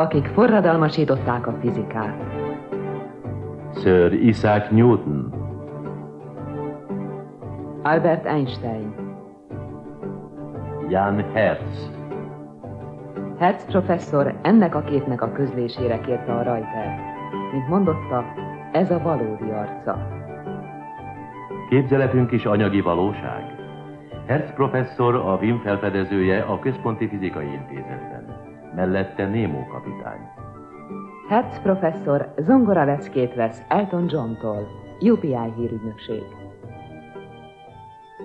akik forradalmasították a fizikát. Sir Isaac Newton, Albert Einstein, Jan Hertz, Hertz professzor ennek a képnek a közlésére kérte a Reutert. Mint mondotta, ez a valódi arca. képzeletünk is anyagi valóság. Hertz professzor a Wim felfedezője a Központi Fizikai Intézetben. Mellette Nemo kapitány. Hertz professzor zongora leckét vesz Elton John-tól, UPI hírügynökség.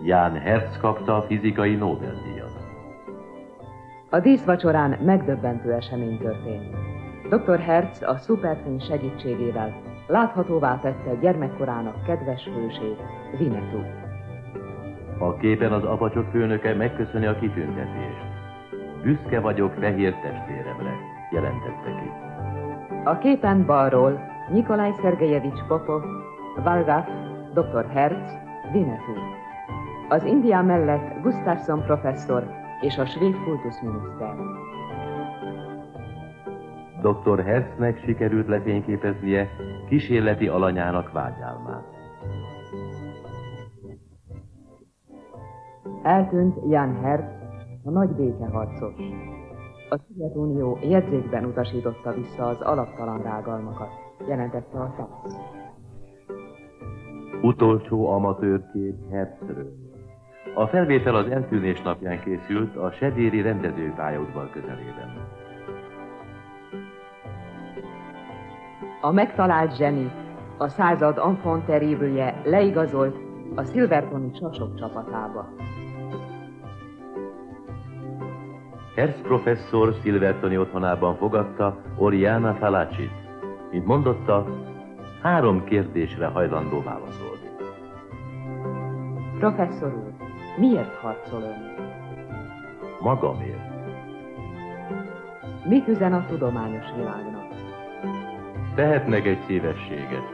Jan Hertz kapta a fizikai Nobel-díjat. A díszvacsorán megdöbbentő esemény történt. Dr. Hertz a szuperfény segítségével láthatóvá tette gyermekkorának kedves hősét, Vinetú. A képen az apacsok főnöke megköszöni a kitüntetést. Büszke vagyok fehér testvéremre, jelentette ki. A képen balról Nikolaj Szergejevics Popov, Valgaf, Dr. Hertz, Vinetú. Az Indián mellett Gustafsson professzor és a svéd kultuszminiszter. Dr. Hertznek sikerült lefényképeznie kísérleti alanyának vágyálmát. Eltűnt Jan Hertz, a nagy békeharcos. A Szovjetunió jegyzékben utasította vissza az alaptalan rágalmakat, jelentette a TASZ. Utolsó amatőrkép Hertzről. A felvétel az eltűnés napján készült a Sedéri rendezőpályaudvar közelében. A megtalált zseni, a század enfant terrible leigazolt a Silvertoni sasok csapatába. Hertz professzor Silvertoni otthonában fogadta Oriana Falacsit. Mint mondotta, három kérdésre hajlandó válaszolni. Professzor úr, miért harcol ön? Magamért. Mit üzen a tudományos világnak? Tehetnek egy szívességet.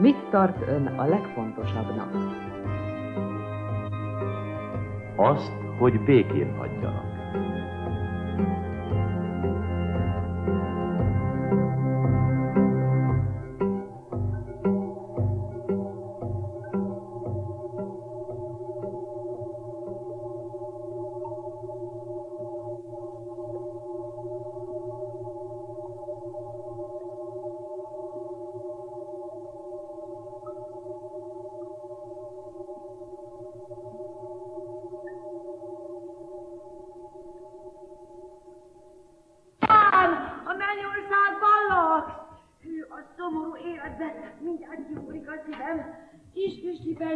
Mit tart ön a legfontosabbnak? Azt, hogy békén hagyjanak.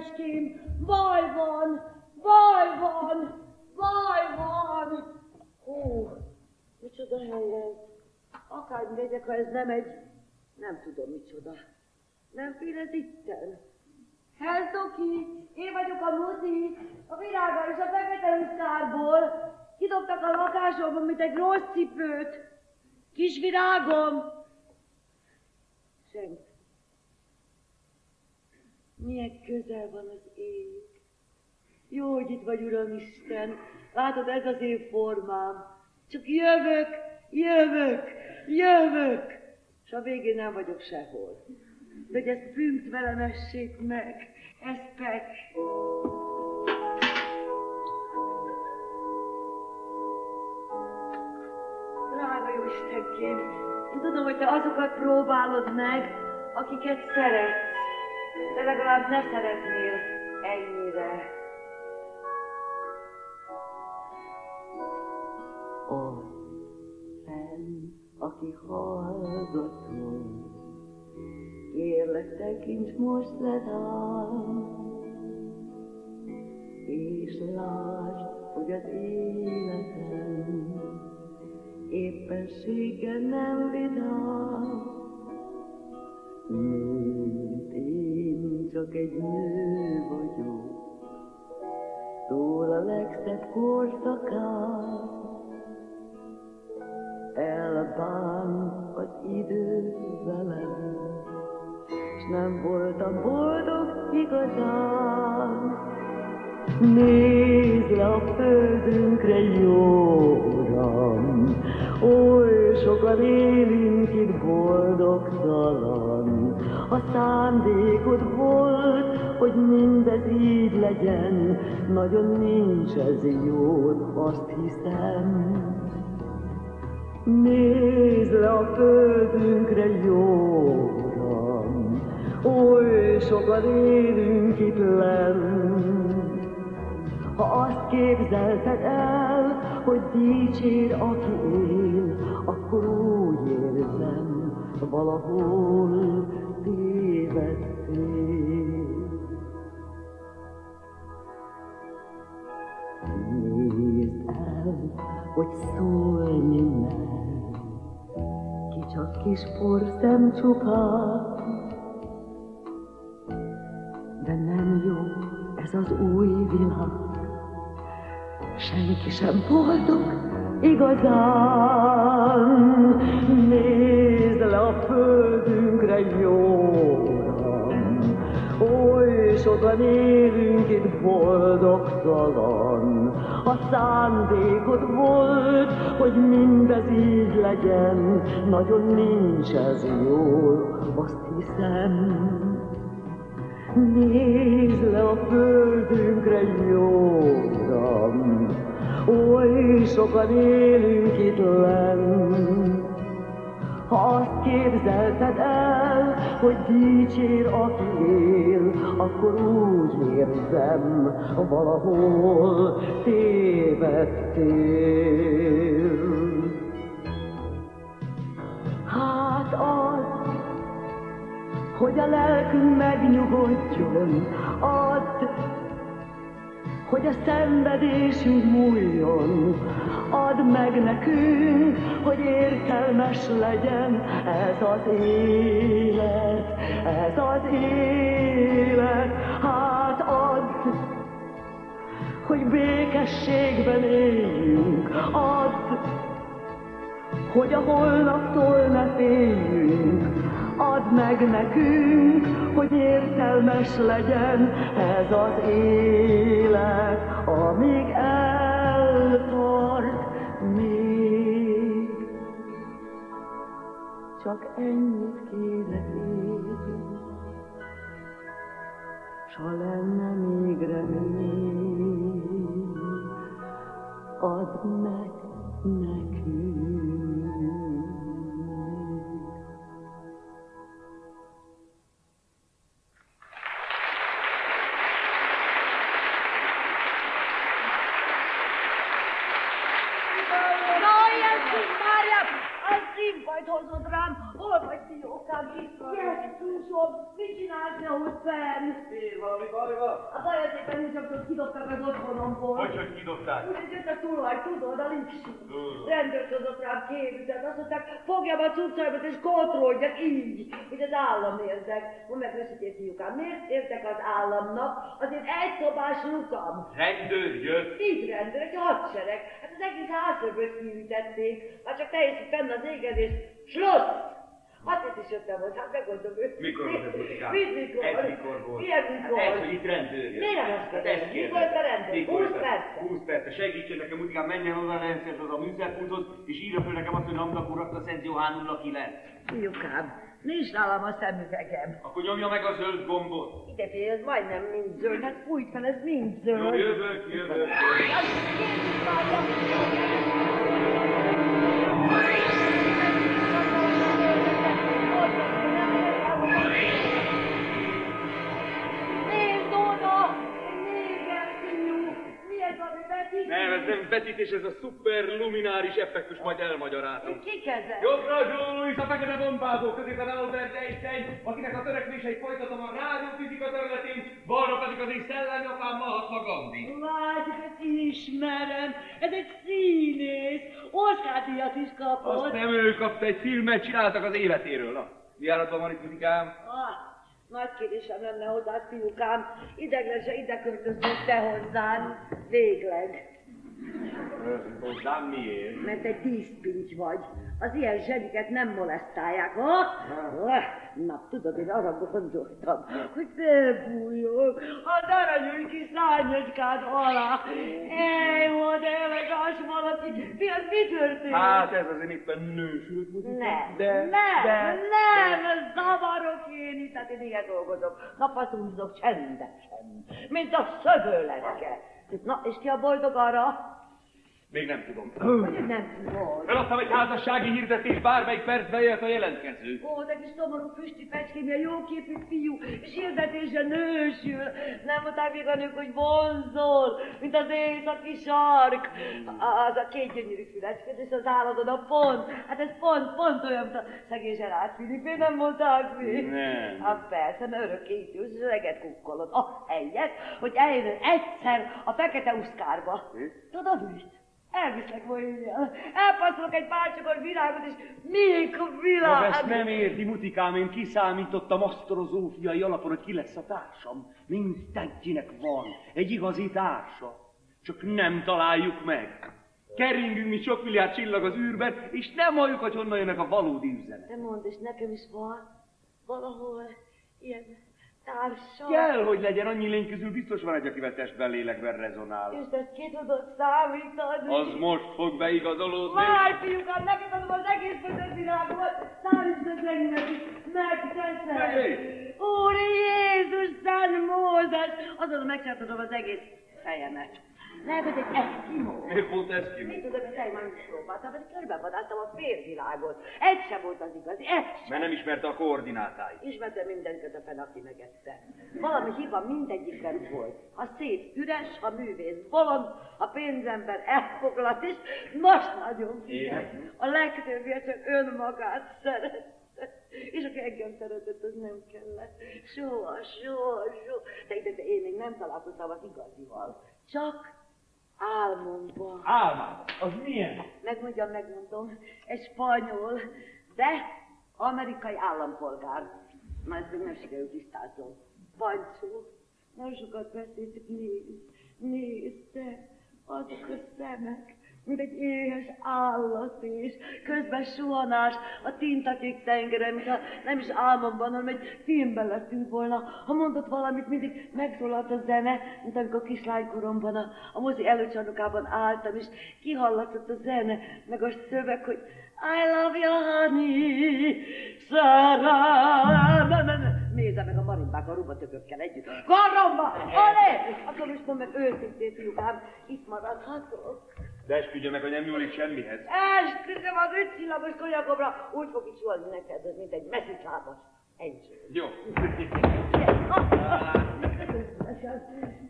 Kis peském, baj van, baj van, baj van! Ó, micsoda hely ez? Akármi legyek, ha ez nem egy, nem tudom micsoda. Nem fél ez itten? Herzoki, én vagyok a Muzi, a virága és a fekete utcárból. Kidobtak a lakásomba, mint egy rossz cipőt. Kis virágom! Senki. Milyen közel van az ég. Jó, hogy itt vagy, Uram Isten. Látod, ez az én formám. Csak jövök, jövök, jövök. És a végén nem vagyok sehol. De hogy ezt pünkt velem essék meg. Ez pek. Drága jó Istenkém, én tudom, hogy te azokat próbálod meg, akiket szeretsz. De legalább ne szeretnél ennyire. Ó, fenn, aki hallgatom, kérlek tekints most ledám, és lásd, hogy az életem éppenséggel nem vidám. Én csak egy nő vagyok, túl a legszebb korszakán, elbán az idő velem, s nem voltam boldog igazán. Nézd le a földünkre, jó Uram, Oly sokan élünk itt boldogtalan, a szándékod volt, hogy mindez így legyen, nagyon nincs ez jó, azt hiszem. Nézd le a földünkre, jó Uram, oly sokan élünk itt lenn. Ha azt képzelted el, hogy dicsér, aki él, akkor úgy érzem, valahol tévedtél. Nézd hogy szólni mer, ki csak kis porszem csupán, de nem jó ez az új világ. Senki sem boldog igazán. Nézd le a földünkre, jó. Oly sokan élünk itt boldogtalan. A szándékod volt, hogy mindez így legyen. Nagyon nincs ez jól, azt hiszem. Nézd le a földünkre, jó oly sokan élünk itt lenn. Ha képzelted el, hogy dicsér, aki él, akkor úgy érzem, valahol tévedtél. Hát az, hogy a lelkünk megnyugodjon, add, hogy a szenvedésünk múljon, add meg nekünk, hogy értelmes legyen ez az élet, ez az élet, hát add, hogy békességben éljünk, add, hogy a holnaptól ne féljünk, add meg nekünk, hogy értelmes legyen ez az élet, amíg eltart még. Csak ennyit kérek én, s ha lenne még remény, add meg Itt vagy. Jézusom, mit csinálsz ne ott fenn? Én valami baj van? A baj az éppen, hogy csak kidobtak az otthonomból. Hogy, hogy kidobták? Úgy, hogy jött a tulaj, tudod, a lipsi. Rendőrt hozott rám két üzet, azt mondták, fogjam a cuccaimat és kontrolljak így, hogy az állam érzek. Mondd meg őszintén, fiúkám, miért értek az államnak? Azért egy szobás lukam. Rendőr jött. Így rendőr, egy hadsereg. Hát az egész házszörböt kiütették. Hát csak teljesen fenn az égedés. Slossz! Hát itt is jöttem volt, hát megmondom őt. Mikor volt ez, Butikám? Mit mikor? Ez mikor volt? Milyen mikor? Hát ez, hogy itt rendőr. Miért nem azt Hát ezt kérdezem. volt a rendőr? Mikor 20 volt? perce? 20 perce. Segítsen nekem, Butikám, menjen oda rendszerhez a műszerpulthoz, és írja föl nekem azt, hogy Namdak urak a Szent Johann 09. Fiúkám, nincs nálam a szemüvegem. Akkor nyomja meg a zöld gombot. Ide fél, ez majdnem mind zöld. Hát fújt fel, ez mind Jó, zöld. jövök, jövök. Az Jézus várja. Nézd oda! Néger fiú! Mi ez, ami vetítés? Nem, ez nem vetítés, ez a szuper lumináris effektus, majd elmagyarázom. Kik ezek? Jobbra Joe Louis, a fekete bombázó, középen Albert Einstein, akinek a törekvéseit folytatom a rádiófizika területén, balra pedig az én szellemi apám Mahatma Gandhi. Várj, ezt ismerem. Ez egy színész. Oscar-díjat is kapott. Azt nem ő kapta, egy filmet csináltak az életéről. Na, mi állatban van itt, Mutikám? Ah, nagy kérésem lenne hozzád, fiúkám. Ideglense ide költöznék te hozzám. Végleg. Hozzám miért? Mert egy díszpinty vagy. Az ilyen zseniket nem molesztálják, ha? Na, tudod, én arra gondoltam, hogy bebújok az aranyos kis lányocskád alá. Ej, volt elegáns valaki. Mi az, mi történt? Hát ez azért éppen nősült. Nem, de, nem, de, nem, zavarok én itt, tehát én ilyen dolgozom. Napaszúzok csendesen, mint a szövőlecke. Na, és ki a boldog arra? Még nem tudom. Hogy nem tudod. Feladtam egy házassági hirdetés, bármelyik percben jöhet a jelentkező. Ó, de kis szomorú füsti pecském, ilyen jóképű fiú, és hirdetése nősül. Nem mondták még a nők, hogy vonzol, mint az északi sark. Az a két gyönyörű fülecsked, és az álladod a pont. Hát ez pont, pont olyan, mint a szegény Zserát Filipé, nem mondták még? Nem. Hát persze, mert örökké itt ülsz, és öreget kukkolod. A helyet, hogy eljön egyszer a fekete uszkárba. Tudod mit? Elviszlek Bohémiára. Elpasszolok egy pár csokor világot, és még a világ... Maga ezt nem érti, mutikám, én kiszámítottam asztrozófiai alapon, hogy ki lesz a társam. Mindenkinek van egy igazi társa. Csak nem találjuk meg. Keringünk, mi sok milliárd csillag az űrben, és nem halljuk, hogy honnan jönnek a valódi üzenet. De mondd, és nekem is van valahol ilyen társam. Kell, hogy legyen annyi lény közül biztos van egy, akivel testben, lélekben rezonál. És ezt ki tudod számítani? Az most fog beigazolódni. Várj, fiúkám, neked adom az egész az enyémet is, megteszem. Figyelj! Úr Jézus, Szent Mózes, azon megcsináltatom az egész fejemet. Lehet, hogy egy eszkimó. Miért pont eszkimó? Mit tudom, hogy te már is próbáltam, pedig körbevadásztam a félvilágot. Egy sem volt az igazi, egy sem. Mert nem ismerte a koordinátáit. Ismertem minden kötepen, aki megette. Valami hiba mindegyikben volt. Ha szép, üres, ha művész, bolond, a pénzember elfoglalt is, most nagyon figyelj. A legtöbbje csak önmagát szerette. És aki engem szeretett, az nem kellett. Soha, soha, soha. De, de, de én még nem találkoztam az igazival. Csak álmomban. Álmában. Az milyen? Megmondjam, megmondom. Egy spanyol, de amerikai állampolgár. Na, ezt még nem sikerült tisztáznom. Pancsó. Nem sokat beszéltük, nézd, nézd, te, azok a szemek, mint egy éhes állat, és közben suhanás a tintakék tengeren, mint ha nem is álmomban, hanem egy filmben lettünk volna. Ha mondott valamit, mindig megszólalt a zene, mint amikor kislánykoromban a, a mozi előcsarnokában álltam, és kihallatott a zene, meg a szöveg, hogy I love you, honey, ne. Nézze meg a marimbák a rubatökökkel együtt. Garamba! Olé! Akkor most meg őszintén, fiúkám, itt maradhatok. De esküdjön meg, hogy nem nyúlik semmihez. Esküszöm az ötcsillagos konyakomra, úgy fog is jól neked, mint egy meszicsábas. Ennyi. Jó.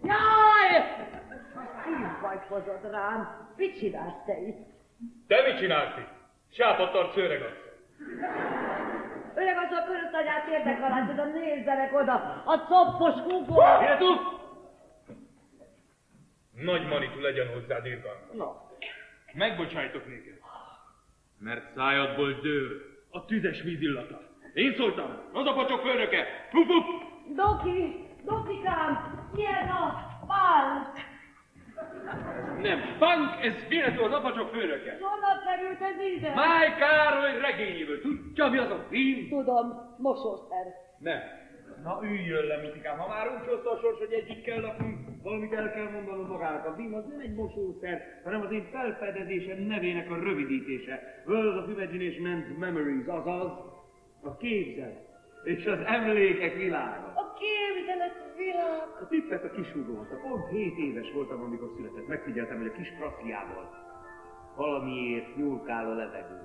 Jaj! Szívbajt hozod rám. Mit csinálsz te itt? Te mit csinálsz itt? Sápat tart szőregat. Öreg az a körösszanyát érdek alá, tudom, nézzenek oda, a coppos húgó. Illetve Nagy manitú legyen hozzád irgalmas. Na, Megbocsájtok néked. Mert szájadból dől a tüzes vízillata. Én szóltam, az a pacsok főnöke. Pup, pup. Doki, Dokikám, mi ez a pál? Nem, Funk, ez véletlenül az apacsok főnöke. Honnan került ez ide? Máj Károly regényéből. Tudja, mi az a film? Tudom, mosószer. Nem. Na üljön le, Mitikám, ha már úgy hozta a sors, hogy egyik kell laknunk, valamit el kell mondanom magának. A BIM az nem egy mosószer, hanem az én felfedezésem nevének a rövidítése. World of Imagination Memories, azaz a képzelet és az emlékek világa. A képzelet világ. A tippet a kisúgómat, pont 7 éves voltam, amikor született. Megfigyeltem, hogy a kis kraszliával valamiért nyúlkál a levegő.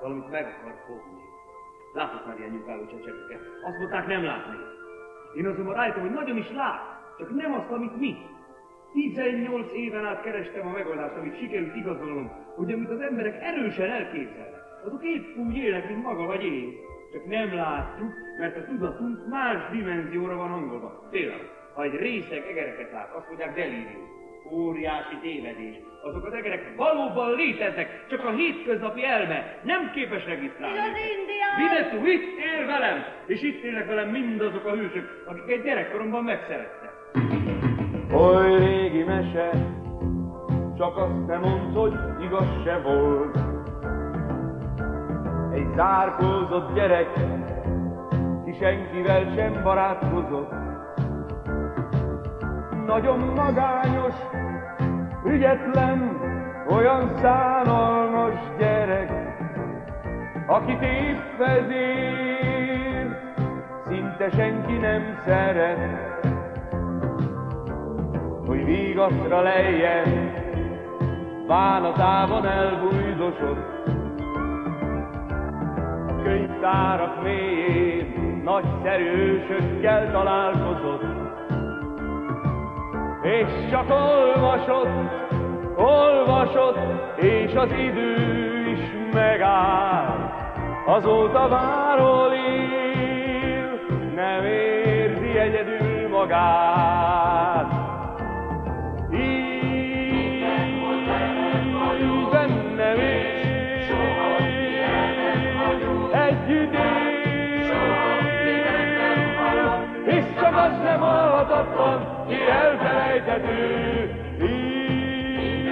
Valamit meg akar fogni. Látok már ilyen nyúlkáló csecsemőket. Azt mondták, nem látni. Én azonban rájöttem, hogy nagyon is lát, csak nem azt, amit mi. 18 éven át kerestem a megoldást, amit sikerült igazolnom, hogy amit az emberek erősen elképzelnek, azok épp úgy élnek, mint maga vagy én. Csak nem látjuk, mert a tudatunk más dimenzióra van hangolva. Például, ha egy részeg egereket lát, azt mondják delírium. Óriási tévedés. Azok az egerek valóban léteznek, csak a hétköznapi elme nem képes regisztrálni. És az indián? Vinetú, itt él velem, és itt élnek velem mindazok a hősök, akiket gyerekkoromban megszerettem. Oly régi mese, csak azt te mondd, hogy igaz se volt. egy zárkózott gyerek, ki senkivel sem barátkozott. Nagyon magányos, ügyetlen, olyan szánalmas gyerek, akit épp ezért szinte senki nem szeret. Hogy vigaszra lejjen, bánatában elbújdosott, könyvtárak mélyén nagy szerősökkel találkozott. És csak olvasott, olvasott, és az idő is megáll. Azóta várol él, nem érzi egyedül magát. Így bennem él, együtt hisz csak az nem halhatatlan, ki elfelejthető. Így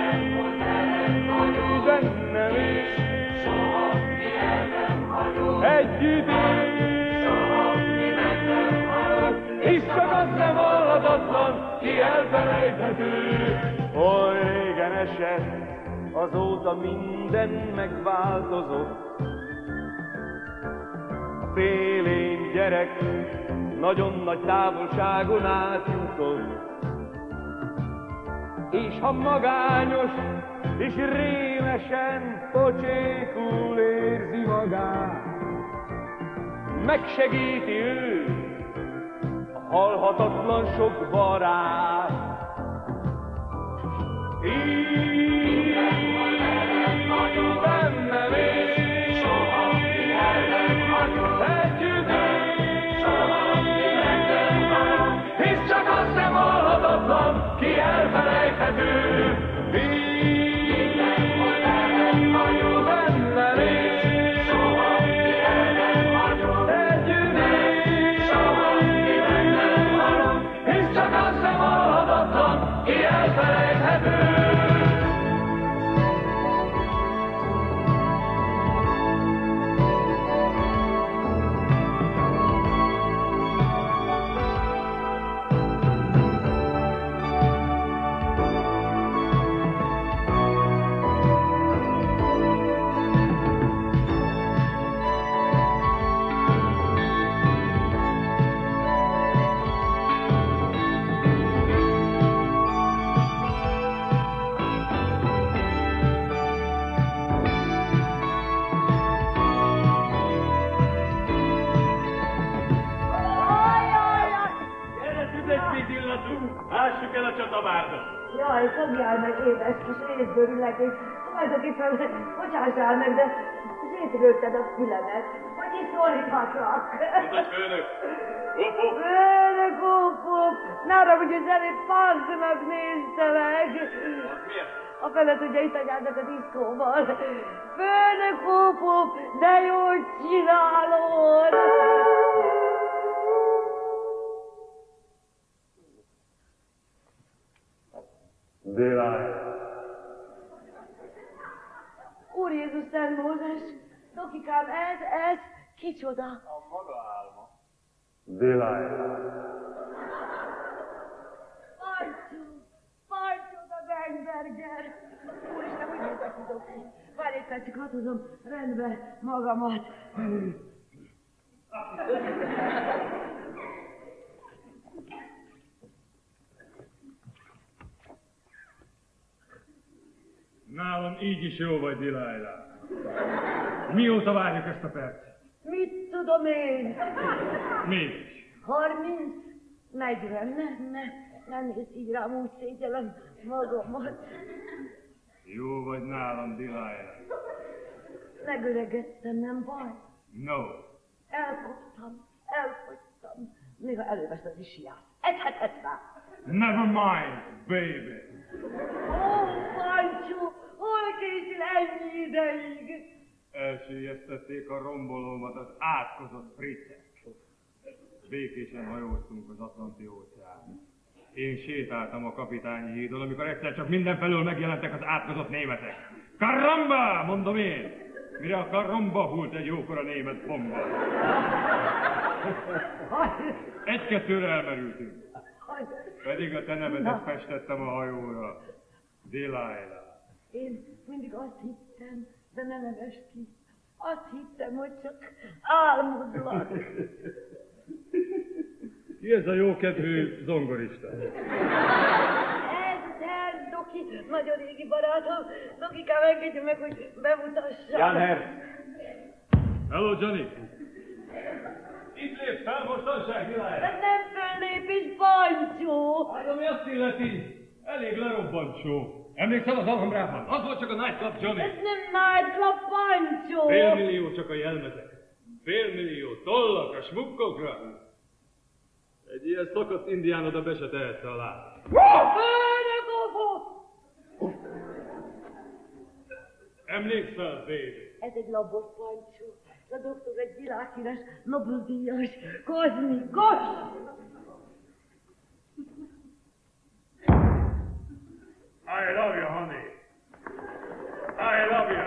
bennem él, együtt hisz csak az nem halhatatlan, ki elfelejthető. Oly régen esett, azóta minden megváltozott. A félény gyerek nagyon nagy távolságon átjutott. És ha magányos és rémesen pocsékul érzi magát, megsegíti ő a halhatatlan sok barát. Így halhatatlan, ki Jaj, fogjál meg, édes kis részbőrülek, és tulajdonképpen bocsássál meg, de szétrőtted a fülemet, hogy itt szólíthatlak. Mondod, főnök. Hopp, hopp. Főnök, upp, upp, ne arra, hogy az előtt parknak néztelek. Miért? A felett ugye itt anyának a diszkóval. Főnök, upp, upp, de jól csinálod. Úr Jézus, Szent Mózes, Tokikám, ez, ez, kicsoda? A maga álma. Pancsó, Pancsó a Gangberger. Úristen, hogy nézek ki, Doki? Várj egy percig, hadd hozom rendbe magamat. Nálam így is jó vagy, Delilah. Mióta várjuk ezt a percet? Mit tudom én? Mégis. 30, 40, ne, ne, ne nézz így rám, úgy szégyellem magamat. Jó vagy nálam, Delilah. Megöregedtem, nem baj? No. Elkoptam, elfogytam. Néha előveszed is hiát. Edhetetlen. Never mind, baby. Ó, Pancsó, hol készül ennyi ideig? Elsüllyesztették a rombolómat az átkozott friccek. Békésen hajóztunk az Atlanti óceán. Én sétáltam a kapitányi hídon, amikor egyszer csak mindenfelől megjelentek az átkozott németek. Karamba, mondom én! Mire akar romba hult egy jókora német bomba. Egy-kettőre elmerültünk. Pedig a te nevedet festettem a hajóra. Delilah. Én mindig azt hittem, de nem nevest ki. Azt hittem, hogy csak álmodlak. Ki ez a jókedvű zongorista? Ez, ez, Doki, nagyon régi barátom. Dokikám, engedje meg, hogy bemutassam. Jan Herr, Hello, Johnny! Itt lép fel mostanság! De nem föllépés, Pancsó! Hát ami azt illeti, elég lerobbant show. Emlékszel az Alhambrában? Az volt csak a nightclub, Johnny. Ez nem nightclub, Pancsó! Fél millió csak a jelmezek. Fél millió tollak a smukkokra. Egy ilyen szakadt indián oda be se tehette alá. Emlékszel, baby? Ez egy labos Pancsó. A doktor egy világhíres Nobel-díjas kozmikus. I love you, honey. I love you.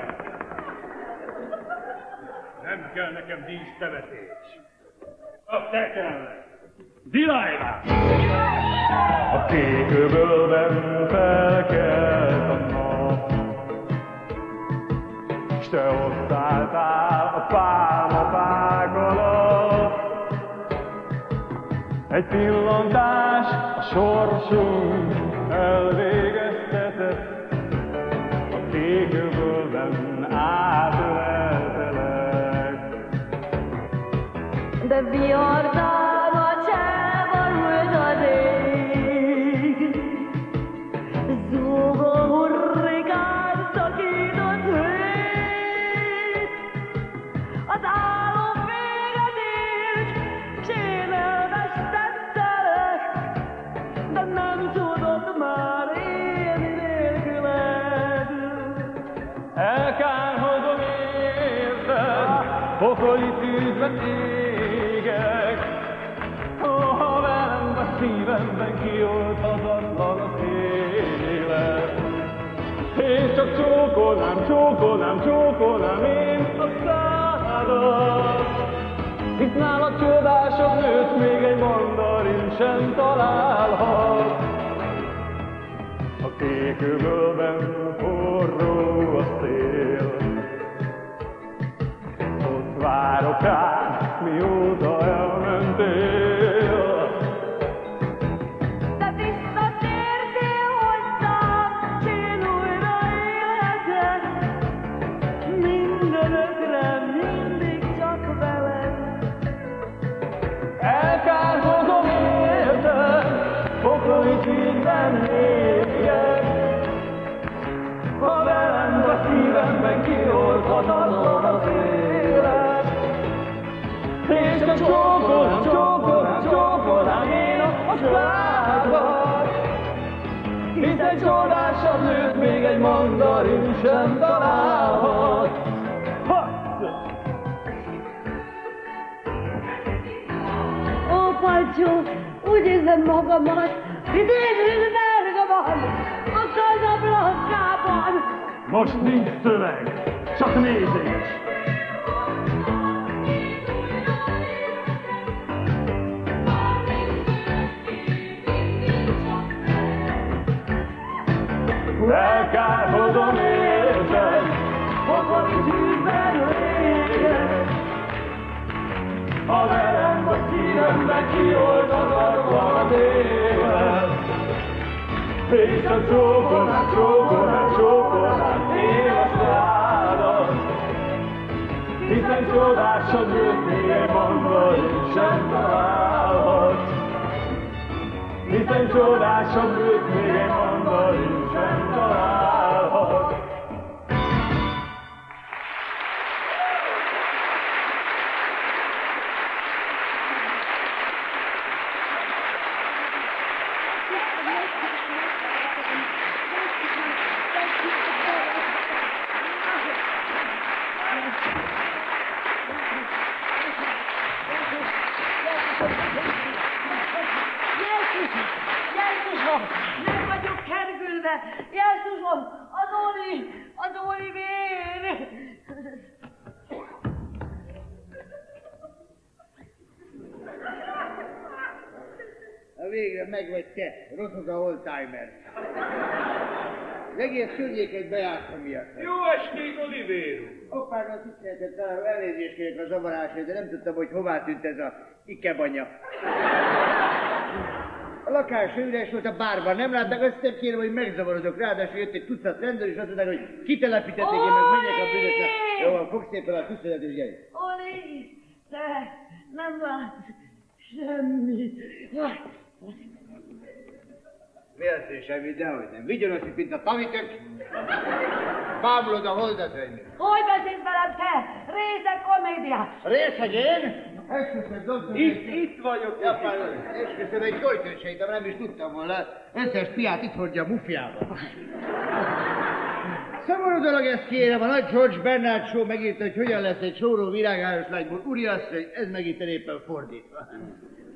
Nem kell nekem dísztevetés. A te kellek. Delilah! A kékövölben felkelt a nap, S te ott álltál a pálmafák alatt. Egy pillantás a sorsunk elvégeztetett, csókolnám, csókolnám, csókolnám én a szádat. Itt nálad csodásabb nőt még egy mandarin sem találhat. A kék öbölben forró a szél. Ott várok rád, mióta elmentél. Szívemben kiolthatatlan az élet. És csak csókolám, csókolám, csókolám én a szádat. Hiszen csodásabb nőt még egy mandarin sem találhat. Ha! Ó, Pancsó, úgy érzem magamat, mint én kazablakában. Most nincs szöveg, csak nézés. Elkárhozom érted, pokoli tűzben légek. Ha velem vagy szívembe kioltatatlan az élet. És a csókolás, csókolás, csókolás, Hiszen csodásabb nőt még egy mandarin sem találhat. Hiszen csodásabb nőt még egy mandarin sem találhat. A oldtimer. Az egész környéket bejártam miatt. Jó estét, Olivér! Hoppára tiszteletet találom, elnézést kérek a zavarásért, de nem tudtam, hogy hová tűnt ez a ikebanya. A lakás üres volt a bárban, nem látták, azt nem kérem, hogy megzavarodok. Ráadásul jött egy tucat rendőr, és azt mondták, hogy kitelepítették, én meg menjek a bűnökre. Jó, van, fogsz szépen a tiszteletet, és gyere. Oli, te nem látsz semmit. Semmi, dehogy nem. Vigyonos, mint a tavitök. Bámulod a holdat, mi? hogy beszélsz velem te? Részek komédiás. Részeg én? Esküszöm. Itt, itt vagyok. Esküszöm, egy kojtőt sejtem, nem is tudtam volna. Összes piát itt hordja a mufjában. Szomorú dolog ezt kérem, a nagy George Bernard Shaw megírta, hogy hogyan lesz egy sóró virágáros lányból úriasszony, ez megint éppen fordítva.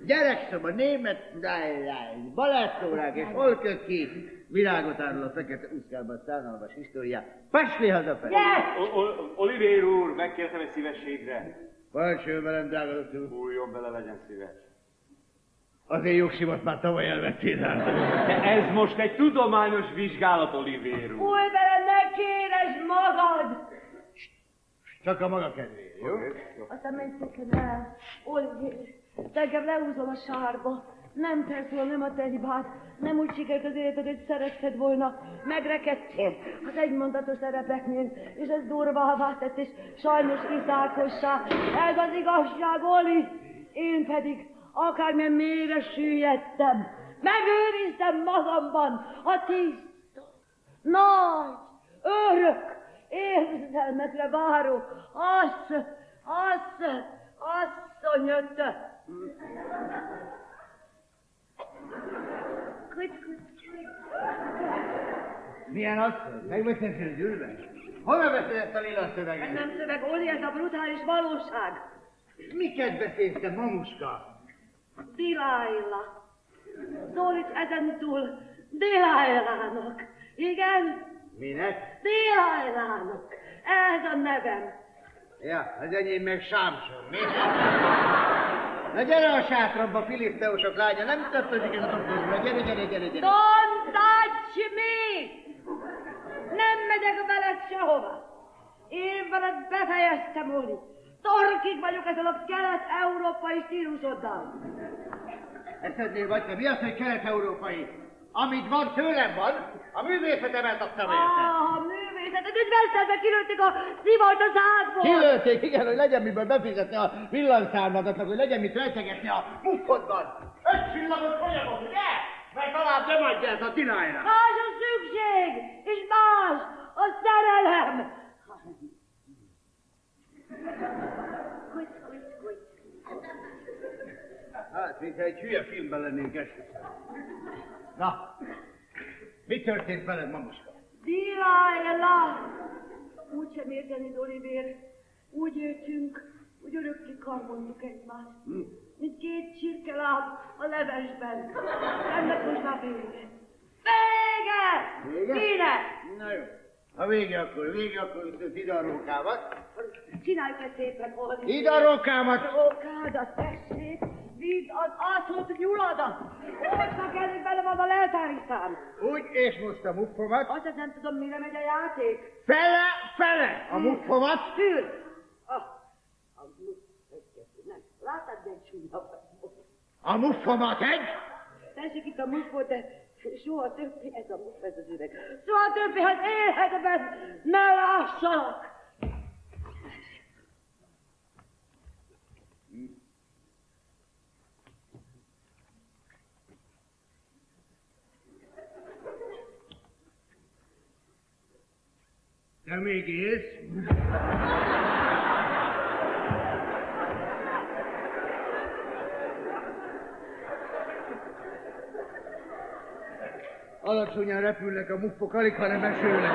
Gyerekszoba, német lájlány, balettórák és holköki, virágot árul a fekete úszkában szánalmas históriát. Pasli hazafelé! Yes! Olivér úr, megkértem egy szívességre. Parancsoljon velem, drága doktor. Újjon bele, legyen szíves. Azért jogsimat már tavaly elvettél el. De ez most egy tudományos vizsgálat, Olivér úr. Fújj bele, ne kéresd magad! Csak a maga kedvéért, jó? Aztán menj szépen el. Olivier, te engem leúzol a sárba. Nem te szól, nem a te hibád. Nem úgy sikerült az életed, hogy szeretted volna. Megrekedtél az egymondatos szerepeknél, és ez durvává tett, és sajnos kiszákossá. Ez az igazság, Oli. Én pedig akármilyen mélyre süllyedtem, megőriztem magamban a tiszta, nagy, örök, érzelmekre váró ass, ass, asszonyöt. Milyen az? Megveszed gyűlbe? Hol veszed ezt a lila Ez szöveget? nem szöveg, Oli, ez a brutális valóság. Miket beszélsz te, mamuska? Delilah. Szólíts ezentúl Delilahnak. Igen? Minek? Delilahnak. Ez a nevem. Ja, az enyém meg Sámson, mi? Na gyere a sátramba, filiszteusok lánya, nem tartozik ez a doktorra. Gyere, gyere, gyere, gyere. Don't touch me! Nem megyek veled sehova. Én veled befejeztem, Oli. Torkig vagyok ezzel a kelet-európai stílusoddal. Eszednél vagy te, mi az, hogy kelet-európai? Amit van, tőlem van, a művészetemet adtam érte. Ah, a művészetet, üdvözletbe kilőtték a szivart az átból. Kilőtték, igen, hogy legyen miből befizetni a villanszármadatnak, hogy legyen mit rejtegetni a mufkodban. Öt csillagos folyamok, ugye? Mert talán nem adja ez a tinájra. Más a szükség, és más a szerelem. Kuc, kuc, kuc. Hát, mintha egy hülye filmben lennénk esküszöm. Na, mi történt veled, mamuska? Delilah! Úgy sem érteni, Olivér. Úgy éltünk, hogy örökké karmoltuk egymást. Mint két csirkeláb a levesben. Ennek most már vége. Vége! Vége? Vége! Na jó. Ha vége, akkor vége, akkor viszont ide a rókámat. Csináljuk ezt szépen, Olivér. Ide a rókámat! Rókádat, tessék! Vidd az ásott nyuladat! Meg elég bele van a leltári szám. Úgy, és most a muffomat. Azt nem tudom, mire megy a játék. Fele, fele a muffomat. Fül! Ah, a egy, nem. Láttad, de csúnya vagy. A muffomat egy. Tessék itt a muffot, de soha többé ez a muff, ez az üveg. Soha többé, hát élhetemben ne lássalak! Még élsz? Alacsonyan repülnek a muffok, alig, hanem esőnek.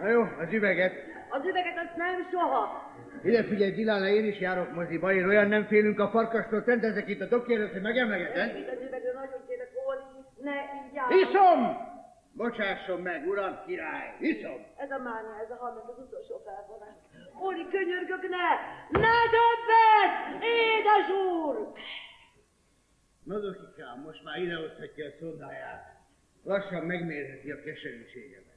Na jó, az üveget. Az üveget azt nem soha. Ide figyelj, Dilála, én is járok moziba, én olyan nem félünk a farkastól, rendezek itt a dokérőt, hogy megemlegeted. Itt az üvegről nagyon kérek, Óli, ne így jár. Iszom! Bocsásson meg, uram, király, iszom! Ez a mánia, ez a ez az utolsó felvonás. Óli, könyörgök, ne! Ne többet! Édes úr! Na, Dokikám, most már idehozhatja a szondáját. Lassan megmérheti a keserűségemet.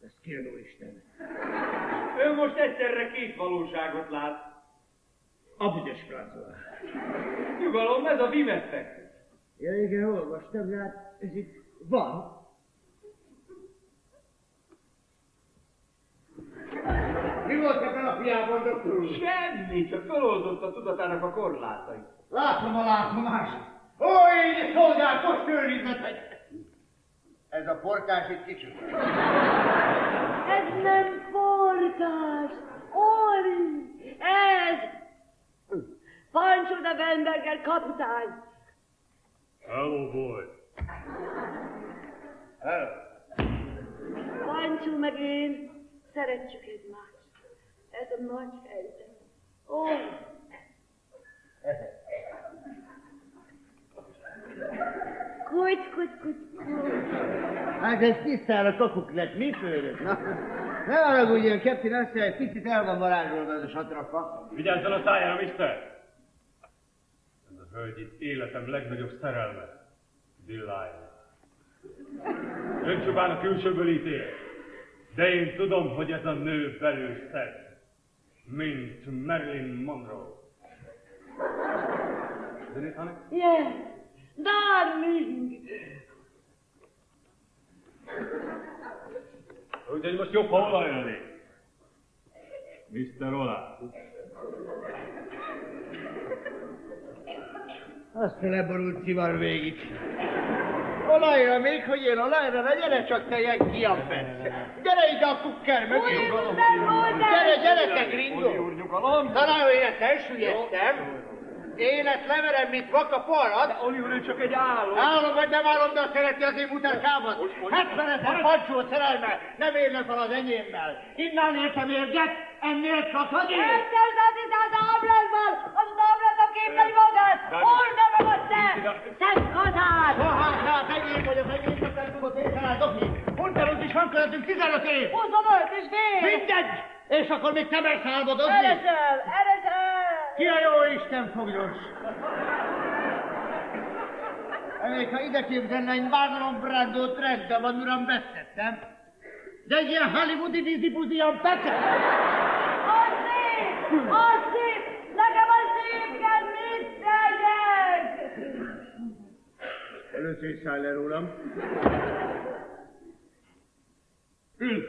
Ez kérló Ő most egyszerre két valóságot lát. A büdös francba. Nyugalom, ez a vimettek. Ja, igen, olvastam, de hát ez itt van. Mi volt ebben a fiában, doktor úr? Semmi, csak feloldotta tudatának a korlátait. Látom a látomást. Ó, én szolgál, most őrizetek! Ez a portás itt kicsit. Ez nem portás, Ori, ez Pancho de Benberger kapitány. Hello, boy. Hello. Pancho meg én szeretjük egymást. Ez a nagy fejtem. Ó, kuty, kuty, kuty, kuty. Hát ez tisztára kakuk lett, mi főnök? Na, ne haragudjon, Captain azt egy picit el van varázsolva ez a satrafa. Vigyázzon a szájára, mister! Ez a hölgy itt életem legnagyobb szerelme. Delilah. Ön csupán a külsőből ítél. De én tudom, hogy ez a nő belül szed. Mint Marilyn Monroe. Isn't it, honey? Yes, darling. Úgyhogy most jobb, ha olajolni. Mr. Ola. Azt a leborult szivar végig. Olajra még, hogy én olajra, ne gyere csak te ilyen kiabbet. Gyere ide a kukker mögé. Gyere, gyere te gringo. Talán, hogy ezt elsüllyedtem. Én ezt leverem, mint vaka parat. De Oli úr, ő csak egy álom. Álom vagy nem álom, de azt szereti az én muterkámat. 70 ezer pancsó szerelme, nem érne fel az enyémmel. Innen értem érget, ennél csak hogy én. Egyszer az az ablakban, az ablat a képei magát. Oldja meg a te, ha, hát enyém vagyok, enyém csak nem tudod észrelni, Doki. Unterünk is van közöttünk 15 év. 25 és fél. Mindegy! És akkor még te mersz álmodozni? Eresel, eresel. Ki a jó Isten foglyos? Még ha ide képzelne, egy Marlon Brando trendben van, uram, veszettem. De egy ilyen hollywoodi vízibuzi a pete. Az szép, az szép. Nekem az szép kell, mit tegyek? Először is száll le rólam. Ül.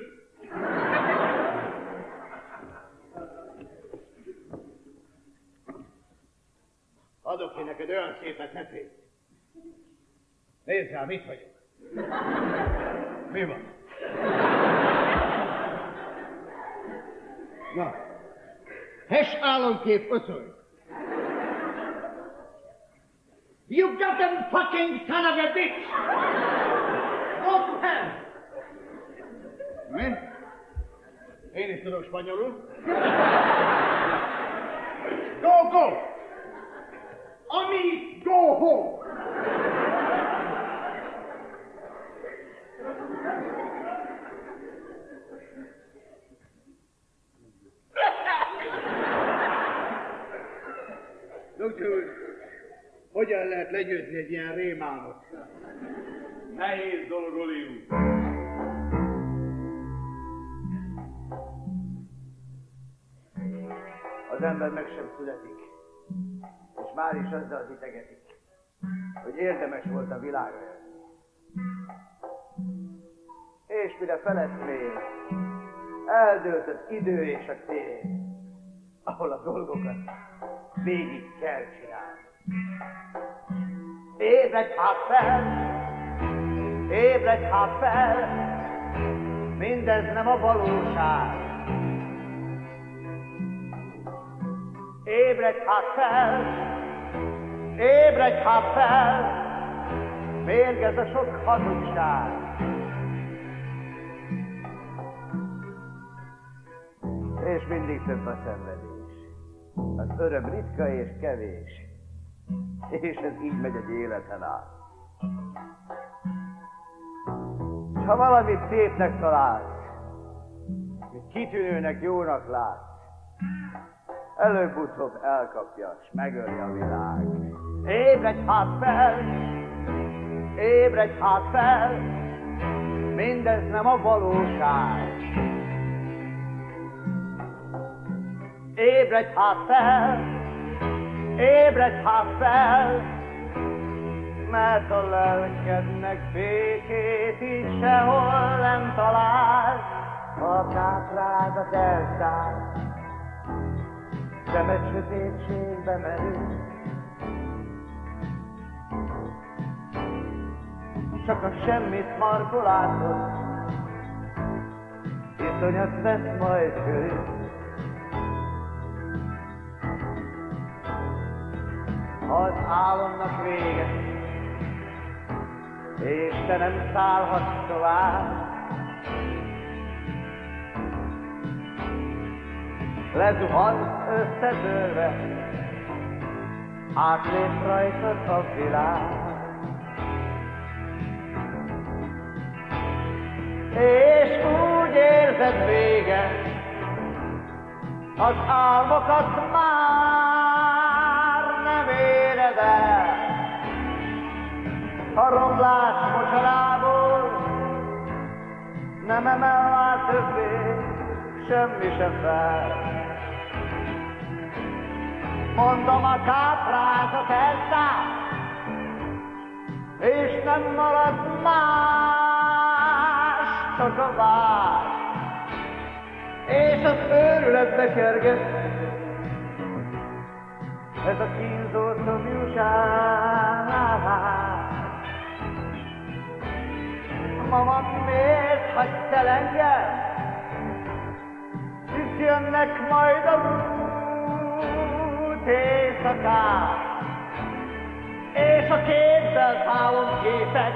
Adok én neked olyan szépet, ne félj. Nézd rám, itt vagyok. Mi van? Na, hes álomkép öszölj. You goddamn fucking son of a bitch! To hell! Mi? Én is tudok spanyolul. Go, go! Ami, go home! Doktor úr, hogyan lehet legyőzni egy ilyen rémálmot? Nehéz dolog, Oli. Az ember meg sem születik, már is azzal hitegetik, hogy érdemes volt a világra jönni. És mire felett még, eldőlt az idő és a tér, ahol a dolgokat végig kell csinálni. Ébredj hát fel, ébredj hát fel, mindez nem a valóság. Ébredj hát fel, ébredj hát fel, mérgez a sok hazugság. És mindig több a szenvedés. Az öröm ritka és kevés. És ez így megy egy életen át. ha valamit szépnek találsz, kitűnőnek, jónak látsz, előbb-utóbb elkapja, s megöli a világ. Ébredj hát fel, ébredj hát fel, mindez nem a valóság. Ébredj hát fel, ébredj hát fel, mert a lelkednek békét így sehol nem talál, a káprázat elszáll, szemed sötétségbe merül. Csak a semmit markolátod, iszonyat vesz majd körül. Az álomnak vége, és te nem szállhatsz tovább, lezuhansz összetörve, átlép rajtad a világ. És úgy érzed vége, az álmokat már nem éred el. A romlás mocsarából nem emel már többé semmi sem fel. Mondom a káprázat elszáll, és nem marad más, csak a vár. És az őrületbe kerget, ez a kínzó szomjúság. Mama, miért hagysz el engem? Hisz jönnek majd a rút éjszakák, és a képzelt álomképek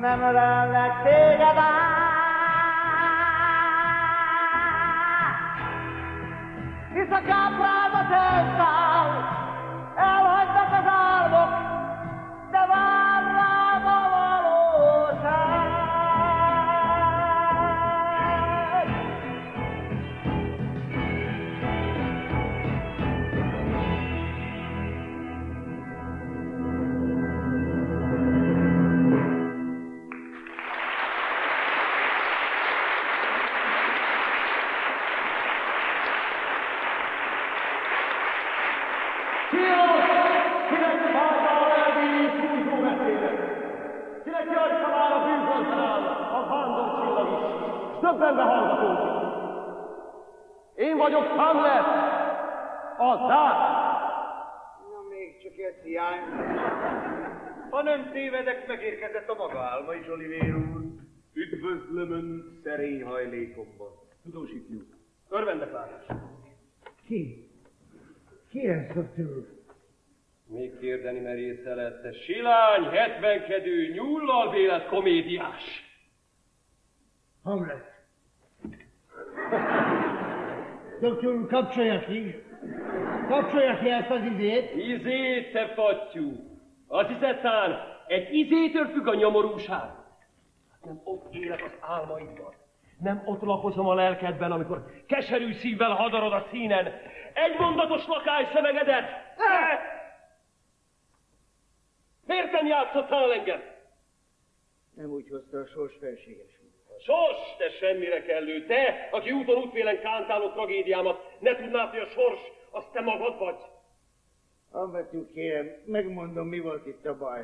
nem ölelnek téged át. Hisz a káprázat elszáll, vagyok Hamlet, a Dát. Na, még csak egy hiány. Ha nem tévedek, megérkezett a maga álma is, Olivér úr. Üdvözlöm ön Szerény hajlékomban. tudós ifjú. Örvendek Ki? Ki ez, doktor úr? Még kérdeni merésze lesz, te silány, hetvenkedő, nyullal vélet komédiás. Hamlet. Doktor úr, kapcsolja ki. Kapcsolja ki ezt az izét. Izét, te fattyú! Az izetán egy izétől függ a nyomorúság. Hát nem ott élek az álmaidban. Nem ott lakozom a lelkedben, amikor keserű szívvel hadarod a színen. Egy mondatos lakály szemegedet! Miért nem játszottál engem? Nem úgy hozta a sors felséges. Sors, te semmire kellő, te, aki úton útvélen kántálod tragédiámat, ne tudnád, hogy a sors, az te magad vagy. Albert úr, kérem, megmondom, mi volt itt a baj.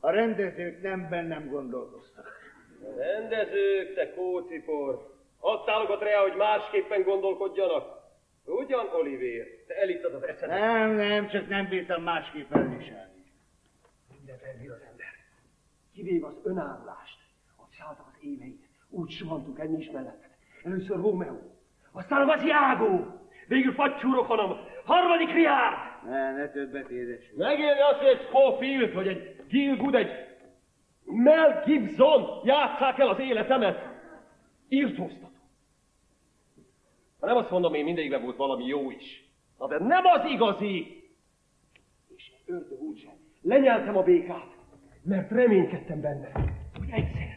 A rendezők nem bennem gondolkoztak. A rendezők, te kócipor, azt tálogat rá, hogy másképpen gondolkodjanak. Ugyan, Olivér, te elittad az eszedet. Nem, nem, csak nem bírtam másképp elviselni. Mindent elbír az ember. Kivéve az önállást, éveid. Úgy suhantunk ennyi is melletted. Először Rómeó, aztán a Vaziágó, végül Fattyúrok, hanem harmadik Riárd. Ne, ne többet édes. Megélni azt, hogy egy Scofield, vagy egy Mel Gibson játsszák el az életemet. Írtóztató. Ha nem azt mondom, én mindegyikben volt valami jó is. Na de nem az igazi! És ördög úgysem. Lenyeltem a békát. mert reménykedtem benne, hogy egyszer,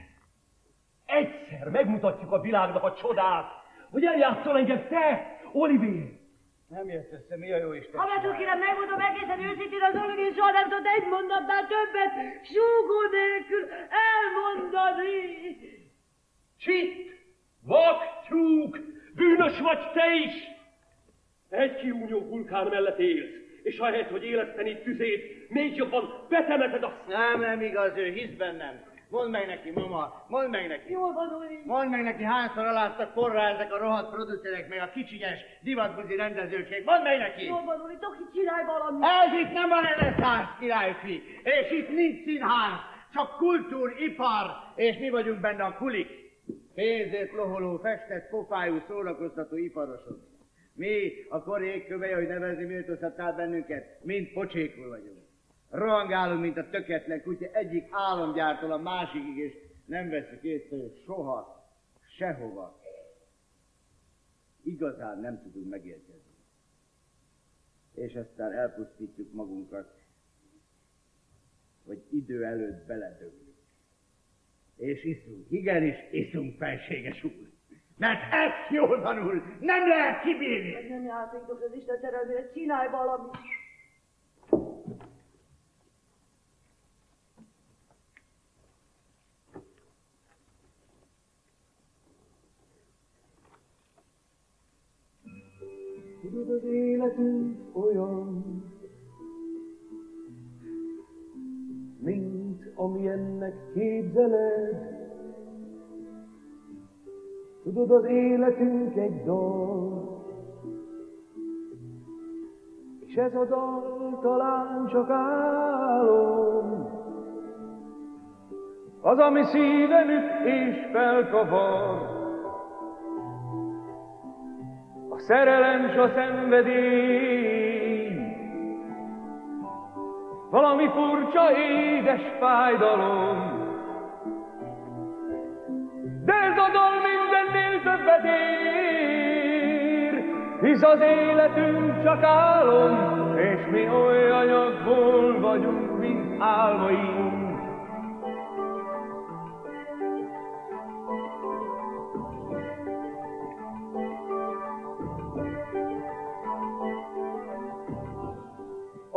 egyszer megmutatjuk a világnak a csodát, hogy eljátszol engem te, Olivier. Nem jött össze, mi a jó Isten? Hallgatok, kérem, megmondom egészen őszintén, az Olivier soha nem tudott egy mondatnál többet súgó nélkül elmondani. Csitt, vak, tyúk, bűnös vagy te is! Egy kiúnyó vulkán mellett élsz, és ahelyett, hogy éleszteni tüzét, még jobban betemeted a... Nem, nem igaz, ő hisz bennem. Mondd meg neki, mama, mondd meg neki. Jól van, Oli. Mondd meg neki, hányszor aláztak porrá ezek a rohadt producerek, meg a kicsinyes divatbuzi rendezőség. Mondd meg neki! Jól van, Oli, Toki, csinálj valamit. Ez itt nem a reneszánsz, királyfi, és itt nincs színház, csak kultúr, ipar, és mi vagyunk benne a kulik. Pénzért loholó, festett, pofájú, szórakoztató iparosok. Mi, a kor égköveje, hogy nevezni méltóztattál bennünket, mind pocsékul vagyunk. Rohangálunk, mint a töketlen kutya, egyik álomgyártól a másikig, és nem veszük észre soha, sehova. Igazán nem tudunk megérkezni. És aztán elpusztítjuk magunkat, hogy idő előtt beledögünk. És iszunk, igenis iszunk, felséges úr. Mert ez jól tanul, nem lehet kibírni. Nem játékok az Isten szerelmére, csinálj valamit. Tudod, az életünk olyan, mint amilyennek képzeled. Tudod, az életünk egy dal, és ez a dal talán csak álom. Az, ami szíven üt és felkavar, a szerelem s a szenvedély, valami furcsa édes fájdalom. De ez a dal mindennél többet ér, hisz az életünk csak álom, és mi oly anyagból vagyunk, mint álmaink.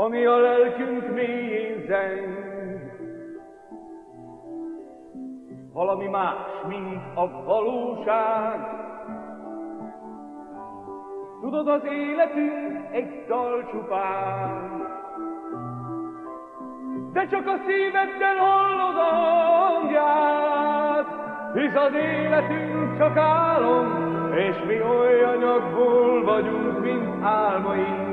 Ami a lelkünk mélyén zeng. Valami más, mint a valóság. Tudod, az életünk egy dal csupán, de csak a szíveddel hallod a hangját, hisz az életünk csak álom, és mi oly anyagból vagyunk, mint álmaink.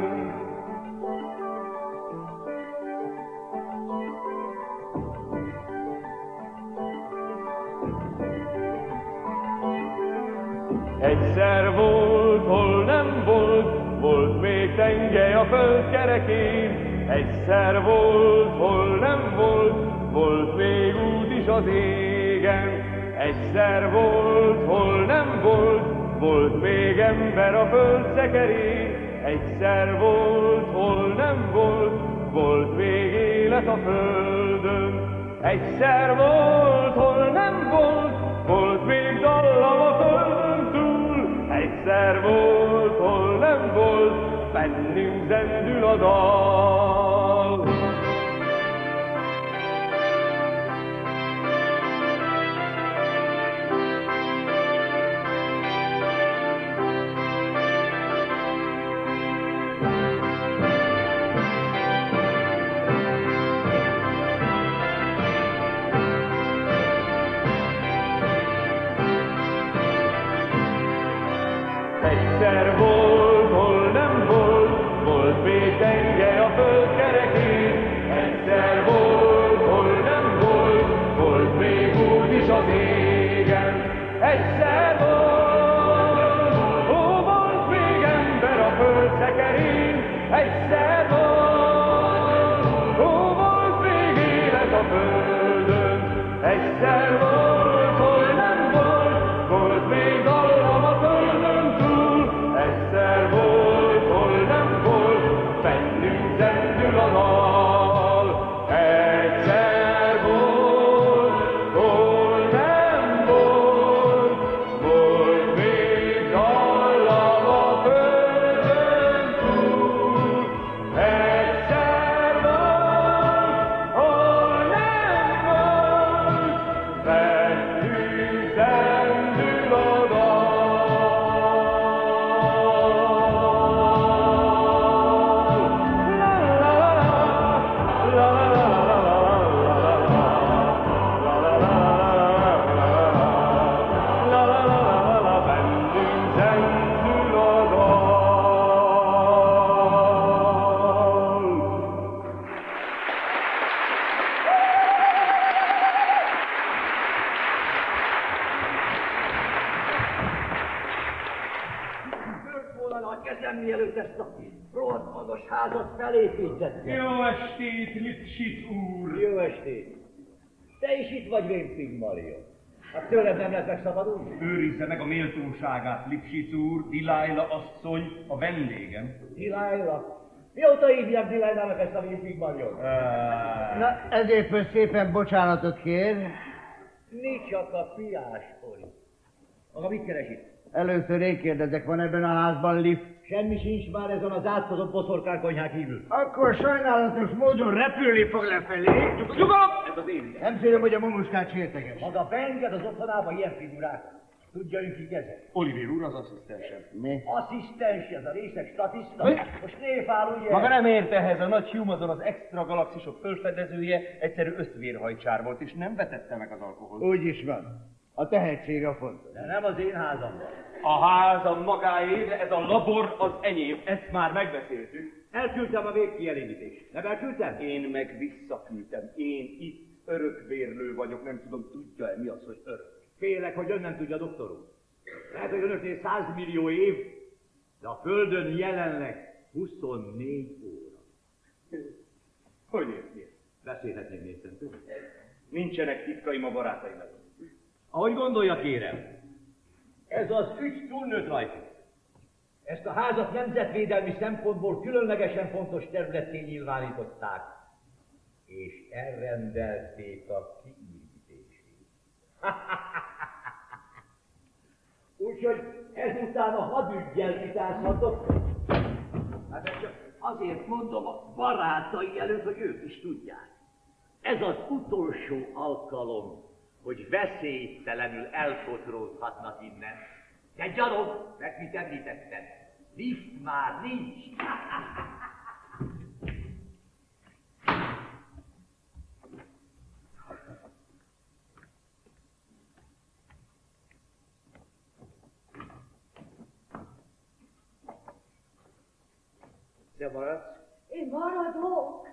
Egyszer volt, hol nem volt, volt még tengely a föld kerekén. Egyszer volt, hol nem volt, volt még út is az égen. Egyszer volt, hol nem volt, volt még ember a föld szekerén. Egyszer volt, hol nem volt, volt még élet a földön. Egyszer volt, hol nem volt, volt Egyszer volt, hol nem volt, bennünk zendül a dal. Vagy, Vén Pigmalion. Hát tőled nem lehet megszabadulni? Őrizze meg a méltóságát, Lipsic úr, Dilájla asszony, a vendégem. Dilájla? Mióta hívják Dilájlának ezt a Vén Pigmalion? Na, ezért szépen bocsánatot kér. Mi csak a piás Oli. Maga mit keres itt? Először én kérdezek, van ebben a házban lift? Semmi sincs már ezen az átkozott boszorkálkonyhán kívül. Akkor sajnálatos módon repülni fog lefelé. Nyugalom! Ez az én Nem félem, hogy a mamuskát sérteges. Maga beenged az otthonába ilyen figurát. Tudja, hogy ezek? Oliver úr az asszisztensem. Mi? Asszisztens, ez a részeg statiszta. Mi? Most néfál, ugye? Maga nem ért ehhez, a nagy Humazon az extra galaxisok fölfedezője egyszerű ösztvérhajcsár volt, és nem vetette meg az alkoholt. Úgy is van. A tehetség a fontos. De nem az én házamban. A házam magáé, de ez a labor az enyém, ezt már megbeszéltük. Elküldtem a végkielégítést. Nem elküldtem? Én meg visszaküldtem. Én itt örökvérlő vagyok, nem tudom, tudja-e mi az, hogy örök. Félek, hogy ön nem tudja, doktor úr. Lehet, hogy önöknél 100 millió év, de a Földön jelenleg 24 óra. Hogy érti négy szentől. Nincsenek titkaim a barátaimnak. Ahogy gondolja, kérem, ez az ügy túlnőtt rajta. Ezt a házat nemzetvédelmi szempontból különlegesen fontos területté nyilvánították, és elrendelték a kiürítését. Úgyhogy ezután a hadüggyel vitázhatok. Hát ezt csak azért mondom a barátai előtt, hogy ők is tudják. Ez az utolsó alkalom, hogy veszélytelenül elfotródhatnak innen. De gyalog, meg mit említettem, lift már nincs. Te maradsz? Én maradok.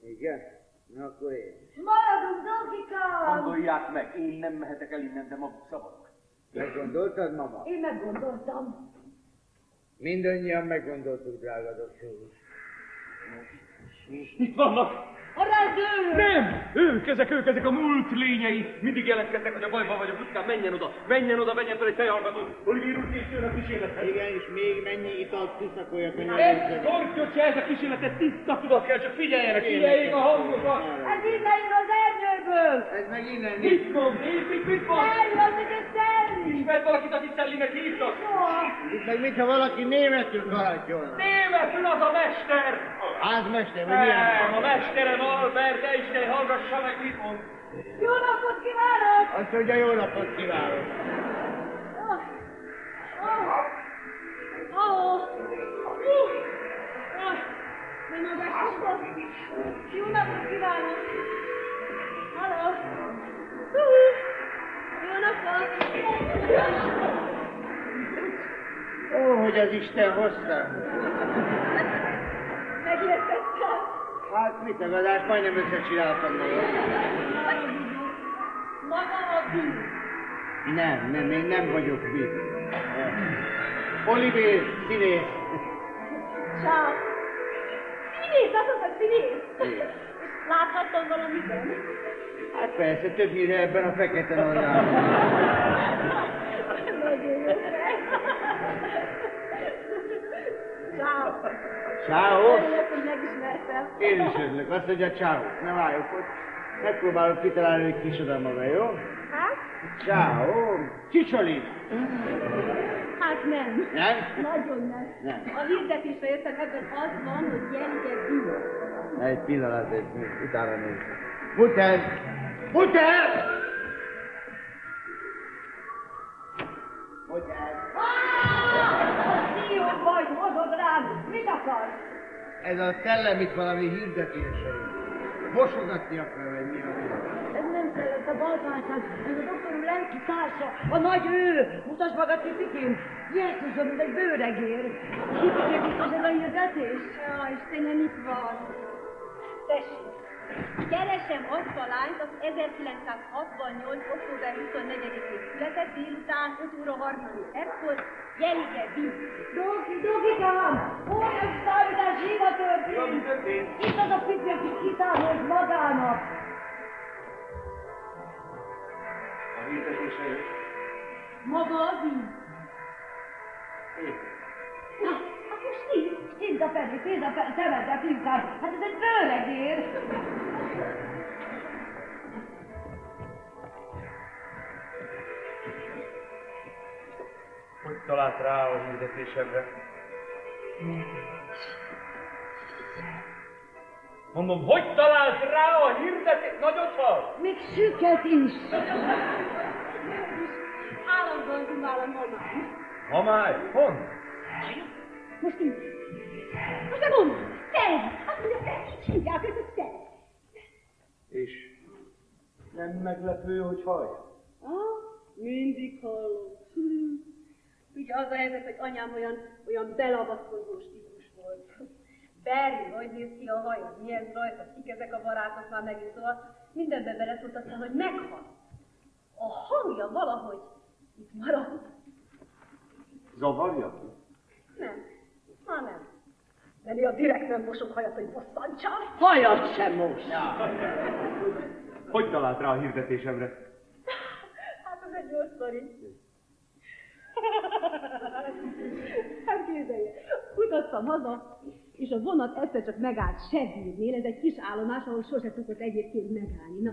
Igen? Na akkor én. Maradunk, Dokikám. Gondolják meg, én nem mehetek el innen, de maguk szabadok. Meggondoltad, mama? Én meggondoltam. Mindannyian meggondoltuk, drága doktor úr. Itt vannak! A rendőrök! Nem! Ők, ezek, ők, ezek a múlt lényei! Mindig jelentkeztek, hogy a bajban vagyok, Lutkám, menjen oda! Menjen oda, menjen fel egy fejhallgatót! Olivier úr készül a kísérletre! Igen, és még mennyi italt tiszakoljak a Egy nyelvűzőnek. kortyot se ez a kísérletet tiszta tudat kell, csak figyeljenek, figyeljék a hangokat! Ez innen jön az erdőből! Ez meg innen Mit mond? Mit, mit mond? Szelli, az egy szelli! Ismert valakit, akit Szellinek hívtak? Itt meg mintha valaki németül karattyolna. Németül az a mester! Házmester, vagy milyen? Nem, a mesterem Albert Einstein, hallgassa meg, mit mond. Jó napot kívánok! Azt mondja, jó napot kívánok. Oh. Oh. Uh. Ah. Nem magas napot! Jó napot kívánok! Halló! Jó napot! Ó, hogy az Isten hozta. Megértettem! Hát mit tagadás, majdnem összecsináltam magam. Maga a bűn! Nem, nem, én nem vagyok bűn. Olivier, színész. Ciao! Színész, azt mondtad, színész! Láthattam valamit? Hát persze, többnyire ebben a fekete nagyában. Nagyon jó. Ciao! Ciao. Örülök, hogy megismertem. Én is örülök, azt mondja ciao. Nem álljuk ott. Megpróbálok kitalálni, hogy kicsoda maga, jó? Hát? Ciao. Csicsolina. Hát nem. Nem? Nagyon nem. Nem. A hirdetésre jöttem, ebben az van, hogy gyenge bűn. Egy pillanat, egy utána nézzük. Muter! Muter! Muter! Dió vagy, mozog rám! Mit akarsz? Ez a szellem itt valami hirdetése. Mosogatni akar, vagy mi az? Ez nem szellett a balkányság, ez a doktor úr lelki társa, a nagy ő! Mutasd magad, Titikén! Jézusom, ez egy bőregér! Titikén biztos ez a hirdetés? Ja, Istenem, itt van. Tessék, Keresem azt a lányt, aki 1968. október 24-én született, délután 5 óra 30 perckor, Jelige Víz. Doki, Dokikám! Óriás számítás hiba történt! Itt az a pici, aki kiszámolt magának! A hirdetése Maga a. Na, hát most nézd, nézd a felé, nézd a felé, szemedre, fiúkám, hát ez egy bőregér. Hogy talált rá a hirdetésemre? Mondom, hogy talált rá a hirdetés? Nagyot hall? Még süket is. Állandóan dumál a mamány. Mamály, hon? Most így. Most te mondd, te! Azt mondja, te, így hívják őt, te. És nem meglepő, hogy hallja? Ah, mindig hallom. Ugye az a helyzet, hogy anyám olyan, olyan belavatkozós típus volt. Berni, hogy néz ki a haja, milyen rajta, kik ezek a barátok már megint, szóval mindenbe beleszólt aztán, hogy meghal. A hangja valahogy itt maradt. Zavarja? Nem, már nem. De a direkt nem mosok hajat, hogy bosszantsam. Hajat sem most. Hogy talált rá a hirdetésemre? Hát ez egy jó sztori. Hát képzelje, utaztam haza, és a vonat egyszer csak megállt Sebírnél, ez egy kis állomás, ahol sose szokott egyébként megállni. Na,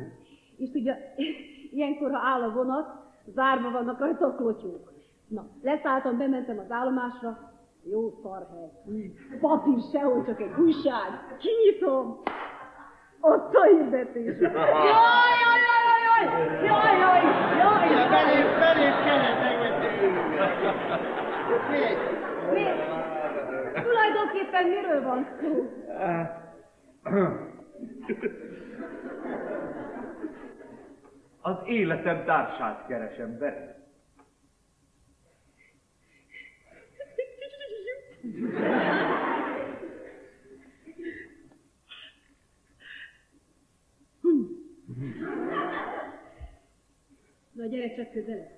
és tudja, ilyenkor, ha áll a vonat, zárva vannak rajta a klotyók. Na, leszálltam, bementem az állomásra, jó szarhely. Papír sehol, csak egy újság. Kinyitom. Ott a hirdetés. Jaj, jaj, jaj, jaj, jaj, jaj, jaj, jaj. Belép, belép kellett. Mi? Tulajdonképpen miről van szó? Az életem társát keresem be. Na, gyere csak közelebb.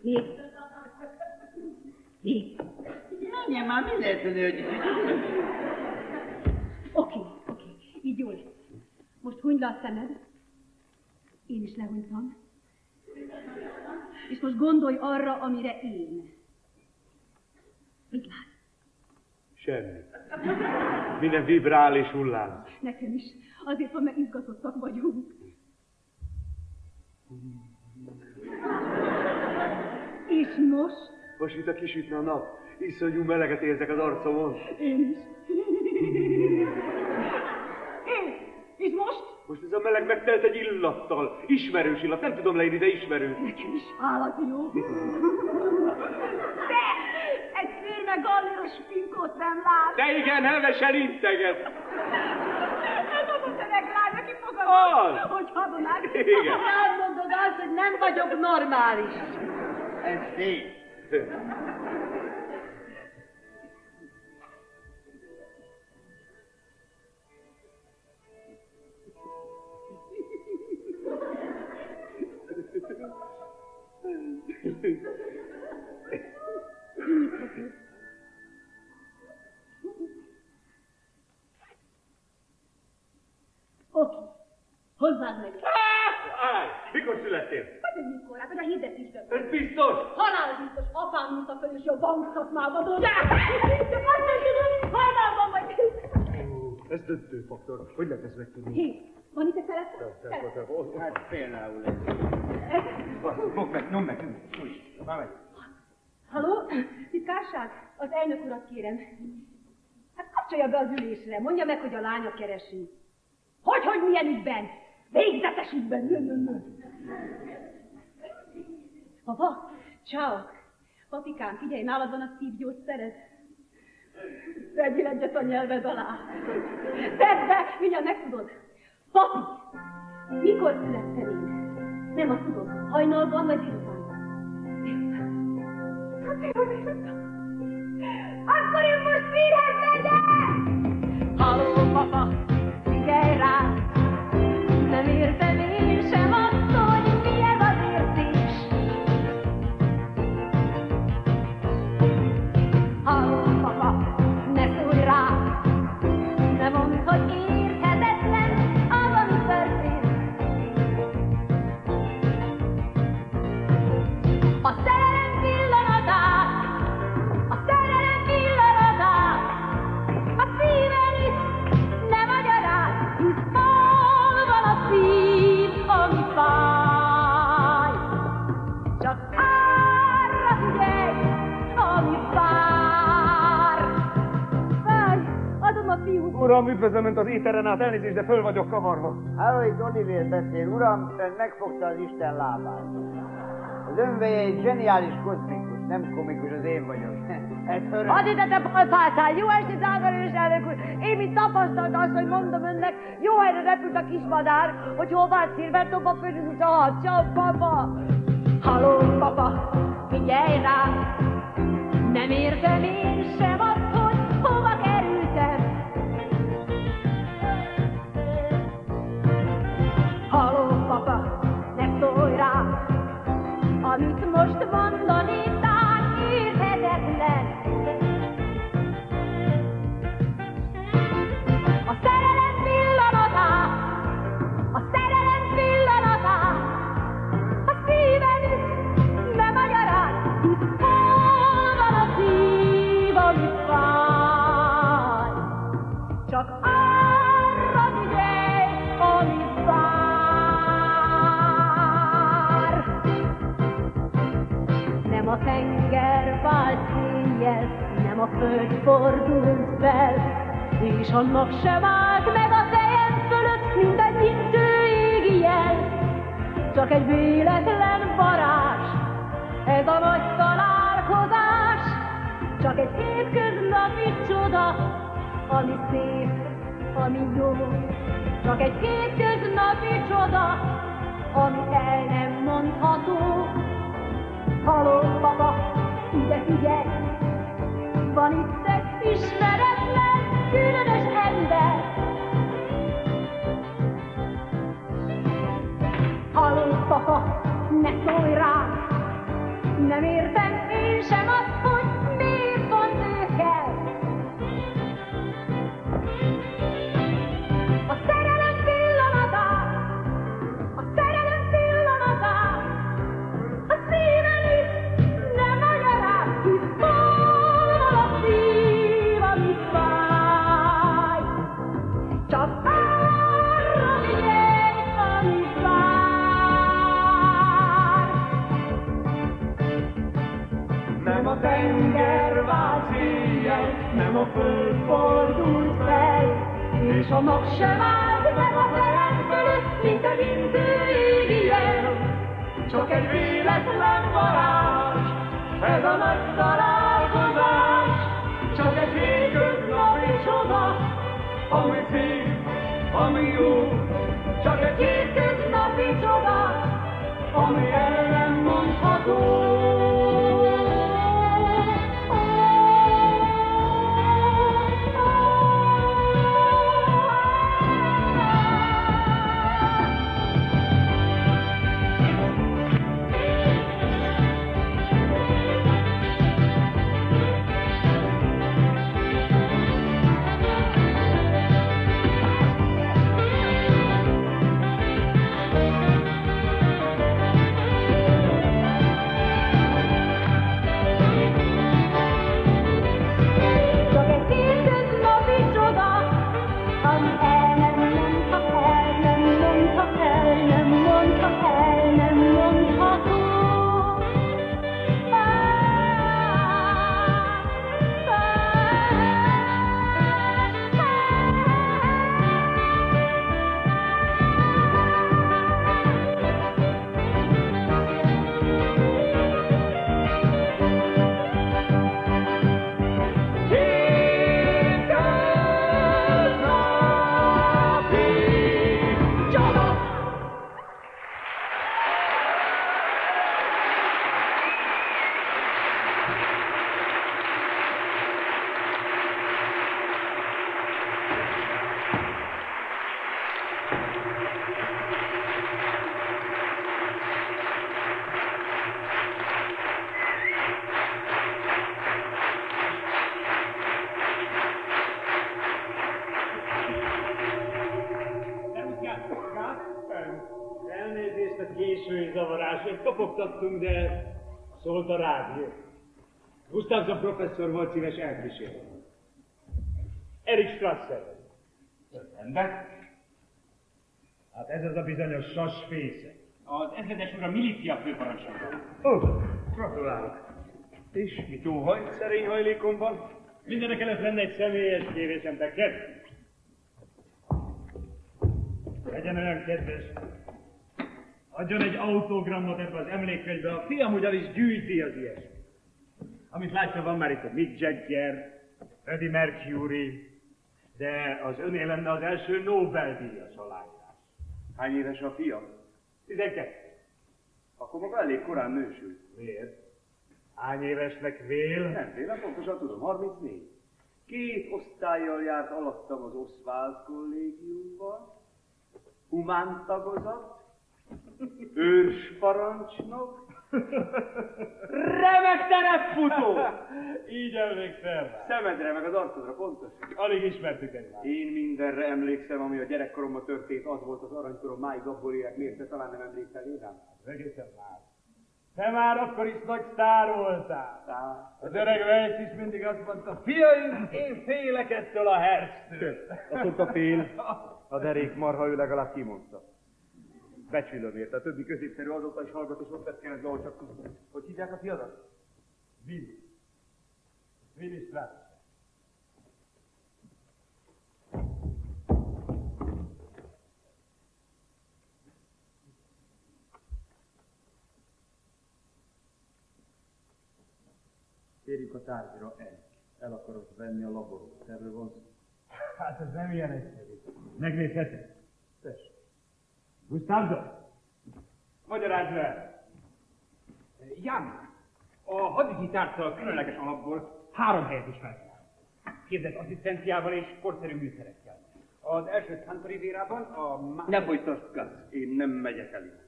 Még. Még. Menjen már, mi lehet a? Oké, oké, így jó lesz. Most hunyd le a szemed. Én is lehunytam. És most gondolj arra, amire én. Mit látsz? Semmi. Minden vibrál és hullám. Nekem is. Azért van, mert izgatottak vagyunk. És most? Most, mint a kisütne a nap, iszonyú meleget érzek az arcomon. Én is. Én? És most? Most ez a meleg megtelt egy illattal. Ismerős illat, nem tudom leírni, de ismerős. Nekem is állati jó. De szürme galléros pinkót nem lát. De igen, hevesen integet. Ez az az öreg lány, aki Az. fogadott, hogy hadonák. Igen. Nem mondod azt, hogy nem vagyok normális. Ez szép. Oké. Hozzád meg. Állj, mikor születtél? Hát ez mikor? Hát, hogy a hirdetésben. Ez biztos. Halál biztos, apám nyújta fel, és a bankszakmába dobják. Csak azt nem tudom, hajnalban vagy. Ez döntő faktor. Hogy lehet ezt megtudni? Hé, van itt egy telefon? Hát például ez. Fogd meg, nyomd meg, nyomd meg. Már megy. Halló? Titkárság? Az elnök urat kérem. Hát kapcsolja be az ülésre, mondja meg, hogy a lánya keresi. Hogy, hogy milyen ügyben? Végzetes ügyben, nő, nő, nő. Papa, ciao. Papikám, figyelj, nálad van a szívgyógyszered? Vegyél egyet a nyelved alá. Tedd be, mindjárt megtudod. Papi, mikor születtem én? Nem azt tudom, hajnalban vagy délután? Akkor én most mihez megyek? Halló, papa! salir Uram, üdvözlöm Önt az éteren át, elnézést, de föl vagyok kavarva. Itt Oliver beszél. Uram, ön megfogta az Isten lábát. Az önveje egy zseniális kozmikus, nem komikus, az én vagyok. Hadd ide, te balfászál! Jó estét, Ágarős elnök úr! Én, mint tapasztalt azt, hogy mondom önnek, jó helyre repült a kismadár, hogy hol vált Szilvertop a főzőt a hat. Ciao, papa! Halló, papa, figyelj rám! Nem értem én sem azt, Amit föld fordult fel, és annak sem állt meg a fejem fölött, mint egy intőégi jel. Csak egy véletlen varázs, ez a nagy találkozás, csak egy hétköznapi csoda, ami szép, ami jó. Csak egy hétköznapi csoda, ami el nem mondható. Haló, papa, ide figyelj! Van itt egy ismeretlen, különös ember. Halló, papa, ne szólj rá! Nem értem én sem azt, a föld fordult fel, És a nap sem állt meg a fejem fölött, mint egy intőégi jel. csak egy véletlen varázs, ez a nagy találkozás, csak egy hétköznapi csoda, ami szép, ami jó, csak egy hétköznapi csoda, ami el nem mondható. Kopogtattunk, de szólt a rádió. Gustafsson professzor volt szíves elkísérni. Erik Strasser. Rendben. Hát ez az a bizonyos sas fésze. Az ezredes úr a milícia főparancsnoka. Ó, oh, gratulálok. És mit óhajt szerény hajlékomban? Mindenek előtt lenne egy személyes kérésem neked. Legyen olyan kedves. Adjon egy autogramot ebbe az emlékkönyvbe. A fiam ugyanis gyűjti az ilyesmit. Amit látja, van már itt a Mick Jagger, Freddie Mercury, de az öné lenne az első Nobel-díjas aláírás. Hány éves a fia? 12. Akkor maga elég korán nősült. Miért? Hány évesnek vél? Nem véle, pontosan tudom, 34. Két osztályjal járt alattam az Oswald kollégiumban, humán őrsparancsnok, remek terepfutó! Így emlékszel rá. Szemedre, meg az arcodra, pontos. Alig ismertük egymást. Én mindenre emlékszem, ami a gyerekkoromban történt, az volt az aranykorom máig gabboriák mérte, talán nem emlékszel én rám. Egészen már. Te már akkor is nagy sztár voltál. Tá. Az öreg Vejc is mindig azt mondta, fiaim, én félek ettől a herctől. Azt mondta fél, a derék marha ő legalább kimondta. Becsülöm érte, a többi középszerű azóta is hallgat, és ott vett keresztbe, ahol csak Hogy hívják a fiadat? Willy. Willy Strass. Térjük a tárgyra, egy. El akarod venni a laborot, erről van szó. Hát ez nem ilyen egyszerű. Megnézheted? Tessék. Gustavdo, magyarázd le! Jan, a hadügyi tárca különleges alapból három helyet is felkínál. Képzett asszisztenciával és korszerű műszerekkel. Az első Santa Rivérában, a má... Ne folytasd, Gus, én nem megyek el ide.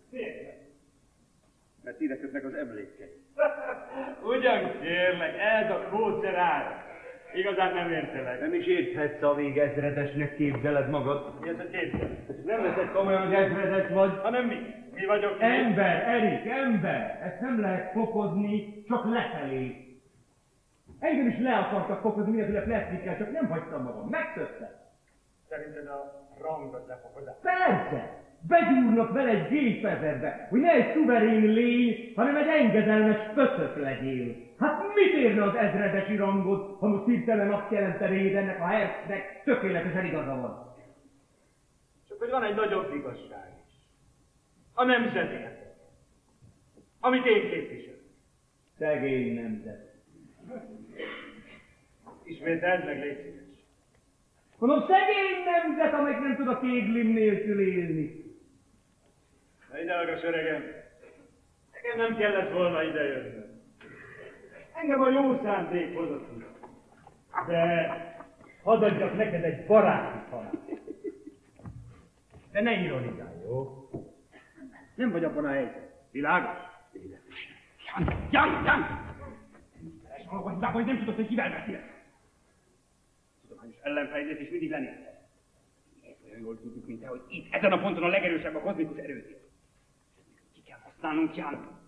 Mert ide kötnek az emlékei. Ugyan kérlek, ez a kószerár. Igazán nem értelek. Nem is érthetsz a végezredesnek képzeled magad. Mi ez a képzel? Nem veszed komolyan, hogy ezredes vagy. Hanem mi? Mi vagyok? mi? Ember, Erik, ember! Ezt nem lehet fokozni, csak lefelé. Engem is le akartak fokozni mindenféle plastikkel, csak nem hagytam magam. Megszöktem. Szerinted a rang az lefokozás? Persze! Begyúrnak vele egy gépezerbe, hogy ne egy szuverén lény, hanem egy engedelmes pötök legyél. Hát mit érne az ezredesi rangot, ha most hirtelen azt jelentenéd ennek a hercnek tökéletesen igaza van? Csak hogy van egy nagyobb igazság is. A nemzedék. Amit én képviselek. Szegény nemzet. Ismételd meg, légy szíves. Mondom, szegény nemzet, amelyik nem tud a kéglim nélkül élni. Na ide öregem. Nekem nem kellett volna ide jönni. Engem a jó szándék hozott. De hadd adjak neked egy baráti tanácsot. De ne ironizálj, jó? Nem vagy abban a helyzetben. Világos? Jan, Jan, Jan! Keres valahogy hibába, hogy nem tudod, hogy kivel beszél. Tudományos ellenfejlődés mindig lennél. Miért olyan jól tudjuk, mint te, hogy itt, ezen a ponton a legerősebb a kozmikus erőzés. Ki kell használnunk, Jan.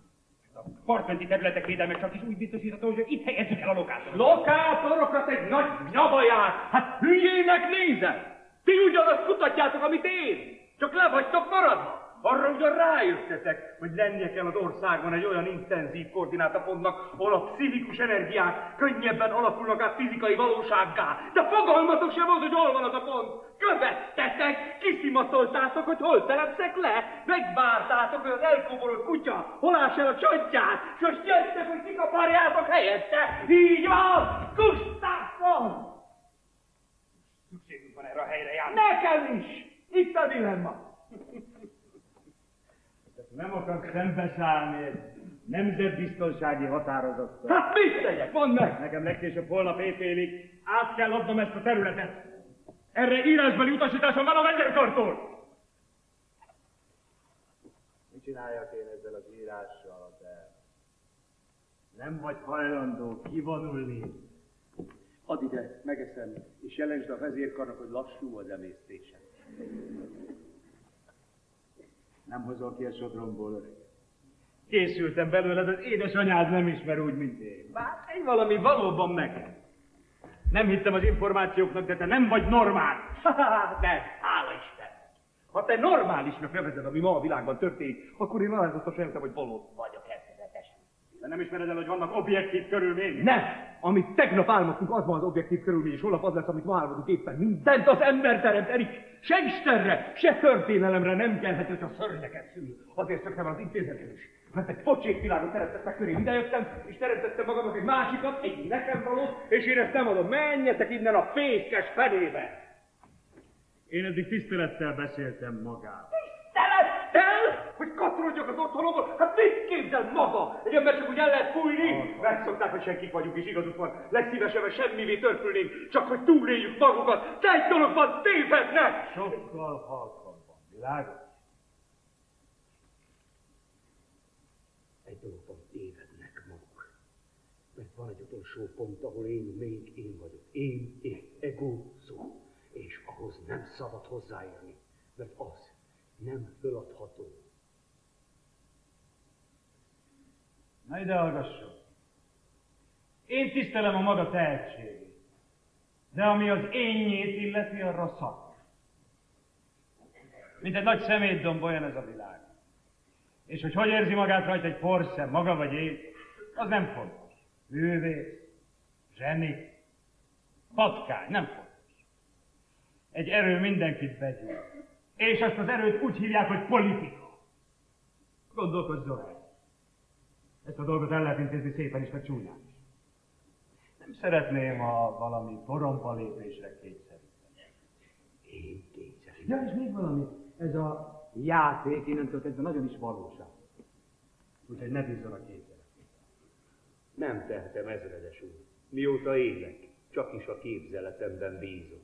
A partmenti területek védelme csak is úgy biztosítható, hogy itt helyezzük el a lokátorokat. Lokátorokat egy nagy nyavaját! Hát hülyének nézem! Ti ugyanazt kutatjátok, amit én! Csak le vagytok maradva! Arra ugyan rájöttetek, hogy lennie kell az országban egy olyan intenzív koordinátapontnak, ahol a pszichikus energiák könnyebben alakulnak át fizikai valósággá. De fogalmatok sem volt, hogy hol van az a pont. Követtetek, kiszimatoltátok, hogy hol telepszek le, megvártátok, hogy az elkoborult kutya hol el a csodját, és most jöttek, hogy kikaparjátok helyette. Így van! Gustafsson! Szükségünk van erre a helyre, Jan. Nekem is! Itt a dilemma. Nem akar szembeszállni egy nemzetbiztonsági határozattal. Hát mit tegyek? Mondd meg! Nekem legkésőbb holnap éjfélig át kell adnom ezt a területet. Erre írásbeli utasításom van a vezérkartól! Mit csináljak én ezzel az írással, de nem vagy hajlandó kivonulni. Add ide, megeszem, és jelentsd a vezérkarnak, hogy lassú az emésztése. Nem hozol ki a sodromból, öreg. Készültem belőled, az édesanyád nem ismer úgy, mint én. Bár egy valami valóban meg. Nem hittem az információknak, de te nem vagy normál. de, hála Isten. Ha te normálisnak nevezed, ami ma a világban történik, akkor én alázatos értem, hogy bolond vagyok. De nem ismered el, hogy vannak objektív körülmények? Nem! Amit tegnap álmodtunk, az van az objektív körülmény, és holnap az lesz, amit ma álmodunk éppen. Mindent az ember teremt, Erik. Se Istenre, se történelemre nem kellhet, hogy a szörnyeket szül. Azért szöktem az intézetet is. Mert egy pocsék világot teremtettek köré. Idejöttem, és teremtettem magamnak egy másikat, egy nekem valót, és én ezt nem adom. Menjetek innen a fészkes fenébe! Én eddig tisztelettel beszéltem magát. Tisztelettel? Hogy katrodjak az otthonomból? Hát mit képzel maga? Egy ember csak úgy el lehet fújni? Megszokták, hogy senkik vagyunk, és igazuk van. Legszívesebben semmivé törpülnénk, csak hogy túléljük magukat. De egy dologban tévednek! Sokkal halkabban, világos? Egy dologban tévednek maguk. Mert van egy utolsó pont, ahol én még én vagyok. Én, én, ego, szó. És ahhoz nem szabad hozzáérni, mert az nem föladható. Na ide hallgasson. Én tisztelem a maga tehetségét, de ami az énjét illeti, arra szak. Mint egy nagy szemétdomb olyan ez a világ. És hogy hogy érzi magát rajta egy porszem, maga vagy én, az nem fontos. Művész, zseni, patkány, nem fontos. Egy erő mindenkit begyűjt. És azt az erőt úgy hívják, hogy politika. Gondolkozzon el. Ezt a dolgot el lehet intézni szépen is, meg csúnyán is. Nem szeretném, ha valami poromba lépésre kényszeríteni. Én kényszerítem. Ja, és még valami. Ez a játék innentől kezdve nagyon is valóság. Úgyhogy ne bízzon a kényszerek. Nem tehetem, ezredes úr. Mióta élek, csak is a képzeletemben bízom.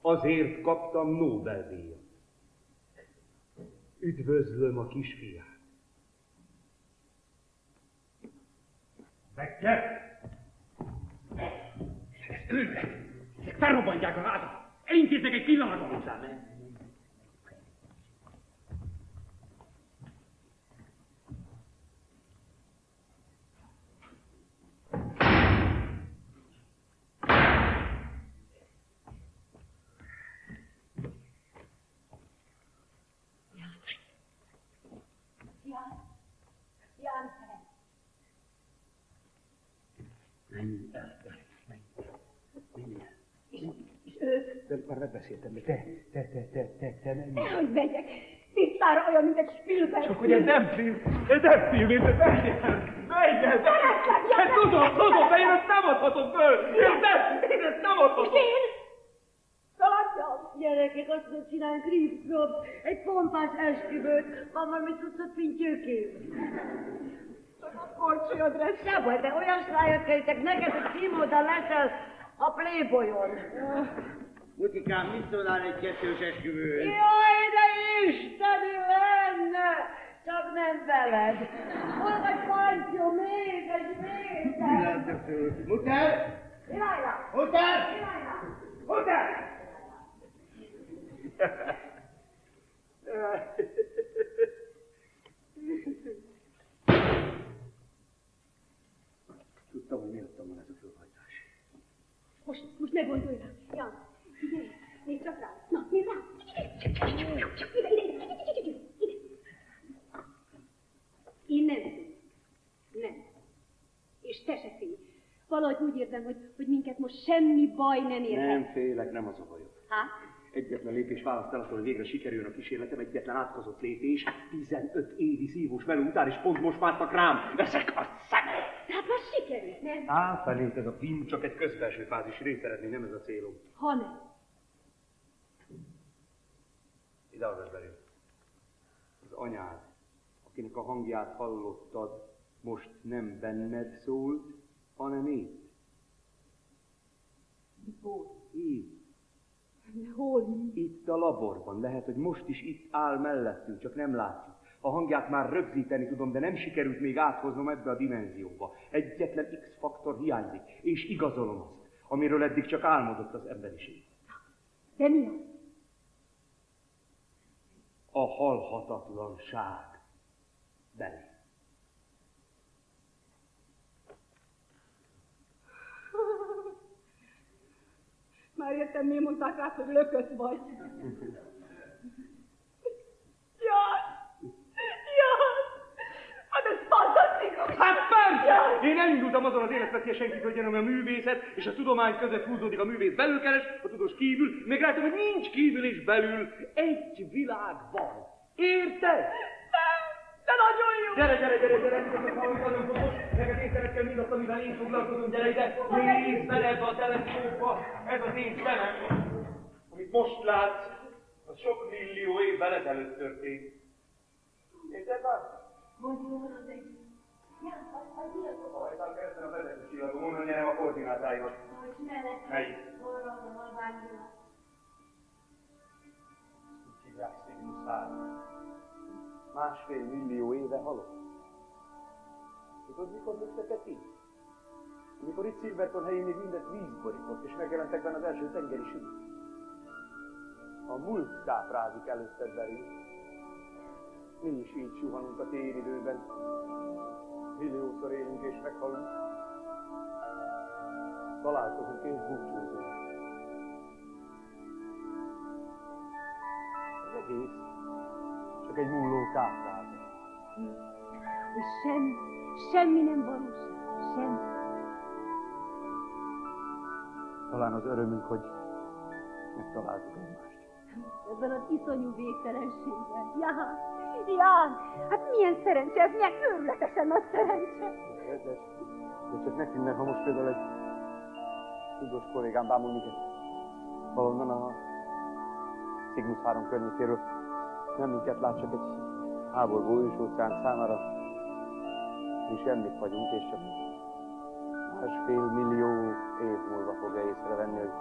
Azért kaptam Nobel-díjat. Üdvözlöm a kisfiát. Becker! Ülnek! Ezek felrobbantják a házat! Elintéznek egy pillanatban hozzám! Jan, Jan, Menj el, menj, menj el. és ők? De már megbeszéltem, de te, te, te, te, te, te menj el. Hogy megyek? Tisztára olyan, mint egy Spielberg. Csak hogy ez nem film, ez nem film, ez menj el! Menj el! Szeretlek, Jan! Hát tudom, tudom, de én ezt nem adhatom föl! Érted? Én ezt nem adhatom! Én? Szaladjam! Gyerekek, azt mondja, csináljunk Ripsprop, egy pompás esküvőt, van valami cuccot pintyőkép. Csak a korcsolyod lesz. Ne baj, de olyan slájot kerítek neked, hogy címoldal leszel a Playboyon. Mutikám, mit szólnál egy kettős esküvőhöz? Jaj, de isteni lenne! Csak nem veled. Hol vagy Pantyó, még egy, még egy. Muter! Irányra! Muter! Irányra! Muter! Tudtam, hogy miattam van ez a fölhajtás. Most, most ne gondolj rá. Jan, figyelj, nézd csak rá. Na, nézd rá. Ide, ide, ide, ide, ide, ide. Én nem félek. Nem. És te se félj. Valahogy úgy érzem, hogy, hogy minket most semmi baj nem érhet. Nem félek, nem az a bajom. Hát? Egyetlen lépés választ el hogy végre sikerüljön a kísérletem, egyetlen átkozott lépés, 15 évi szívós velő után, és pont most vártak rám. Veszek a szemed! Tehát már sikerült, nem? Á, felét ez a film csak egy közbelső fázis részt szeretné, nem ez a célom. Ha nem. Ide hallgass belém. Az anyád, akinek a hangját hallottad, most nem benned szólt, hanem itt. Hol? Itt. Hol? Itt a laborban. Lehet, hogy most is itt áll mellettünk, csak nem látjuk. A hangját már rögzíteni tudom, de nem sikerült még áthoznom ebbe a dimenzióba. Egyetlen X-faktor hiányzik, és igazolom azt, amiről eddig csak álmodott az emberiség. De mi az? A halhatatlanság belé. Már értem, miért mondták rá, hogy lökött vagy. Jaj! Jaj! Hát ez fantasztikus! Hát persze! Én elindultam azon az életveszélyes senkiföldjén, ami a művészet és a tudomány között húzódik a művész belülkeres, a tudós kívül, még látom, hogy nincs kívül és belül, egy világ van. Érted? De nagyon jó! Gyere, gyere, gyere, gyere, nagyon fontos. Neked észrevett kell mindazt, amivel én foglalkozom, gyere ide, nézd bele ebbe a teleszkópba, ez az én szemem. Amit most látsz, az sok millió évvel ezelőtt történt. Érted már? Rajtam kezdve a vezető csillagú, mondom, gyere a koordinátáimat. Melyik? Úgy hívják Cygnus 3. Másfél millió éve halott. Tudod, mikor nőttek ki? Amikor itt Silverton helyén még mindent víz borított, és megjelentek benne az első tengeri sűrű. A múlt táprázik előtted belül. Mi is így suhanunk a téridőben. Milliószor élünk és meghalunk. Találkozunk és búcsúzunk. Az egész csak egy múló táprázik. És semmi, semmi nem valóság. Semmi. Talán az örömünk, hogy megtaláltuk egymást. Ebben az iszonyú végtelenségben. Ján, Ján, hát milyen szerencse ez, milyen őrületesen nagy szerencse. De, de, csak nekünk, mert ha most például egy tudós kollégám bámul minket valonnan a Cygnus 3 környékéről, nem minket lát, csak egy háborgó ősóceán számára. Mi semmit vagyunk, és csak másfél millió év múlva fogja észrevenni, hogy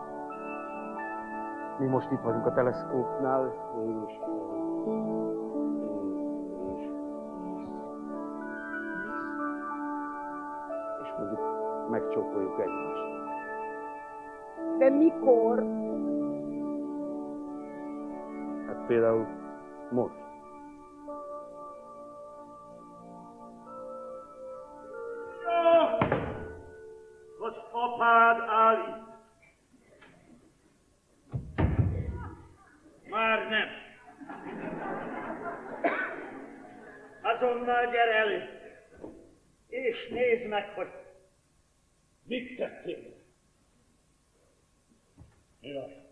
mi most itt vagyunk a teleszkópnál, és megcsókoljuk egymást. De mikor? Hát például most. Az apád áll itt. Már nem. Azonnal gyere elő, és nézd meg, hogy mit tettél. Jaj.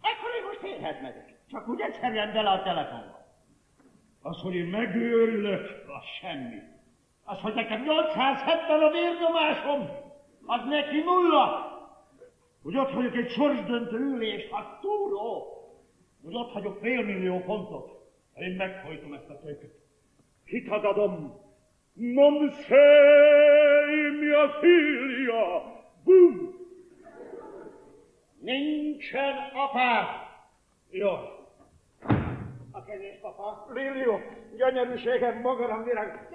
Ekkor én most térhet meg. Csak úgy bele a telefonba. Az, hogy én megőrülök, az semmi. Az, hogy nekem 870 a vérnyomásom, az neki nulla. Hogy ott vagyok egy sorsdöntő ülést, az túró. Hogy ott hagyok félmillió fontot. Én meghajtom ezt a tőköt. Kit adom? Non sei mia figlia. Bum! Nincsen apád. Jó. Kevés papa. Lilió, gyönyörűségem, magaram virág.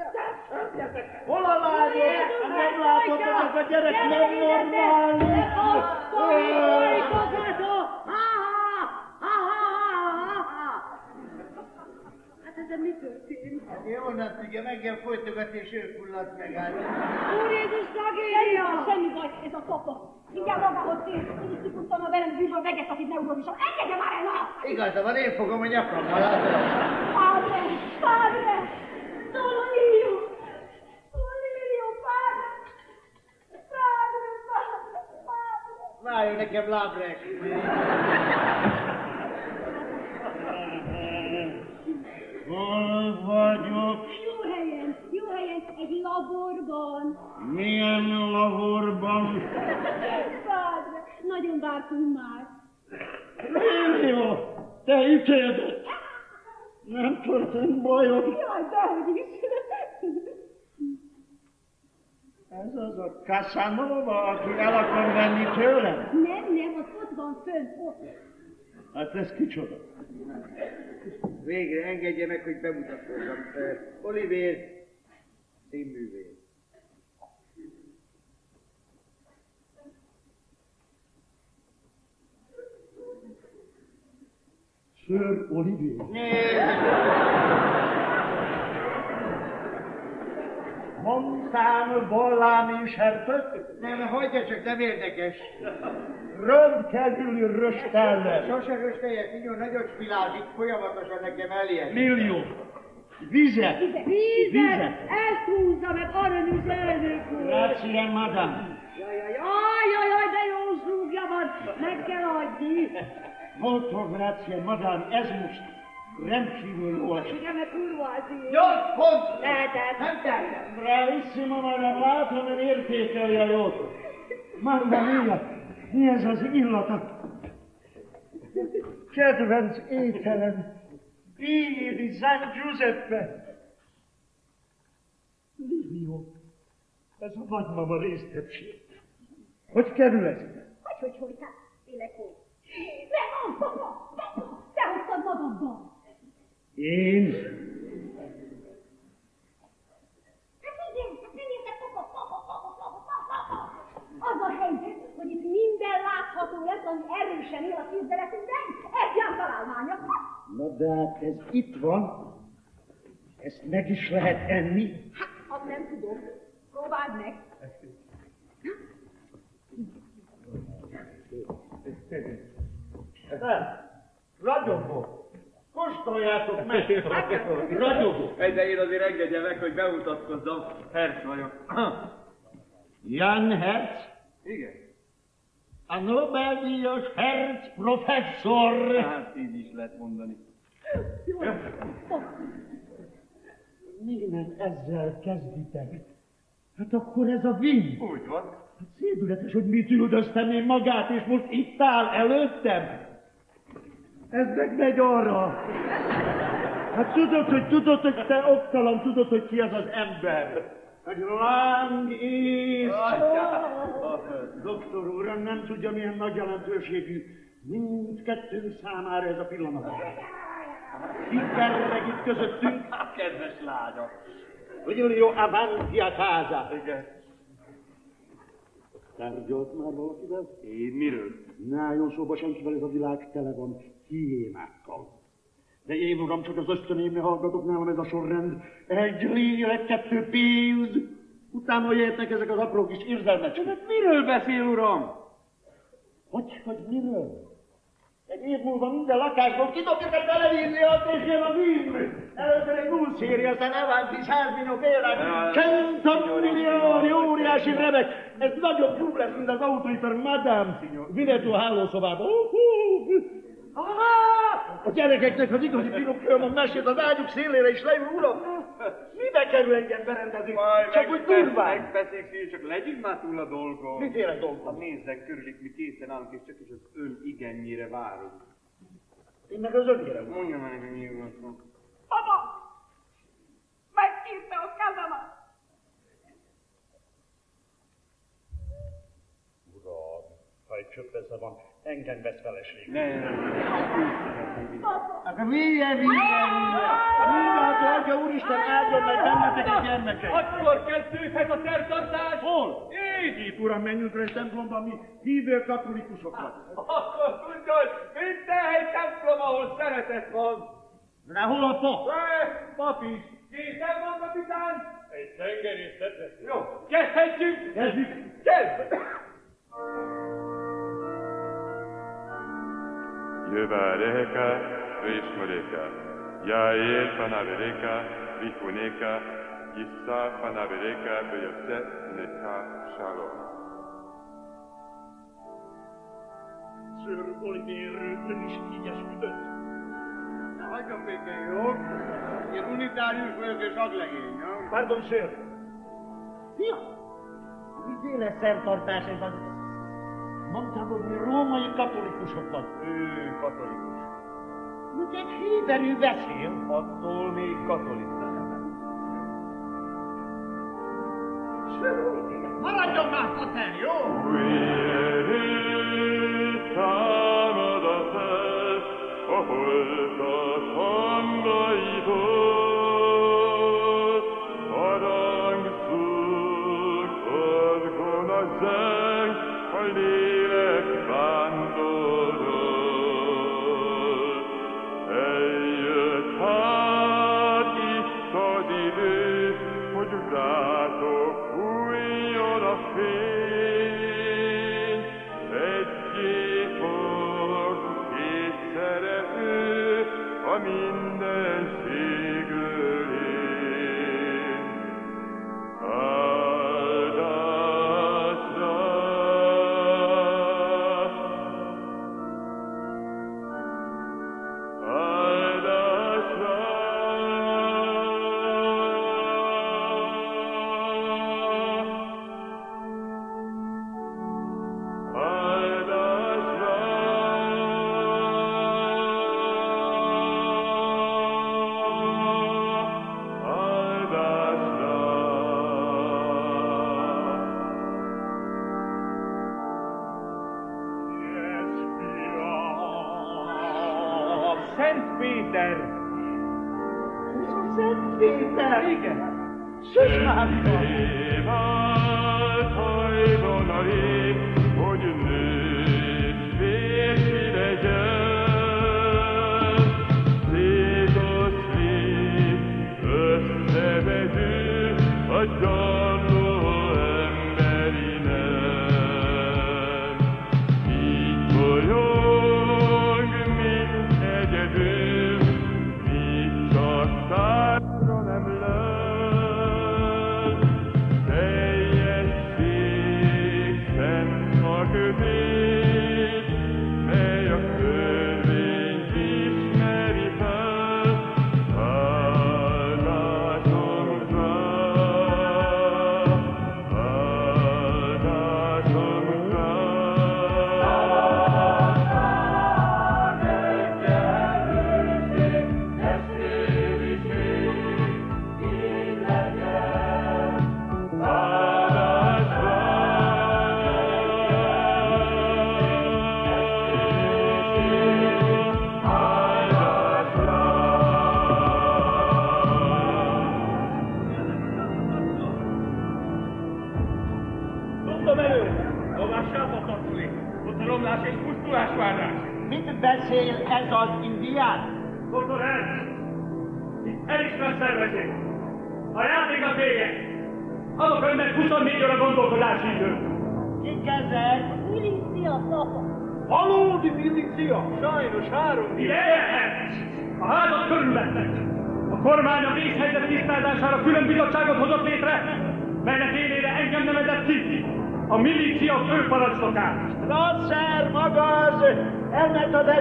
Gyertek! Hol a lányok? Nem látod, hogy ez a gyerek nem normális. Hát ezen mi történt? Jó, onnan tudja, megjen folytogatni, és ő fulladt meg át. Úr Jézus, tragédia! Semmi baj, ez a papa. Mindjárt magához tér, így kifuttam a velem bűnből vegetativ neurózisam. Engedje már el, na! Igaza van, én fogom a nyakammal? Padre, padre! Solo io! Solo io, padre! Padre, padre, padre! Várjon nekem lábra esküvő. Hol vagyok? Helyen, egy laborban. Milyen laborban? Padre, nagyon vártunk már. Lilió, te ítéldet! Nem történt bajod. Jaj, dehogy is. Ez az a Casanova, aki el akar venni tőlem? Nem, nem, az ott van fönt, ott. Hát ez kicsoda? Végre engedje meg, hogy bemutatkozzam. Uh, Oliver, színművész. Sir Olivier. Mondtál valami sertött? Nem, hagyja csak, nem érdekes. Rendkívüli röstelle. Sose rösteljek, nagyon nagyot spilázik, folyamatosan nekem eljön. Millió. Vizet. Vízet! Ezt húzza meg, aranyos elnök úr! Grazie, madame. Jaj, jaj, jaj, jaj, de jó zsúgja van! Meg kell adni! Molto grazie, madame. Ez most rendkívül jó esik. Igen, mert kurva az így. Jó, pont! Lehetett. Nem tehetem. Bravissimo, madame, látom, hogy értékeli a jót. Mamma mia, mi ez az illata? Kedvenc ételem. Vini di San Giuseppe. Livio, ez a nagymama résztepség. Hogy kerül ez? Hogy, hogy, hogy, hát, tényleg hogy? Nem, papa, papa, te hoztad magaddal. Én? Hát igen, hát nem érted, papa, papa, papa, papa, papa, papa. Az a helyzet, minden látható lesz, ami erősen él a képzeletünkben, egy ilyen találmánya. Na de hát ez itt van. Ezt meg is lehet enni. Hát, azt nem tudom. Próbáld meg. Nem, ragyogó. Kóstoljátok meg. Ragyogó. Egy, de én azért engedje meg, hogy bemutatkozzam. Herc vagyok. Jan Herz, Igen. A Nobel-díjas Herz professzor. Hát így is lehet mondani. Mi nem ezzel kezditek? Hát akkor ez a vin. Úgy van. Hát szédületes, hogy mit üldöztem én magát, és most itt áll előttem. Ez meg megy arra. Hát tudod, hogy tudod, hogy te oktalan, tudod, hogy ki az az ember. Hogy lang is. Doktor úr, nem tudja, milyen nagy jelentőségű mindkettőnk számára ez a pillanat. Kerreg itt közöttünk. Kedves lánya. Giulio avanti a casa. Igen. Tárgyalt már valakivel? Én miről? Ne álljon szóba senkivel, ez a világ tele van hiénákkal. De én, uram, csak az ösztönémre hallgatok, nálam ez a sorrend. Egy lélek, kettő pénz. Utána jöhetnek ezek az apró kis érzelmecskek. Hát miről beszél, uram? Hogy, hogy miről? Egy év múlva minden lakásból kidobjuk a televíziót, és jön a víz. Először egy buszéri, aztán Avanti, Sármino, Bérák, Cento millióni, óriási remek. Ez nagyobb lesz, mint az autóipar, Madame Signor. Vinető hálószobába. A gyerekeknek az igazi Pinocchio mesét az ágyuk szélére is leül, uram. Mibe kerül egy ilyen berendezés? Csak úgy durván. Megbeszéljük, csak legyünk már túl a dolgon. Miféle dolgon? Hát nézzen körül, itt mi készen állunk, és csak is az ön igennyire várunk. Én meg az önére Mondja már nekem, mi van szó. Papa! Megkérte a kezemet! Uram, ha egy csöppeze van, engem vesz feleség. Ne, ne, Akkor milyen, milyen, milyen. Mindenható adja Úristen áldjon meg benneteket gyermekek. Akkor kezdődhet a szertartás! Hol? Így, itt, uram, menjünk rá egy templomba, mi hívő katolikusok vagyunk. Akkor tudja, hogy minden hely templom, ahol szeretet van. De hol a pap? Eh, Pap is. Készen van, kapitán? Egy tengerészetre? Jó, kezdhetjük! Kezdjük. Kezd! Jöva reka, Vishmareka, Jael Panavereka, Vifuneka, Gissa Panavereka, Böjöse, Neka, Shalom. Ön is így esküdött. Na, hagyjon békén, jó? Én unitárius vagyok és aglegény, jó? Pardon, sir. Ja, miféle szertartás ez az? Mondtam, hogy mi római katolikusok vagy. Ő katolikus. Egy héberű beszél. Attól még katolikus. Maradjon már fotel, jó?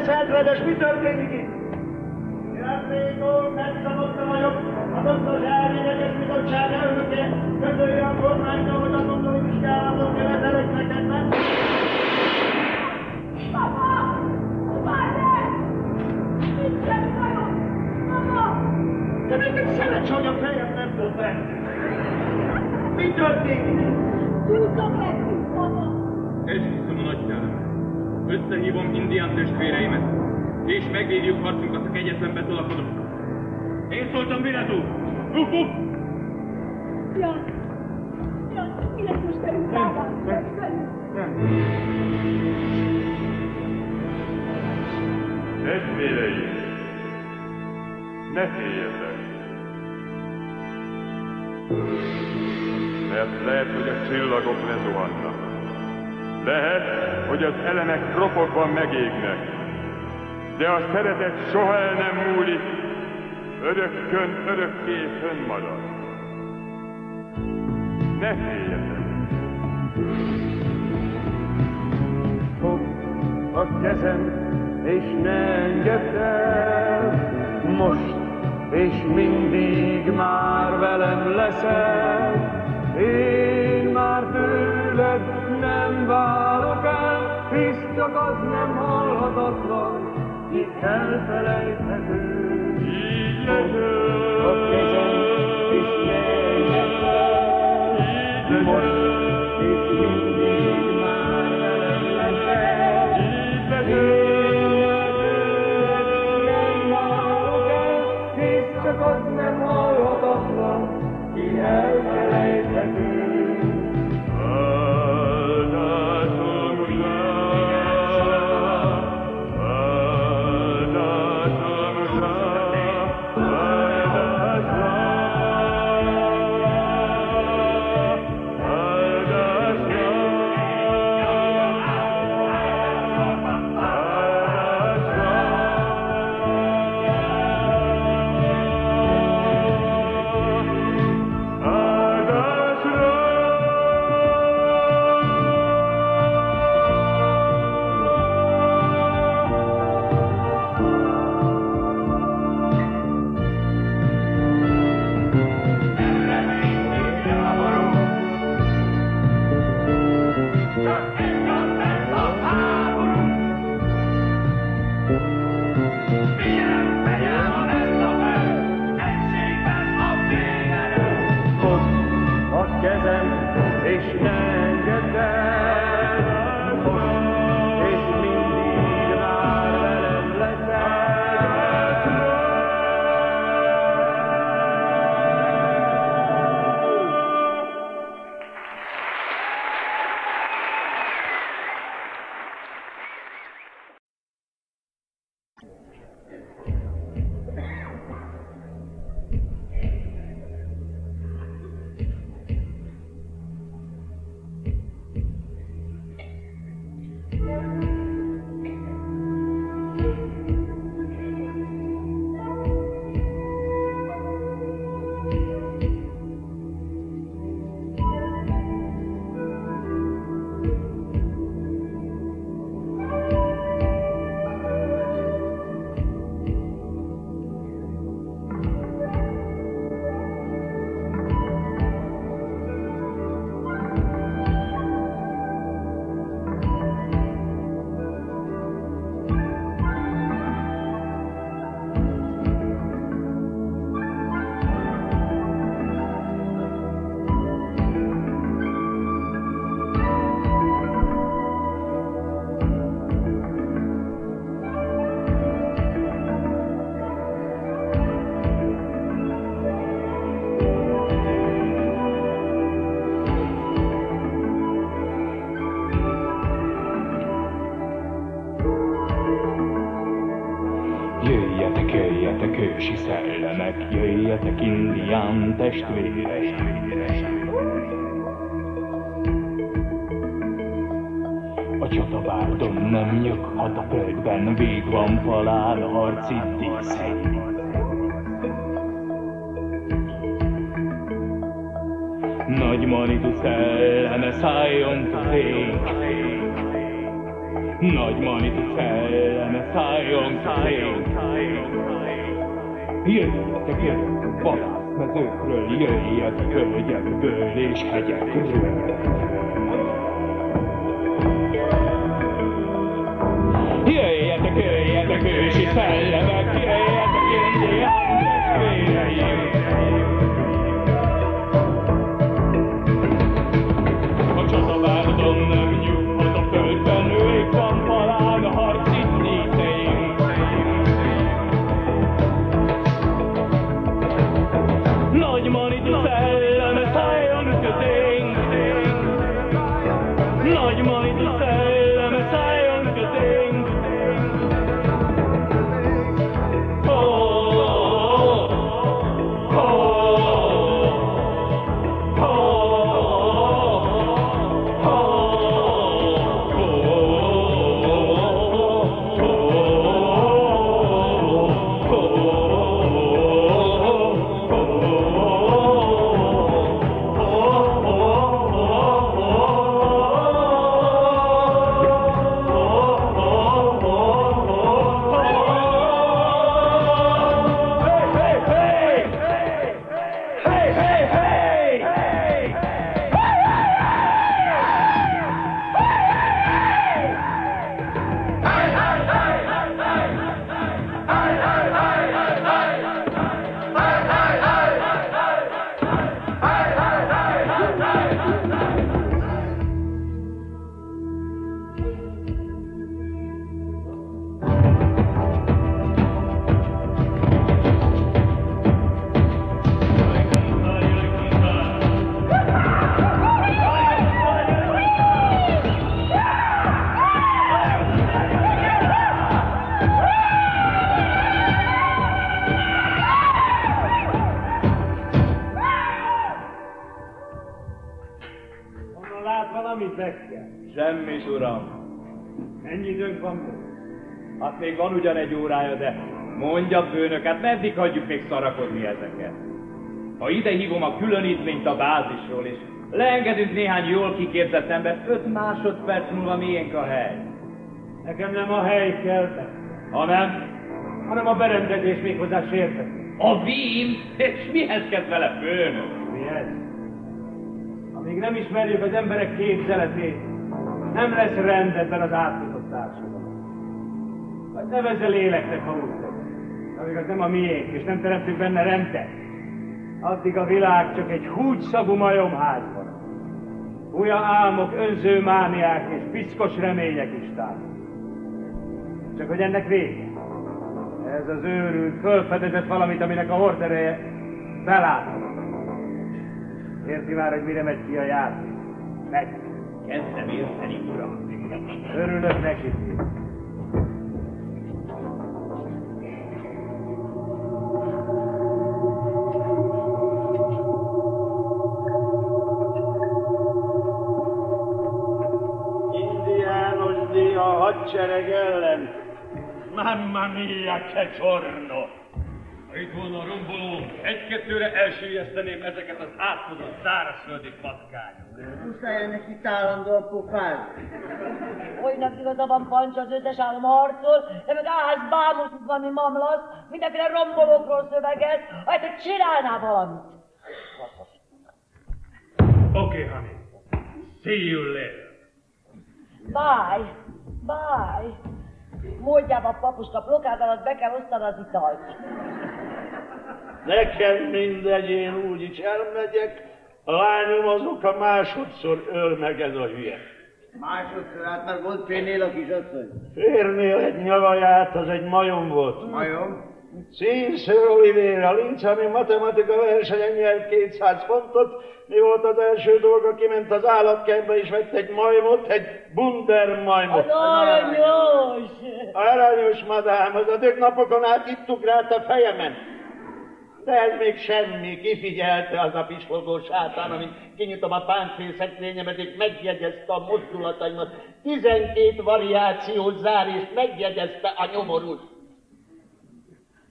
A deszeltredes, mi történik itt? Játék úr, megszabadta vagyok, a doktor elményeges bizottság elnöke, közölje a kormányra, hogy a gondoli vizsgálatot követelek neked, nem? Papa! Várj! Mit sem vagyok! Mama! De még egy szerencs, hogy a fejem nem volt be. Mi történik? Túlzok lettünk, papa! Esküszöm a nagyjának. Összehívom indián testvéreimet, és megvédjük harcunkat a kegyetlen betolakodók. Én szóltam Vinetú! Uf, uf! Jaj! Jaj, mi lesz most velünk? Mi lesz velünk? Testvéreim, ne féljetek! Mert lehet, hogy a csillagok lezuhannak. Lehet, hogy az elemek ropogva megégnek. De a szeretet soha el nem múlik, örökkön örökké fönnmarad. Ne féljetek! Fogd a kezem, és ne engedd el, most és mindig már velem leszel. Én már tőled nem válok el, hisz csak az nem halhatatlan, ki elfelejthető. Így Fogd Hát még van ugyan egy órája, de mondja főnök, hát meddig hagyjuk még szarakodni ezeket? Ha ide hívom a különítményt a bázisról, és leengedünk néhány jól kiképzett ember, öt másodperc múlva miénk a hely. Nekem nem a hely kell, Hanem hanem a berendezés méghozzá sértett. a vím, és mihez kezd vele főnök? Mihez? Amíg nem ismerjük az emberek képzeletét, nem lesz rend ebben az átkozott Vagy nevezze léleknek, szok. Amíg az nem a miénk, és nem teremtünk benne rendet, addig a világ csak egy húgyszagú majomház van. Újja álmok, önző mániák és piszkos remények is távol. Csak hogy ennek vége. Ez az őrült fölfedezett valamit, aminek a hordereje belátható. Érti már, hogy mire megy ki a játék? Megy. Kezdem érteni, uram. Örülök neki. Hadsereg ellen. Mamma mia, che giorno! Itt volna a romboló, egy-kettőre elsüllyeszteném ezeket az átkozott szárazföldi patkányokat. Muszáj ennek itt állandóan pofázni. Olynak igaza van Pancs az összes állam harcol, de meg áház bámos valami mamlasz, mindenféle rombolókról szöveget, hát hogy csinálná valamit. Oké, okay, honey. See you later. Bye, bye. Módjában papuska blokád alatt be kell osztani az italt. Nekem mindegy, én úgyis elmegyek. A lányom azóta másodszor öl meg ez a hülye. Másodszor, hát már volt férnél a kisasszony. Férnél egy nyavaját, az egy majom volt. Majom? Színszer Olivér, a Lincsámi matematika versenyen nyert 200 pontot, mi volt az első dolga, kiment az állatkertbe és vett egy majmot, egy bunder majmot. Az aranyos! Aranyos, madám, az a napokon át ittuk rá a fejemen. De ez még semmi, kifigyelte az a pislogó sátán, amint kinyitom a páncélszekrényemet, és megjegyezte a mozdulataimat. Tizenkét variációt zár, és megjegyezte a nyomorút.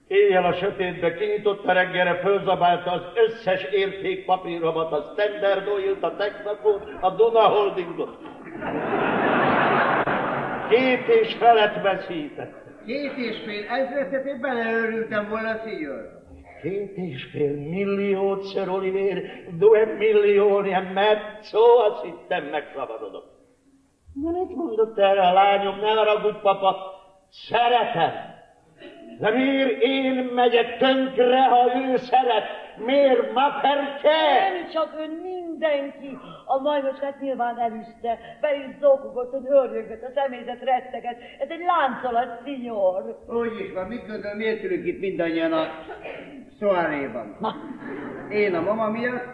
Éjjel a sötétbe kinyitotta reggelre, fölzabálta az összes értékpapíromat, a Standard Oil-t, a Texacot, a Duna Holdingot. Két és felet veszített. Két és fél ezretet én beleörültem volna, színyor. Két és fél milliót, Sir Oliver, due millióni mezzo, azt hittem megszabadodok. Na mit mondott erre a lányom, ne haragudj, papa, szeretem. De miért én megyek tönkre, ha ő szeret? Miért ma perché? Nem csak ön, mindenki. A majmocskát nyilván elüste, be is zokogott, hogy örjögött, a személyzet retteget. Ez egy láncolat, szinyor. Úgy is van, mit gondol, miért ülünk itt mindannyian a szoáréban? Én a mama miatt,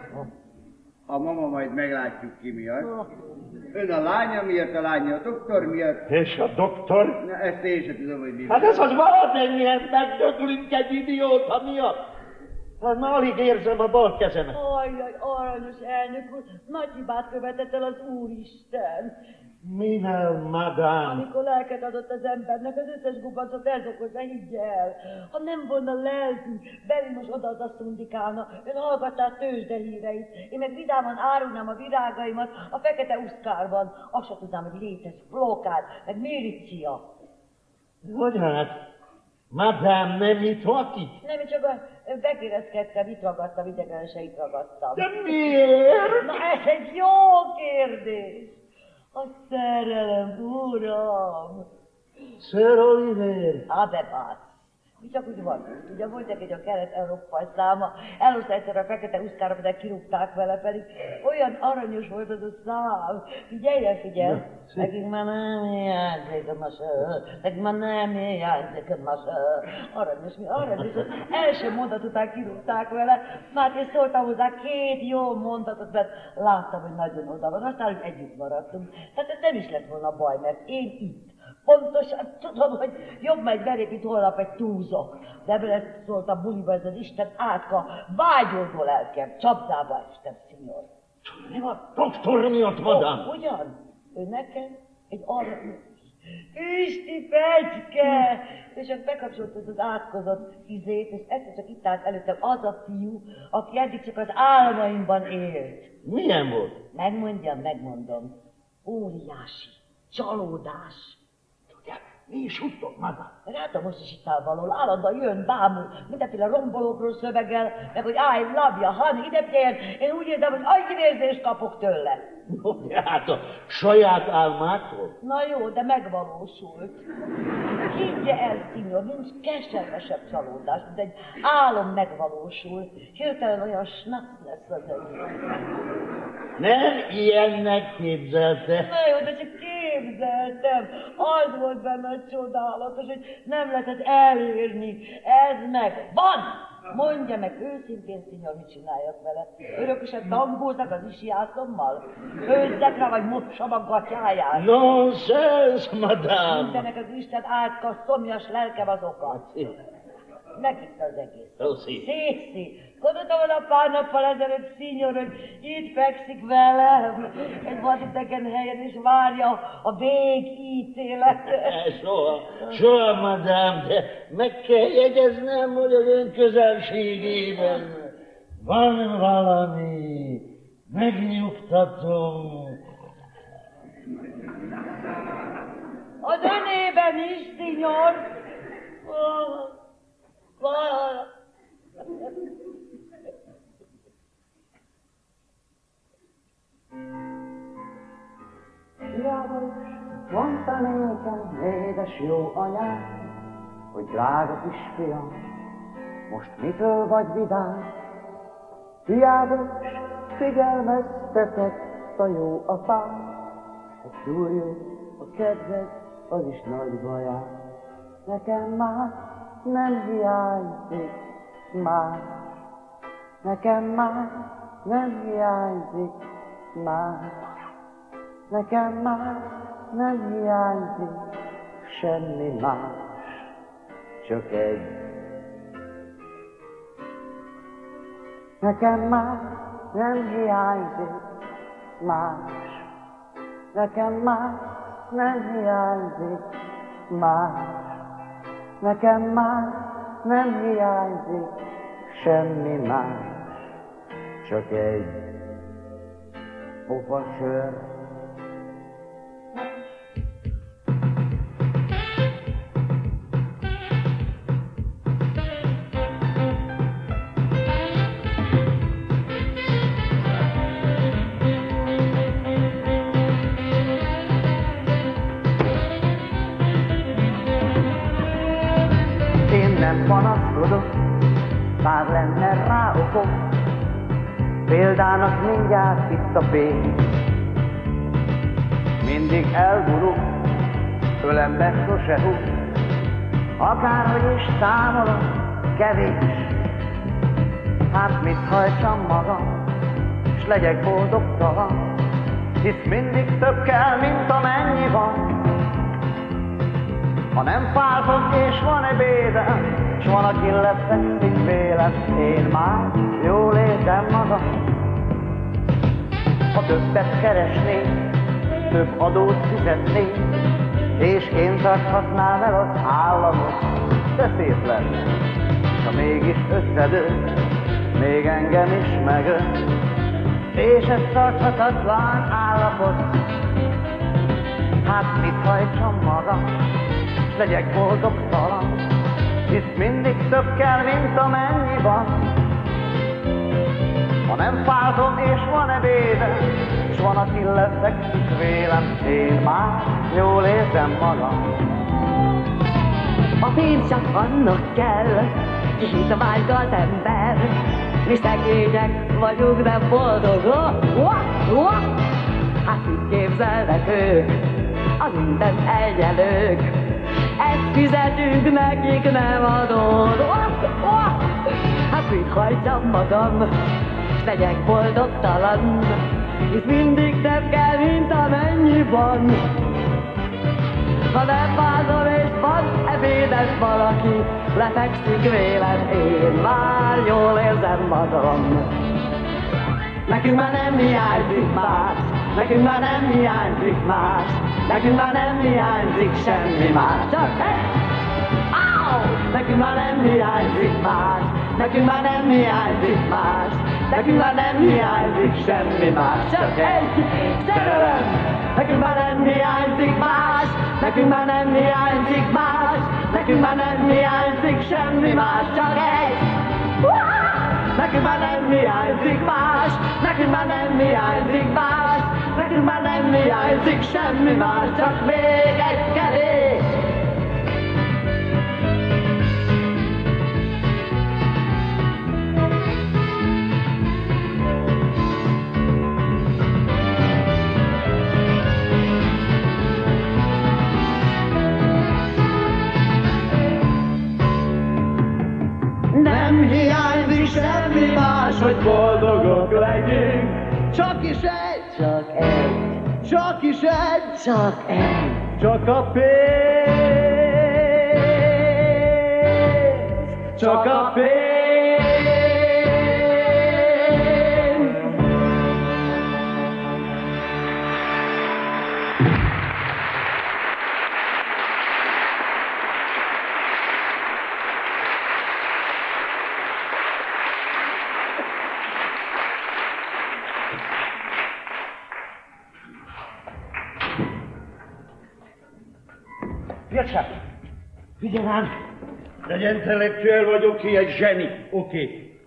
a mama majd meglátjuk ki miatt. Ön a lánya miatt, a lánya a doktor miatt. És a doktor? Na, ezt én sem tudom, hogy mi Hát ez az valamennyien megdöglünk egy idióta miatt. Hát már alig érzem a bal kezemet. Ajjaj, aranyos elnök úr, nagy hibát követett el az Úristen. Mivel, madám? Amikor lelket adott az embernek, az összes gubancot eldokozza, higgye el. Ha nem volna lelkünk, Belimos oda az indikálna, ön hallgatná a tőzsde híreit. Én meg vidáman árulnám a virágaimat a fekete uszkárban. Azt sem tudnám, hogy létezik blokád, meg milícia. Hogy hát? Madám, nem itt vakit? Nem, csak a bekérezkedtem, itt ragadtam, idegen se itt ragadtam. De miért? Na ez egy jó kérdés. A szerelem, uram. Sir Oliver. Abebát. Csak úgy van. Ugye volt egy a kelet-európai száma, elhozta egyszer a fekete uszkára, de kirúgták vele, pedig olyan aranyos volt az a szám. Figyelj, figyelj. Nekünk már nem hiányzik a masa, nekünk már nem hiányzik a masa. Aranyos, mi aranyos. Az első mondat után kirúgták vele, már én szóltam hozzá két jó mondatot, mert láttam, hogy nagyon oda van. Aztán, hogy együtt maradtunk. Tehát ez nem is lett volna baj, mert én itt Pontosan tudom, hogy jobb megy belép, itt holnap egy túlzok. De bele szólt a buliba ez az Isten átka, vágyódó lelkem, csapdába estem, szinyor. Mi van? Doktor miatt, madám? Oh, ugyan? Ő nekem egy aranyos. Isti fecske! És csak bekapcsoltad az átkozott izét, és egyszer csak itt állt előttem az a fiú, aki eddig csak az álmaimban élt. Milyen volt? Megmondjam, megmondom. Óriási, csalódás, mi is tudtok, madám? Látom most is itt áll való, állandóan jön, bámul, mindenféle rombolókról szövegel, meg hogy I love you, honey, ide tér. Én úgy érzem, hogy agyvérzést kapok tőle. No, hát a saját álmától? Na jó, de megvalósult. Higgye el, szinyor, nincs keservesebb csalódás, mint egy álom megvalósul. Hirtelen olyan snaps lesz az egész. Nem ilyennek képzelte. Na jó, de csak képzeltem. Az volt benne csodálatos, hogy nem lehetett elérni. Ez meg van! Mondja meg őszintén, szinyor, mit csináljak vele? Örökösen tangóznak az isiászommal? Főzzek rá, vagy mossam a gatyáját? Nonsense, madám! Mindenek az Isten átka, szomjas lelkem az oka. Megitt az egész. Rosszi. Szészi. Gondoltam volna pár nappal ezelőtt, szinyor, hogy itt fekszik velem egy vadidegen helyen, és várja a végítélet. Soha, soha, madám, de meg kell jegyeznem, hogy az ön közelségében van valami megnyugtató. Az önében is, szinyor. Oh, oh. János, mondta nékem, édes jó anyám, hogy drága kisfiam, most mitől vagy vidám? János, figyelmeztetett a jó apám, hogy túljó a kedved, az is nagy bajám. Nekem már nem hiányzik más. Nekem már nem hiányzik más. Nekem már nem hiányzik semmi más, csak egy. Nekem már nem hiányzik más. Nekem már nem hiányzik más. Nekem már nem hiányzik semmi más, csak egy pofa sör. Példának mindjárt itt a fény. Mindig elgurul, ölembe sose húz, akárhogy is számolom, kevés. Hát mit hajtsam magam, s legyek boldogtalan, hisz mindig több kell, mint amennyi van. Ha nem fázom és van ebédem, s van, aki lefekszik vélem, én már jól érzem magam. Ha többet keresnék, több adót fizetnék, és én tarthatnám el az államot, de szép lenne. Ha mégis összedől, még engem is megöl, és ez tarthatatlan állapot. Hát mit hajtsam magam, legyek boldogtalan, hisz mindig több kell, mint amennyi van. Ha nem fázom és van ebédem, s van, aki lefekszik vélem, én már jól érzem magam. A pénz csak annak kell, ki hit a vágyalt ember. Mi szegények vagyunk, de boldogok. Wah, wah. Hát mit képzelnek ők, a minden egyelők. Ezt fizetünk nekik, nem adod. Wah, wah. Hát mit hajtsam magam, legyek boldogtalan, hisz mindig több kell, mint amennyi van. Ha nem vázol és van ebédes valaki, lefekszik vélem, én már jól érzem magam. Nekünk már nem hiányzik más, nekünk már nem hiányzik más, nekünk már nem hiányzik semmi más, csak! Nekünk már nem hiányzik más, nekünk már nem hiányzik más, nekünk már nem hiányzik semmi más, csak egy szerelem. Nekünk már nem hiányzik más, nekünk már nem hiányzik más, nekünk már nem hiányzik semmi más, csak egy. Nekünk már nem hiányzik más, nekünk már nem hiányzik más, nekünk már nem hiányzik semmi más, csak még egy kerék. Nem hiányzik semmi más, hogy boldogok legyünk. Csak is egy, csak egy, csak is egy, csak egy, csak a pénz, csak a pénz. Figyelj rám! Egy intellektuel vagyok ki, egy zseni. Oké. Okay.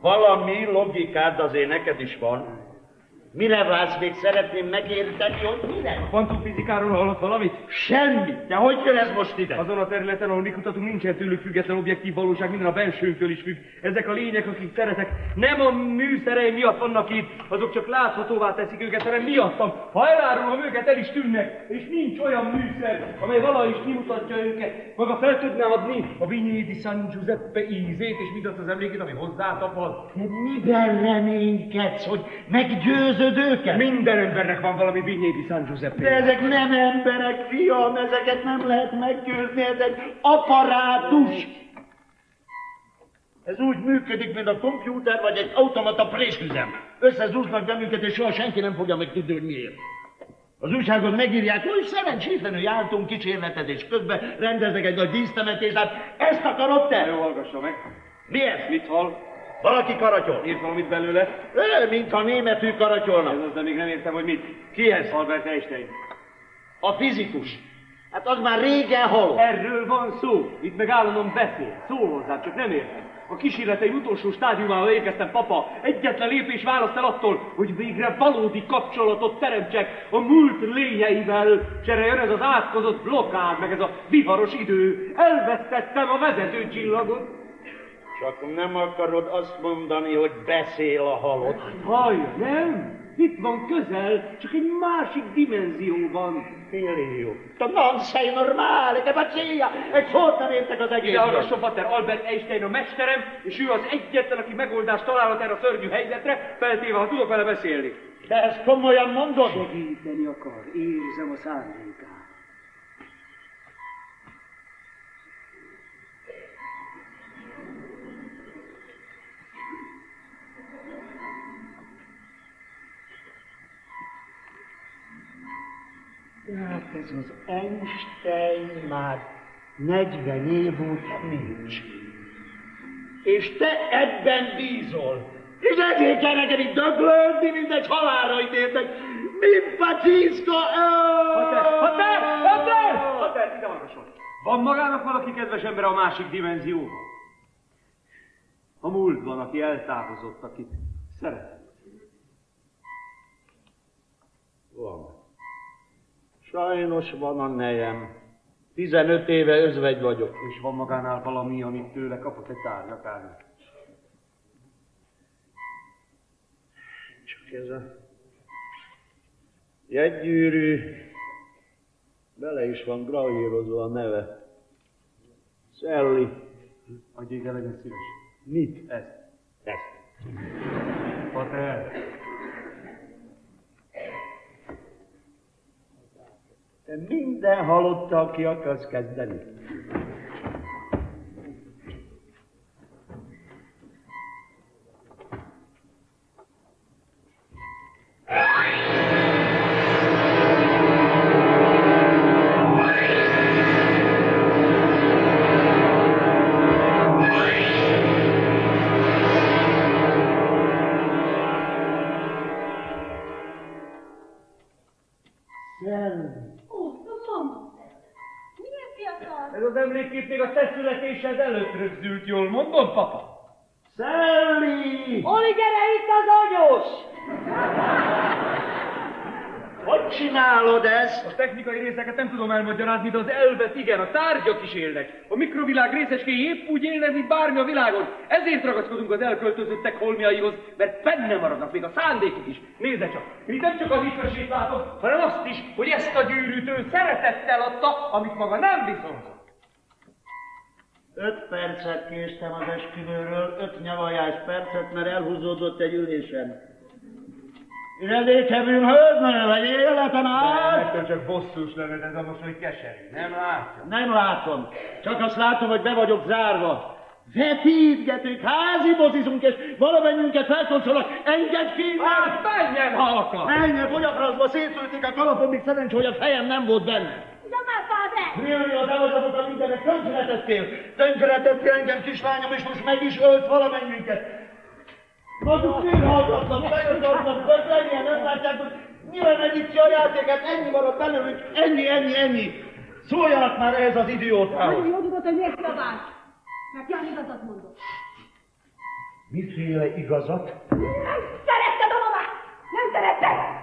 Valami logikád azért neked is van. Mire vársz még? Szeretném megérteni, hogy mire? A kvantumfizikáról hallott valamit? Semmi. De hogy jön ez most ide? Azon a területen, ahol mi kutatunk, nincsen tőlük független objektív valóság, minden a bensőnktől is függ. Ezek a lények, akik szeretek, nem a műszerei miatt vannak itt, azok csak láthatóvá teszik őket, hanem miattam. Ha elárulom őket, el is tűnnek, és nincs olyan műszer, amely valaha is kimutatja őket. Maga fel tudná adni a Vignyi di San Giuseppe ízét, és mindazt az emlékét, ami hozzátapad. Miben reménykedsz, hogy meggyőzöd őket? Minden embernek van valami Vignyi di San Giuseppe. De ezek nem emberek, fiam, ezeket nem lehet meggyőzni, ez egy apparátus. Ez úgy működik, mint a kompjúter vagy egy automata présüzem. Összezúznak bennünket, és soha senki nem fogja megtudni, hogy miért. Az újságot megírják, hogy szerencsétlenül jártunk kísérletezés közben, rendeznek egy nagy dísztemetést, hát ezt akarod te? Jó, hallgassa meg. Mi ez? Mit hall? Valaki karatyol. Írt valamit belőle? Ö, mintha németül karatyolnak. Ez az, de még nem értem, hogy mit. Ki ez? Albert Einstein. A fizikus. Hát az már régen halott. Erről van szó. Itt meg állandóan beszél. Szól hozzám, csak nem értem. A kísérleteim utolsó stádiumához érkeztem, papa. Egyetlen lépés választ el attól, hogy végre valódi kapcsolatot teremtsek a múlt lényeivel. És erre jön ez az átkozott blokkád, meg ez a viharos idő. Elvesztettem a vezető csillagot. Csak nem akarod azt mondani, hogy beszél a halott. Hallja, nem? Itt van közel, csak egy másik dimenzióban. Filio. To non sei normale, che pazzia! Egy szót nem értek az Ide egészből. hallgasson, Pater Albert Einstein a mesterem, és ő az egyetlen, aki megoldást találhat erre a szörnyű helyzetre, feltéve, ha tudok vele beszélni. De ezt komolyan mondod? Segíteni akar, érzem a szándékát. Hát ez az Einstein már 40 év óta nincs. És te ebben bízol. És ezért kell neked itt döglődni, mint egy halálra ítéltek. Mi paciszka? Pater, Pater, Pater! Pater, ide hallgasson. Van magának valaki kedves ember a másik dimenzióban? A múltban, aki eltávozott, akit szeret. Van. Sajnos van a nejem. 15 éve özvegy vagyok. És van magánál valami, amit tőle kapott egy tárgy akár. Csak ez a jegygyűrű, bele is van gravírozva a neve. Szelli. Adjék el legyen szíves. Mit? Ezt. Ezt. Pater. Te minden halottal ki akarsz kezdeni. emlékét még a te születésed előtt rögzült, jól mondom, papa? Szelli! Oli, gyere itt az agyos! Hogy csinálod ezt? A technikai részeket nem tudom elmagyarázni, de az elvet igen, a tárgyak is élnek. A mikrovilág részeskéi épp úgy élnek, mint bármi a világon. Ezért ragaszkodunk az elköltözöttek holmiaihoz, mert benne maradnak még a szándékok is. Nézd csak, mi nem csak az ifjasét látom, hanem azt is, hogy ezt a gyűrűt ő szeretettel adta, amit maga nem viszont öt percet késtem az esküvőről, öt nyavajás percet, mert elhúzódott egy ülésen. Üredékevünkhöz, mert vagy életem át! Nem csak bosszus lenned ez a most, hogy keserű. Nem látom. Nem látom. Csak azt látom, hogy be vagyok zárva. Vetítgetünk, házi mozizunk, és valamennyünket felkoncolnak, engedj ki! Hát menjen, ha akar! Menjen, fogyafraszba szétszülték a kalapom, még szerencsé, hogy a fejem nem volt benne. Nélni az állapotot mindenek tönkretettél. Tönkretettél engem, kislányom, és most meg is ölt valamennyünket. Maguk félhallgatnak, bejönnek, közlenjen, nem látják, hogy mire ki a játéket, ennyi maradt belőlük, ennyi, ennyi, ennyi. Szóljanak már ehhez az idiótához. Nagyon jól tudod, hogy miért kiabálsz. Mert Jan igazat mondott. Miféle igazat? Nem szeretted a mamát! Nem szeretted!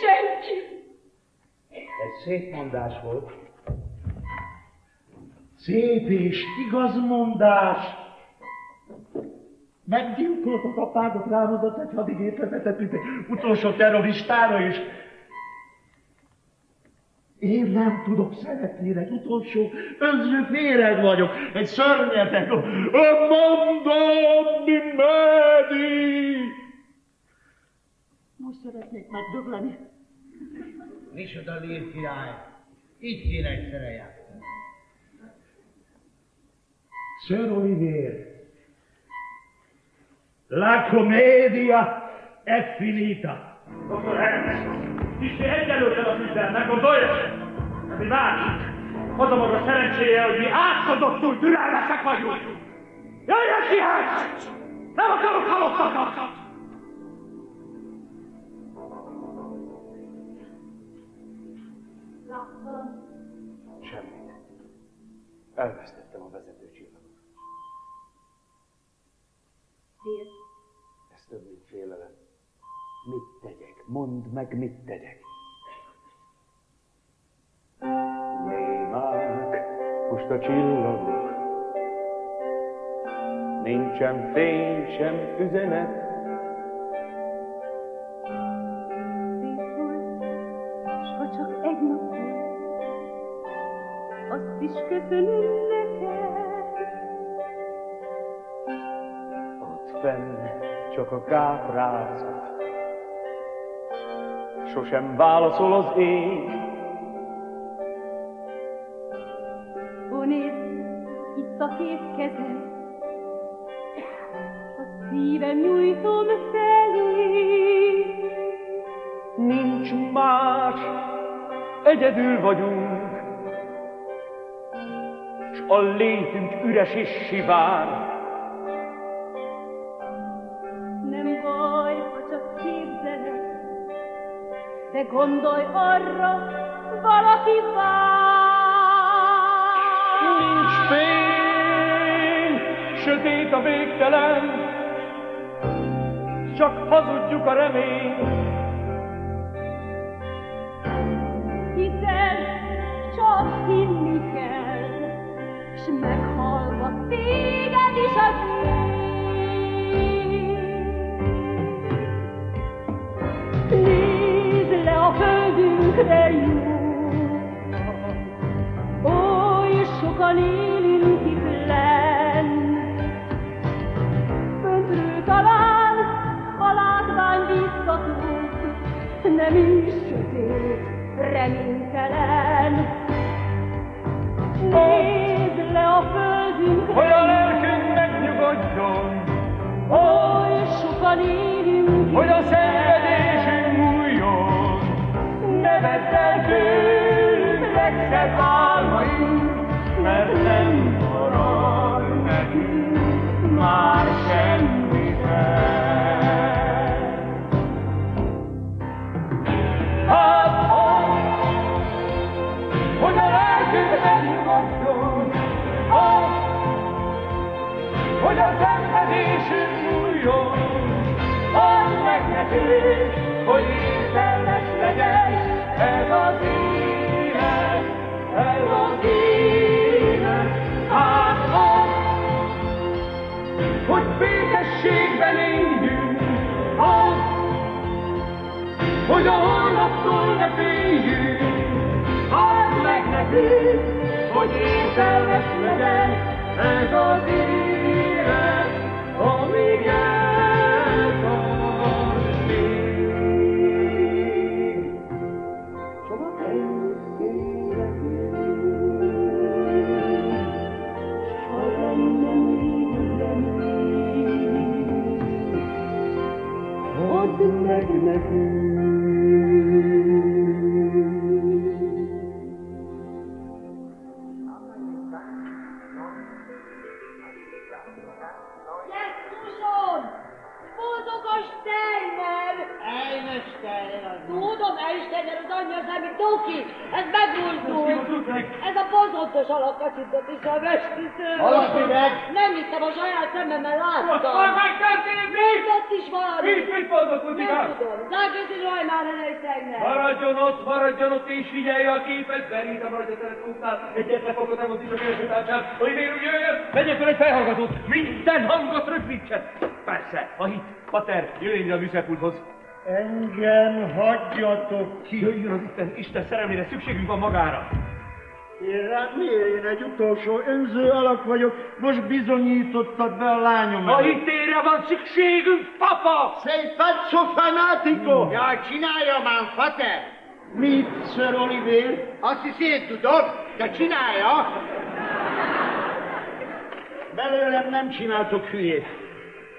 senki. Ez szép mondás volt. Szép és igaz mondás. Meggyilkoltak apádot, rámozott egy hadigépletet, mint egy utolsó terroristára, és én nem tudok szeretni, egy utolsó önző féreg vagyok, egy szörnyetek. Mondom, mi medi! Most szeretnék megdögleni. Micsoda lír király. Így kéne egyszerre játszani. Sir Oliver, la commedia è finita. Dr. Hertz, kicsi egyelőre a tűzzel, meg gondolja se! Ez egy másik. Az a maga szerencséje, hogy mi átkozottul türelmesek vagyunk. Jöjjön ki hát! Nem akarok halottakat! Semmit. Elvesztettem a vezető csillagot. Miért? Ez több, mint félelem. Mit tegyek? Mondd meg, mit tegyek. Némák, most a csillagok. Nincsen fény, sem üzenet. Is köszönöm neked. Ott fenn csak a káprázat. Sosem válaszol az ég. Ó, nézd, itt a két kezem, a szívem nyújtom felé. Nincs más, egyedül vagyunk, a létünk üres és sivár. Nem baj, ha csak képzeled, de gondolj arra, valaki vár. Nincs fény, sötét a végtelen, csak hazudjuk a reményt. Meghallgat téged is az ég. Nézd le a földünkre jóban, oly sokan élünk itt lenn. Föntről talán a látvány biztatóbb, nem is sötét, reménytelen. Legszebb álmaink, az, hogy a lelkünk megnyugodjon, az, a szenvedésünk múljon, add meg nekünk, hogy értelmes legyen ez az élet, békességben éljünk, az, hogy a holnaptól ne féljünk, add meg nekünk, hogy értelmes legyen ez az élet, szememmel láttam. Most meg történik mi? Ott is valami. Mit, mit mondott, Putika? Nem tudom. Es in Neumann Eszegnek. Maradjon ott, maradjon ott és figyelje a képet, szerintem rajta telefónál egyet lefogott nem az is a keresőtársát, hogy miért úgy jöjjön, vegye fel egy felhallgatót, minden hangot rögzítsen. Persze, a hit, pater, jöjjön a műszerpulthoz. Engem hagyjatok ki. Jöjjön az Isten, Isten szerelmére, szükségünk van magára. Én miért? Én egy utolsó önző alak vagyok. Most bizonyítottad be a lányom A hitére van szükségünk, papa! Sei pazzo fanatico! Ja, csinálja már, fater! Mit, Sir Oliver? Azt hiszét tudod, de csinálja! Belőlem nem csináltok hülyét.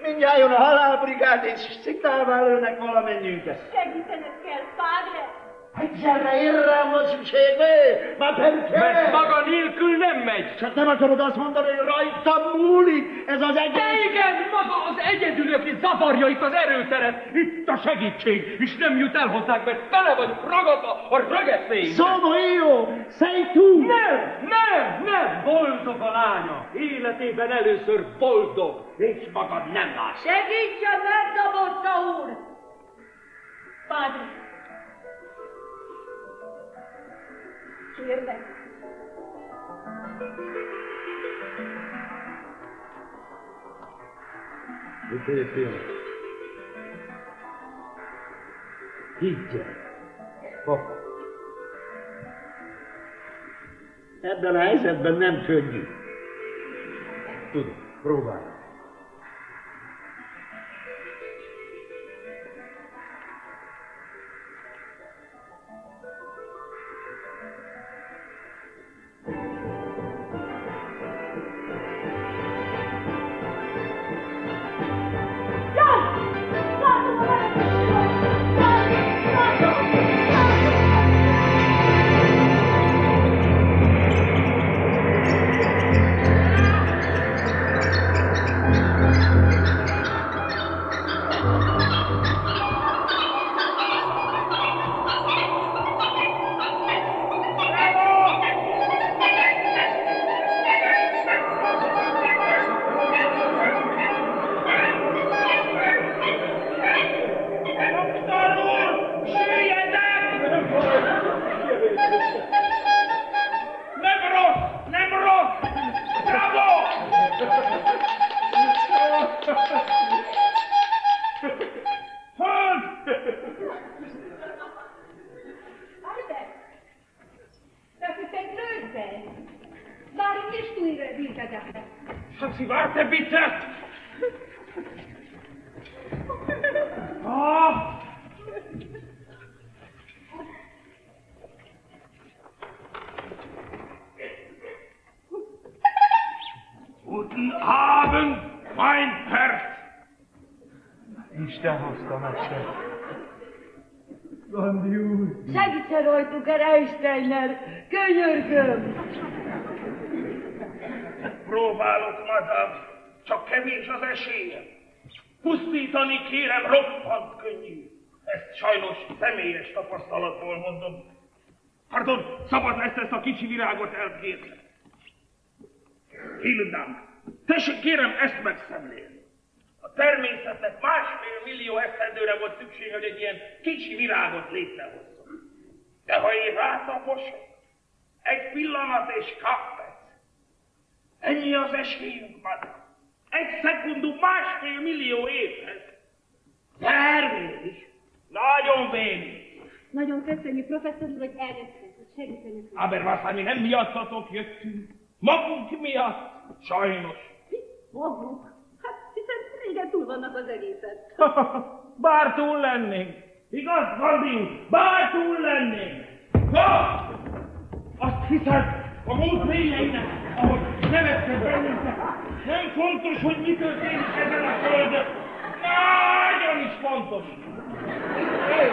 Mindjárt jön a halálbrigád, és szikálvá lőnek valamennyünket. Segítened kell, padre! Egyszerre érrem van szükség, mi? Már perché? Mert maga nélkül nem megy. Csak nem akarod azt mondani, hogy rajtam múlik ez az egész? De igen, maga az egyedül, aki zavarja itt az erőteret. Itt a segítség, és nem jut el hozzánk, mert tele vagyunk ragadva a rögeszélynek. Sono io, sei tu! Nem, nem, nem! Boldog a lánya. Életében először boldog, és magad nem lát. Segítsen meg, Zabotta úr! Padre! Kérlek, Mit fiam? Higgyen. Papa. Ebben a helyzetben nem könnyű. Tudom, próbálj. Nem erre, Einsteiner! Könyörgöm! Próbálok, madam, csak kevés az esélyem. Pusztítani kérem roppant könnyű. Ezt sajnos személyes tapasztalatból mondom. Pardon, szabad lesz ezt a kicsi virágot elkérni. Hildám, tessék kérem ezt megszemlélni. A természetnek másfél millió esztendőre volt szükség, hogy egy ilyen kicsi virágot létrehozzon. De ha én rátaposok, egy pillanat és kappec, ennyi az esélyünk, madam. Egy szekundum másfél millió évhez. Termés, nagyon vény. Nagyon köszönjük, professzor úr, hogy eljöttek, hogy segíteni. Aber was, mi nem miattatok jöttünk? Magunk miatt? Sajnos. Maguk? Hát, hiszen régen túl vannak az egészet. Bár túl lennénk. Igaz, Gandhi úr? Bár túl lennénk. Ha! Azt hiszed, a múlt mélyeinek, ahogy nevettek bennünket, nem fontos, hogy mi történik ezen a földön. Nagyon is fontos. É,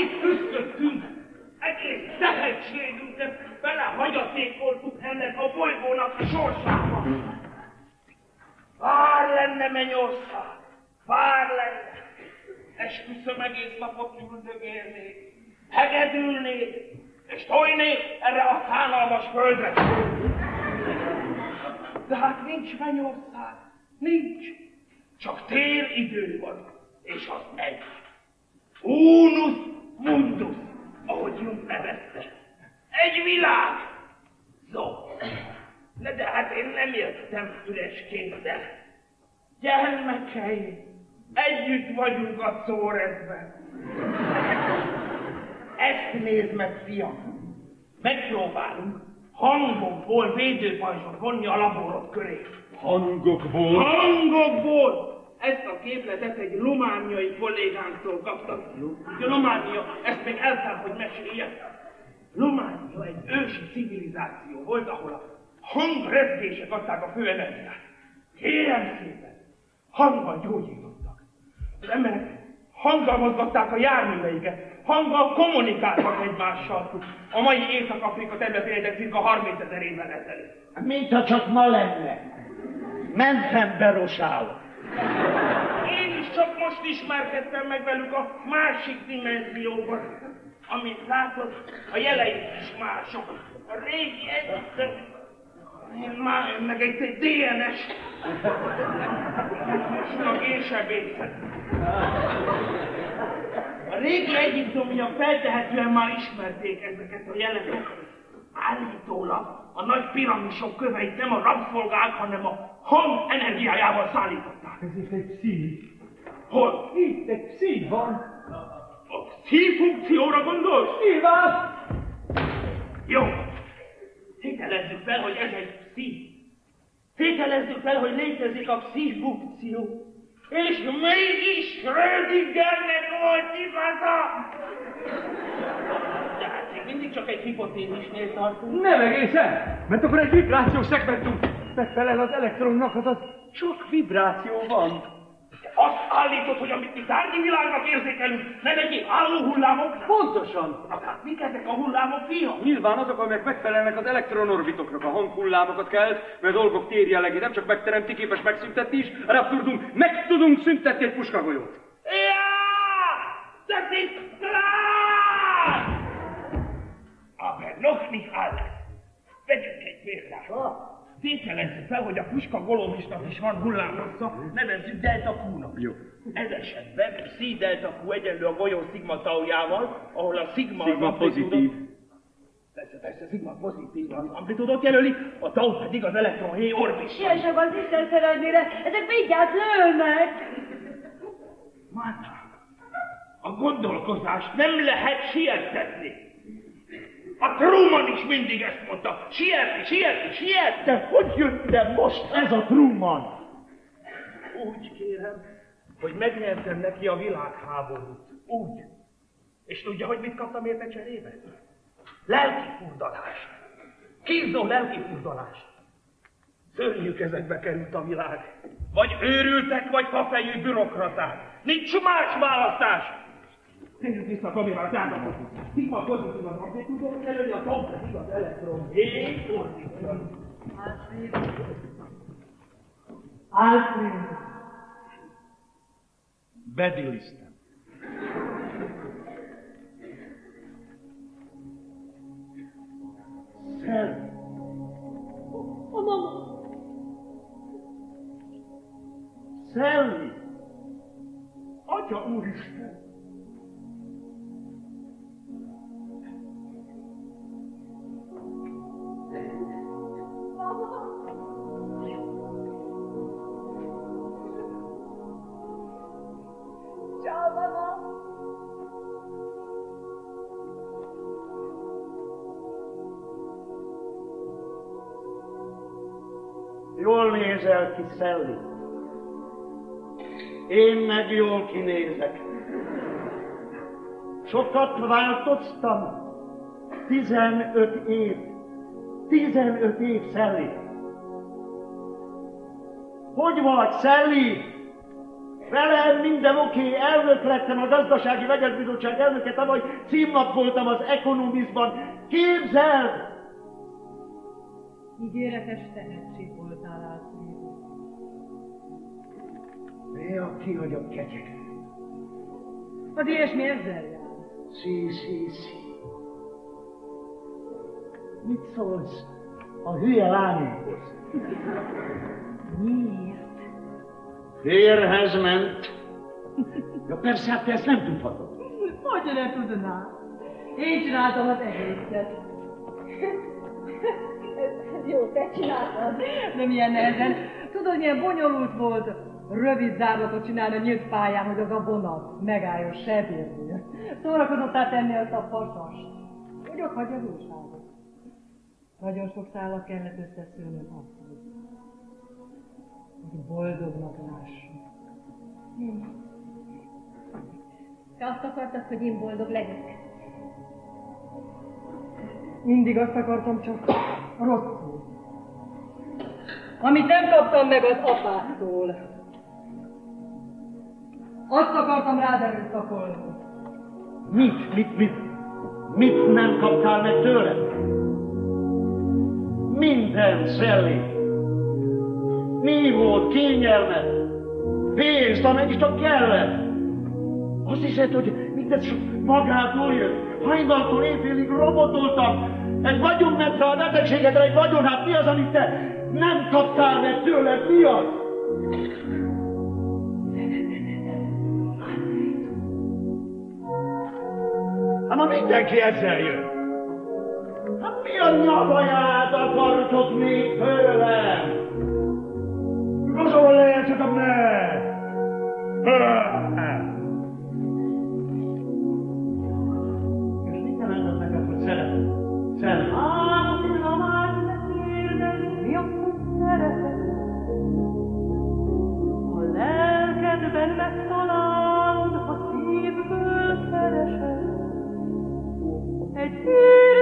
Itt küzdöttünk, egész tehetségünket belehagyatékoltuk ennek a bolygónak a sorsába. Bár lenne mennyország, bár lenne. Esküszöm egész napot üldögélnék, hegedülnék, és tojnék erre a szánalmas földre. De hát nincs mennyország. Nincs. Csak tél idő van. És az egy. Unus mundus, ahogy Jung nevezte. Egy világ. Zó. Na de hát én nem jöttem üres kézzel. Gyermekeim, együtt vagyunk a szórezben. Ezt nézd meg, fiam. Megpróbálunk hangokból védőpajzsot vonni a laborod köré. Hangokból? Hangokból! Ezt a képletet egy romániai kollégánktól kaptam. Románia, ezt még el kell, hogy mesélje. Románia egy ősi civilizáció volt, ahol a hangrezgések adták a fő energiát. Kérem szépen, hanggal gyógyítottak. Az emberek hanggal mozgatták a járműveiket, hanggal kommunikáltak egymással. A mai Észak-Afrika területén egy cirka 30 ezer évvel ezelőtt. Mint csak ma lenne. Mentem berosálok. Én is csak most ismerkedtem meg velük a másik dimenzióban. Amit látod, a jeleik is mások. A régi egyszerű, én már meg egy egy DNS. A génsebészet. A régi egyiptomiak feltehetően már ismerték ezeket a jeleket. Állítólag a nagy piramisok köveit nem a rabszolgák, hanem a hang energiájával szállították. Ez itt egy szív. Hol? Itt egy szív van. A szívfunkcióra gondolsz? Nyilván. Jó. Tételezzük fel, hogy ez egy szív. Tételezzük fel, hogy létezik a szívfunkció. És mégis Schrödingernek volt igaza! De hát még mindig csak egy hipotézisnél tartunk. Nem egészen, mert akkor egy vibrációs szegmentum megfelel az elektronnak, azaz csak vibráció van. Azt állítod, hogy amit mi tárgyi világnak érzékelünk, nem egy álló hullámok? Pontosan. Na, hát mik ezek a hullámok, fiam? Nyilván azok, amelyek megfelelnek az elektronorbitoknak, a hanghullámokat kelt, mert a dolgok térjellegét nem csak megteremti, képes megszüntetni is, hanem abszurdum, meg tudunk szüntetni egy puskagolyót. Ja! Das ist klar! Aber noch nicht alles. Vegyünk egy példát. Tételezzük fel, hogy a puska golomisnak is van hullámhossza, nevezzük delta Q-nak. Jó. Ez esetben psi delta Q egyenlő a golyó szigma taujával, ahol a szigma, Szigma az pozitív. Persze, persze, szigma pozitív az amplitúdot jelöli, a tau pedig az elektron hé orbis. Siessek az Isten szerelmére, ezek mindjárt lőnek! Márta, a gondolkozást nem lehet sietetni. A Truman is mindig ezt mondta. Sietni, sietni, sietni. De hogy jöttem most ez a Truman? Úgy kérem, hogy megnyertem neki a világháborút. Úgy. És tudja, hogy mit kaptam érte cserébe? Lelki furdalást. Kínzó lelki furdalást. Szörnyű kezekbe került a világ. Vagy őrültek, vagy fafejű bürokraták. Nincs más választás. Térjünk vissza a kamérára, tehát Szigma pozitív az amplitúdon, előni a pedig az elektron. Hé, fordítva. Alfred. Bediliztem. Szelv. A mama! Szelvi. Atya úristen. Jól nézel ki, Szelli. Én meg jól kinézek. Sokat változtam. Tizenöt év. Tizenöt év, Szelli. Hogy vagy, Szelli? Velem minden oké, okay. elnök lettem a gazdasági vegyesbizottság elnöke, tavaly címlap voltam az Economistban. Képzeld! Ígéretes tehetség voltál Alfred. Néha kihagyok ketyek. Az ilyesmi ezzel jár. Szí, szí, szí. Mit szólsz a hülye lányomhoz? Miért? Férhez ment. Ja persze, hát te ezt nem tudhatod. Hogy ne tudná? Én csináltam az egészet. Jó, te csináltad. De milyen nehezen. Tudod, milyen bonyolult volt rövid zárlatot csinálni a nyílt pályán, hogy az a vonat megálljon sebérnél. Szórakozottál tenni azt a fasast. Hogy ott hagy az újságot. Nagyon sok szállat kellett összeszülnöm ahhoz, hogy boldognak lássuk. Te azt akartad, hogy én boldog legyek. Mindig azt akartam, csak rosszul. Amit nem kaptam meg az apától. Azt akartam rád erőszakolni. Mit, mit, mit, mit nem kaptál meg tőle? Minden, Szelli. Mi volt kényelmet? Pénzt, amennyit csak kellett. Azt hiszed, hogy mindez csak magától jött? Hajnaltól éjfélig robotoltam. Egy vagyon ment a betegségedre, egy vagyon, hát mi az, amit te nem kaptál meg tőle, mi az? Hát ma mindenki ezzel jön. Mi a nyavaját akartok még tőlem? Igazol lehet, csak a me! És mit jelentett neked, hogy szeretem? Szeretem. Ám, már kérdez, mi a szeretet? A lelkedben megtalálod, ha szívből keresed. Egy érzés,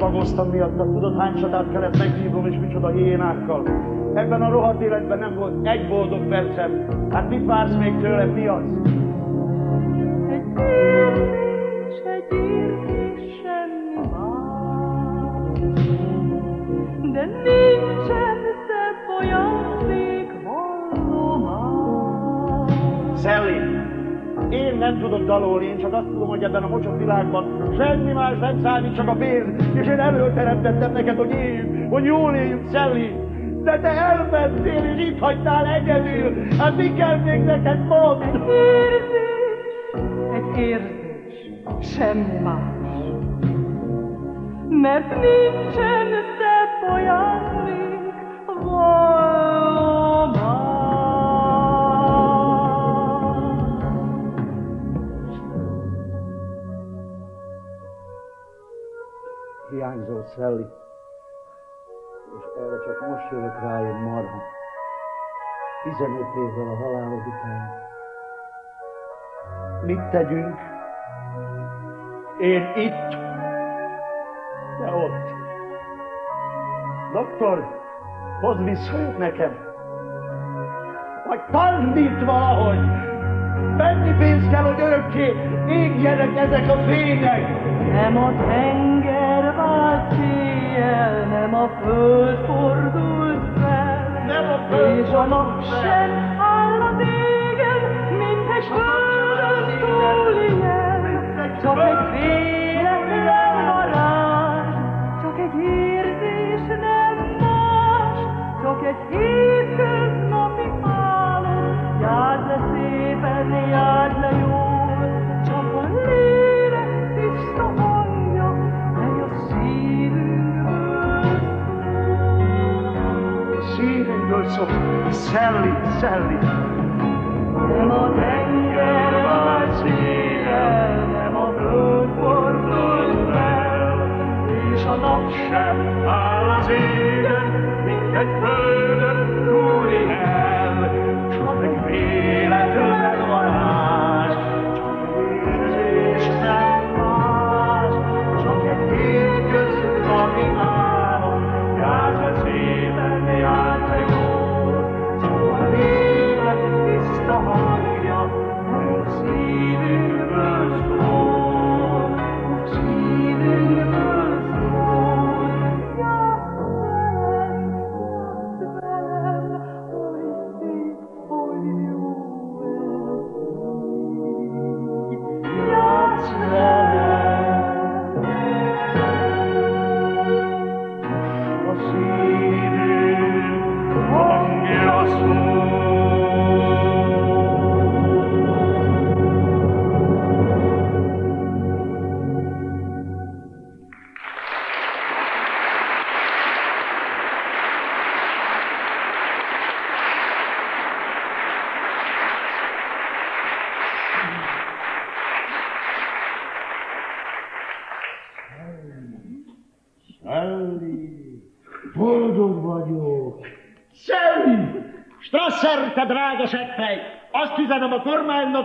tüdőmet betegre vagoztam miatt, tudod hány csatát kellett megvívnom és micsoda hiénákkal. Ebben a rohadt életben nem volt egy boldog percem. Hát mit vársz még tőlem, mi az? Egy érzés, egy érzés, semmi más. De nincsen szebb ajándék vallomás. Szelli, én nem tudok dalolni, én csak azt tudom, hogy ebben a mocsok világban semmi más nem számít, csak a pénz, és én előteremtettem neked, hogy éljünk, hogy jól éljünk, Szelli. De te elmentél, és itt hagytál egyedül. Hát mi kell még neked mondd? Egy érzés, semmi más. Mert nincsen szebb ajándék vallomás. Hiányzol, Szelli. És erre csak most jövök én marha. 15 évvel a halálod után. Mit tegyünk? Én itt, te ott. Doktor, hozd vissza nekem. Vagy tartsd itt valahogy. Mennyi pénz kell, hogy örökké égjenek ezek a fények? Nem a tenger vált széjjel, nem a föld fordult fel, sem a föld És a nap sem áll az égen, mint egy földön túli jel. Csak egy véletlen szelli, szelli.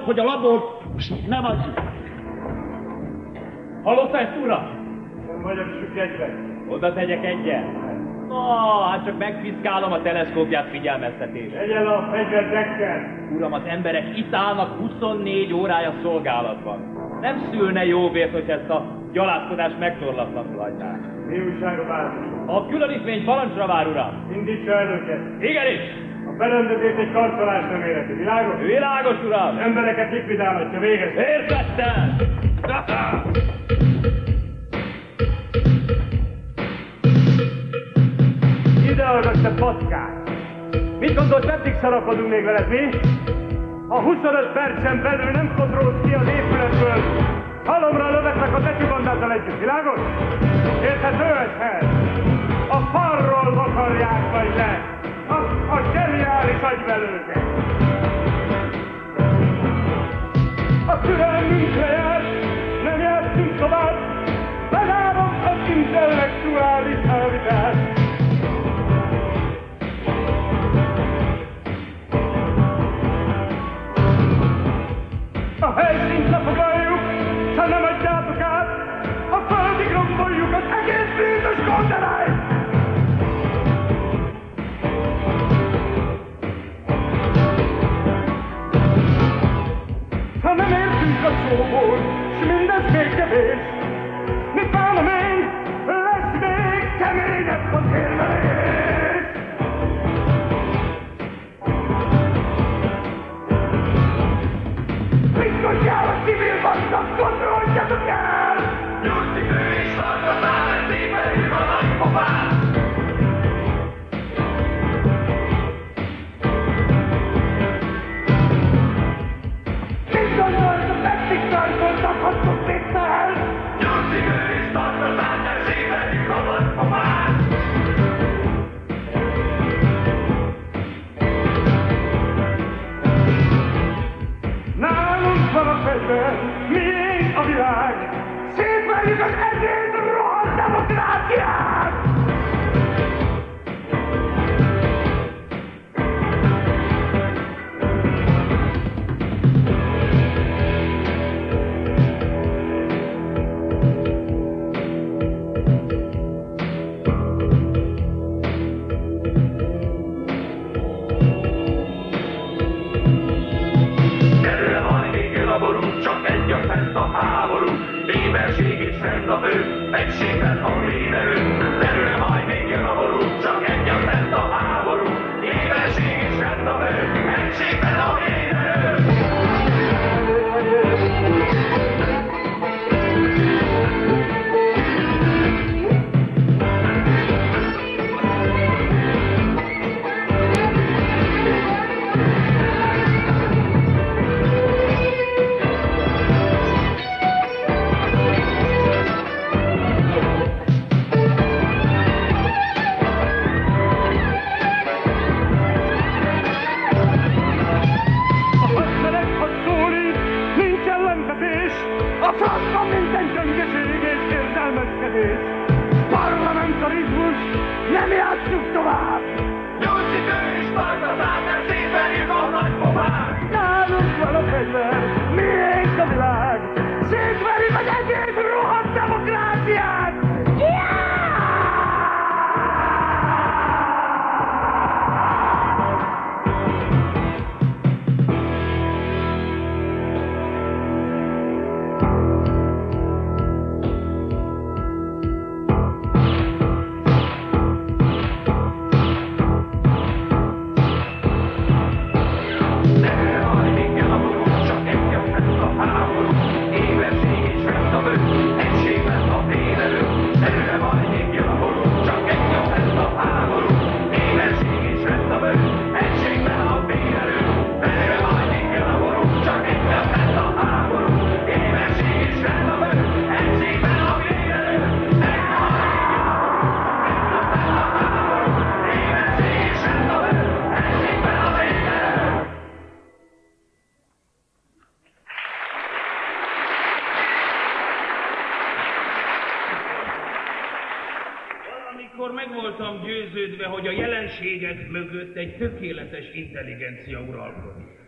Hogy a labort nem adjuk. Hallotta ezt, uram? Nem vagyok süketben. Oda tegyek egyet. Na, hát csak megpiszkálom a teleszkópját figyelmeztetésre. Legyen a fegyver dekkel. Uram, az emberek itt állnak 24 órája szolgálatban. Nem szülne jó vért, hogy ezt a gyalázkodást megtorlatlanul hagynák. Mi újság a város? A különítmény parancsra vár, uram. Indítsa el őket. Igenis! A berendezés egy karcolás nem életi. Világos? Világos, uram! Az embereket likvidálhatja, végez. Értettem! Ide hallgass, te patkás! Mit gondolsz, meddig szarakodunk még veled, mi? A 25 percen belül nem kontrollsz ki az épületből. Halomra lövetlek a tecsibandától együtt, világos? Érthetőhez? A falról vakarják vagy le. A, a zseniális agyvelőket. A türelmünkre járt, nem jártunk tovább. Bezárom az intellektuális elvitást. A helyszínt nem és fent most nem játsszuk tovább! Nyolcikő jelenségek mögött egy tökéletes intelligencia uralkodik.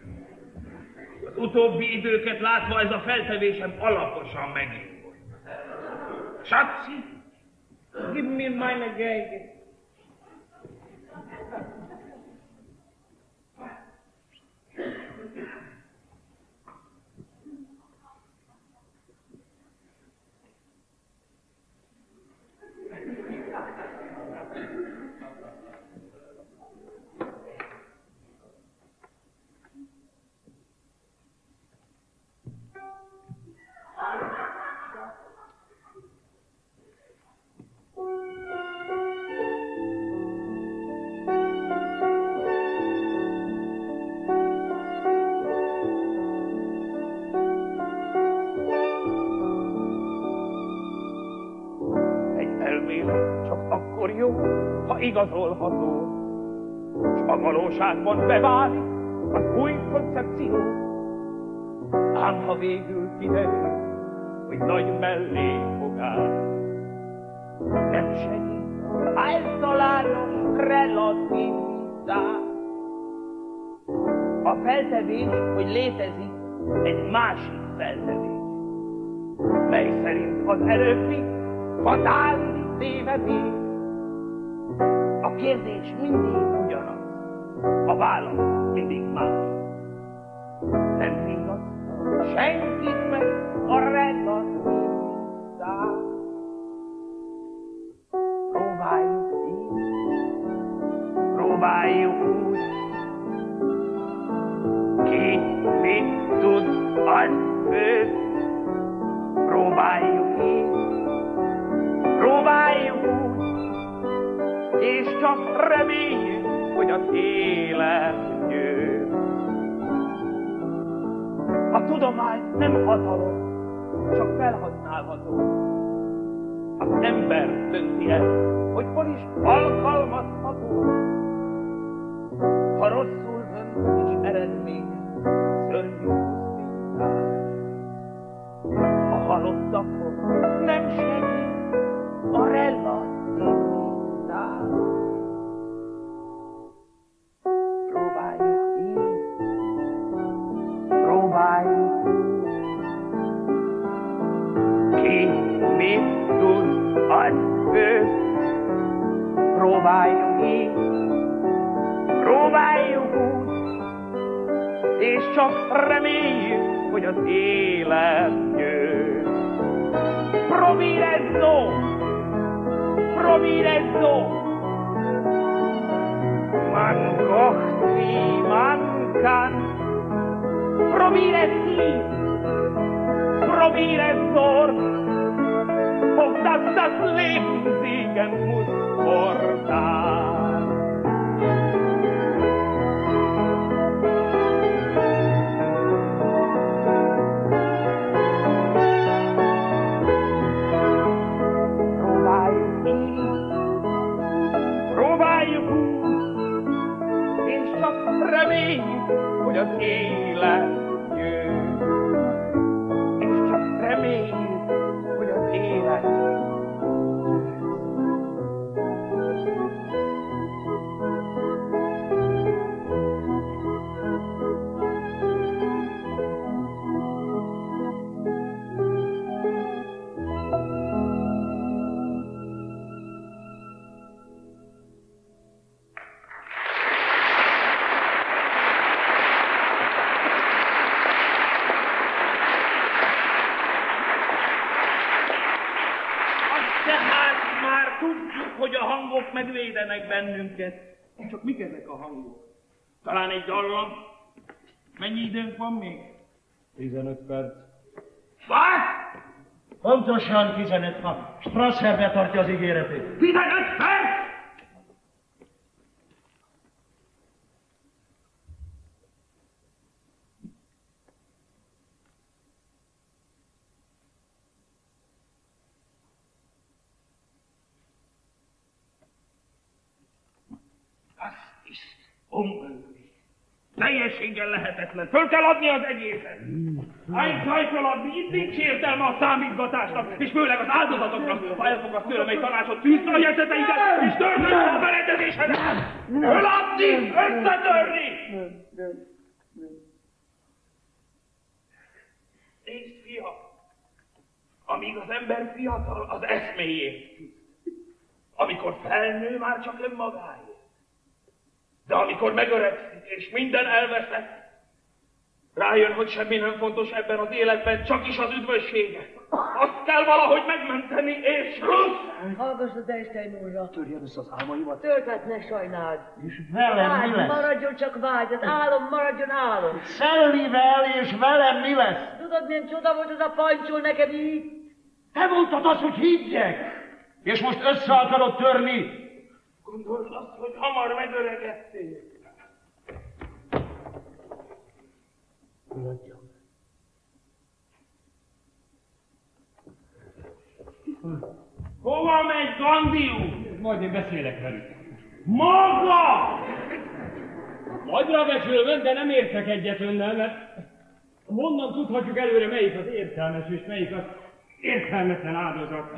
Az utóbbi időket látva ez a feltevésem alaposan megindult. Schatzi, gib mir meine Geige. Egy ha igazolható, és a valóságban beválik az új koncepció. Ám ha végül kiderül, hogy nagy mellékfogás, nem segít általános relativitás. A feltevés, hogy létezik egy másik feltevés, mely szerint az előbbi fatális tévedés. Kérdés mindig ugyanaz, a válasz mindig más. Nem igaz, senkit meg a relativitás. Próbáljuk így, úgy, ki mit tud, az ő. Próbáljuk így, próbáljuk úgy, és csak reméljük, hogy az élet győz. A tudomány nem hatalom, csak felhasználható. Az ember dönti el, hogy hol is alkalmazható. Ha rosszul dönt és eredménye, szörnyű. A halottakon nem segít a relativitás. Próbáljuk így, próbáljuk úgy. Ki mit az ő. Próbáljuk így, próbáljuk úgy, és csak reméljük, hogy az élet győz. Provirezzo, provirezzo, man kocht wie man kann. Probire sì, probire dort, auf das das Leben siegen muss, vor da. Hogy hangok megvédenek bennünket. Csak mik ezek a hangok? Talán egy dallam? Mennyi időnk van még? 15 perc. What? Pontosan 15 nap. Strasser betartja az ígéretét. 15 perc? Azt is unmöglich. Teljességgel lehetetlen. Föl kell adni az egészet. Egy kell adni, itt nincs értelme a számítgatásnak, és főleg az áldozatoknak. Ha elfogadsz tőlem egy tanácsot, tűzd a jegyzeteinket, és össze a berendezésedet! Föladni, összetörni! Nézd, fia, amíg az ember fiatal, az eszméjét. Amikor felnő, már csak önmagáért. De amikor megöregszik, és minden elveszett, rájön, hogy semmi nem fontos ebben az életben, csak is az üdvössége. Azt kell valahogy megmenteni, és rossz! Hallgass az Einstein úrra. Törjen össze az álmaimat. Töltet ne sajnáld. És velem mi Vágy, lesz? maradjon csak vágy, az álom maradjon álom. Szellivel és velem mi lesz? Tudod, milyen csoda volt az a pancsol nekem így? Te mondtad azt, hogy higgyek! És most össze akarod törni? Gondold azt, hogy hamar megöregedtél. Mulatjam. Hova megy Gandhi úr? Majd én beszélek velük. Maga! Nagyra becsülöm, de nem értek egyet önnel, mert honnan tudhatjuk előre, melyik az értelmes és melyik az értelmetlen áldozat?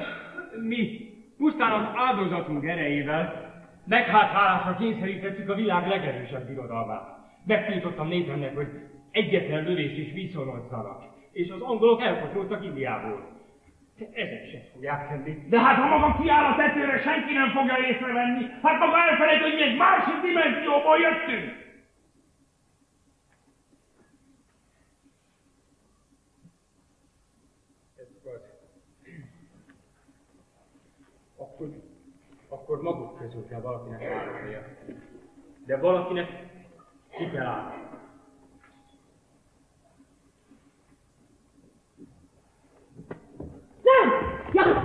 Mi pusztán az áldozatunk erejével meghátálásra kényszerítettük a világ legerősebb birodalmát. Megtiltottam nézemnek, hogy egyetlen lövés is viszonozzanak, és az angolok elfogyoltak Indiából. Ezek sem fogják tenni. De hát ha maga kiáll a tetőre, senki nem fogja észrevenni. Hát maga elfelejt, hogy mi egy másik dimenzióból jöttünk. Akkor, akkor maguk közül kell valakinek vállalnia. De valakinek ki kell állni.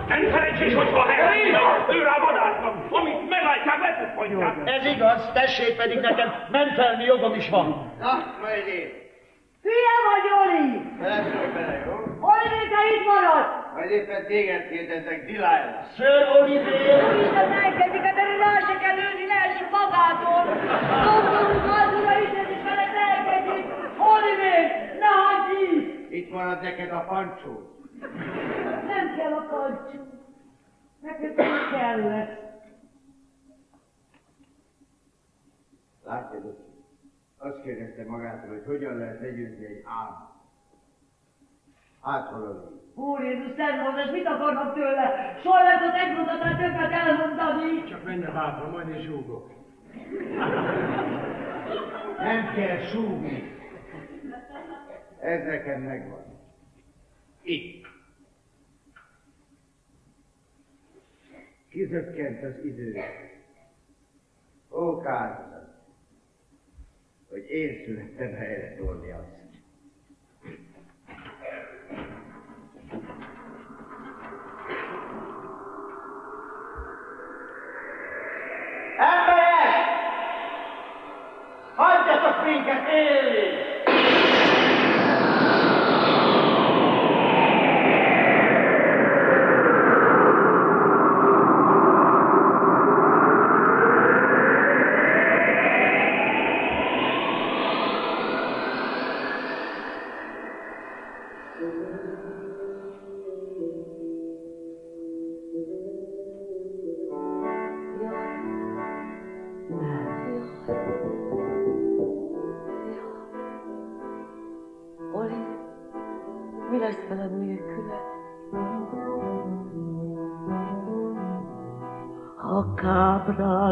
Nem szerencsés, hogy ha helyre ő rá vadásznak, amit meglátják, lefuthatják. Ez igaz, tessék pedig nekem mentelmi jogom is van. Na, majd én. Hülye vagy, Oli! Beleszól bele, jó? Oliver, te itt maradsz! Majd éppen téged kérdezek, Delilah. Sir Oliver! Úristen, elkezdik, hát erre rá se kell ülni, ne esik magától! Doktorunk az ura is, ez is veled elkezdik! Oliver, ne hagyd így! Itt marad neked a pancsó. Nem kell a kancsú. Neked nem kellett. Látja, doktor? Azt kérdezte magától, hogy hogyan lehet legyőzni egy álmot. Áthaladni. Úr Jézus, Szent mit akarnak tőle? Soha nem tudott egy mondatát többet elmondani. Csak menjen hátra, majd én súgok. Nem kell súgni. Ez nekem megvan. Itt. Kizökkent az idő. Ó, kárhozat, hogy én születtem helyre tolni azt. Emberek! Hagyjatok minket élni!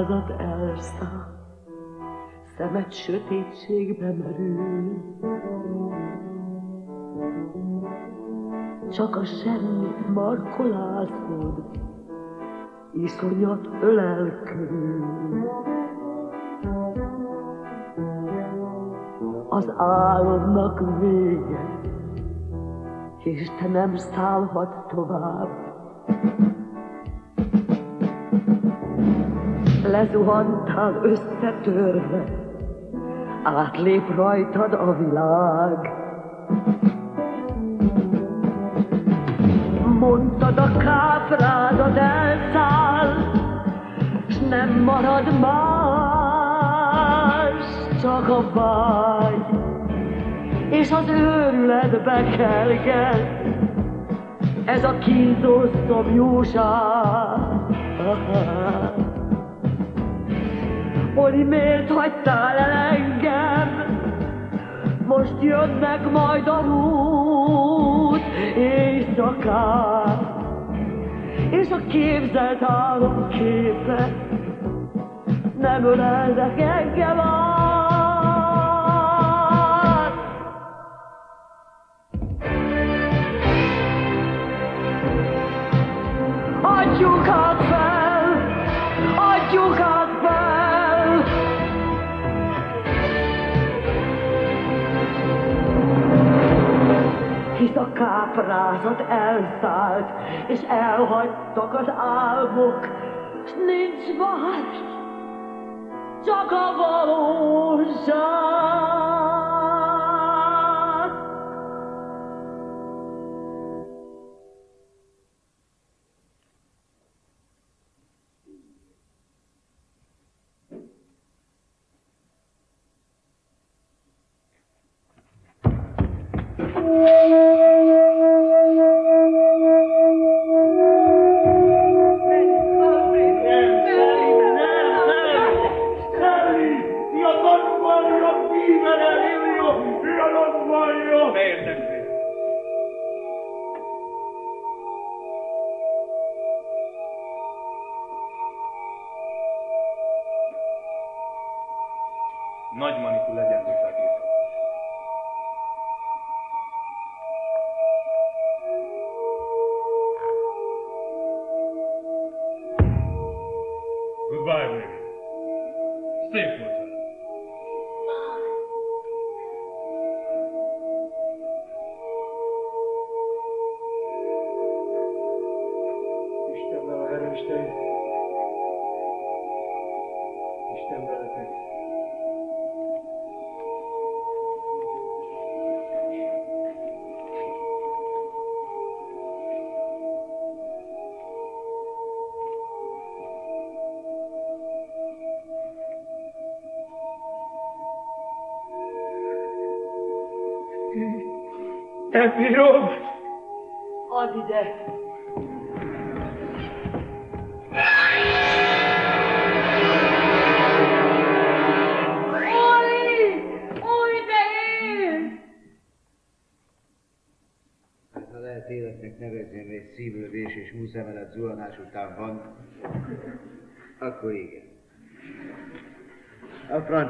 Káprázat elszáll, szemed sötétségbe merül. Csak a semmit markolázod, iszonyat ölelkő. Az álomnak vége, és te nem szállhat tovább. Lezuhantál összetörve, átlép rajtad a világ. Mondtad a káprádat elszáll, s nem marad más, csak a vágy, és az őrületbe kelget, ez a kínzó szomjúság. Oli, miért hagytál el engem? Most jönnek majd a rút éjszakán, és a képzelt álom képe nem ölelnek engem át. Adjuk át hisz a káprázat elszállt, és elhagytak az álmok, s nincs más, csak a valóság. Miért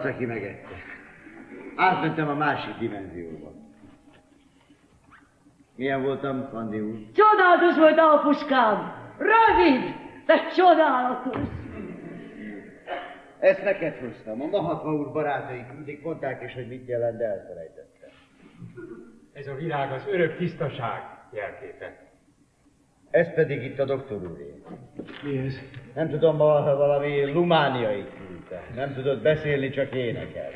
A franc, aki megette. Átmentem a másik dimenzióba. Milyen voltam, Fandi úr? Csodálatos volt a puskám! Rövid, de csodálatos! Ezt neked hoztam. A Mahatma úr barátai mindig mondták is, hogy mit jelent, de elfelejtettem. Ez a virág az örök tisztaság jelképe. Ez pedig itt a doktor úré. Mi ez? Nem tudom, val- valami lumániai küldte. Nem tudott beszélni, csak énekel.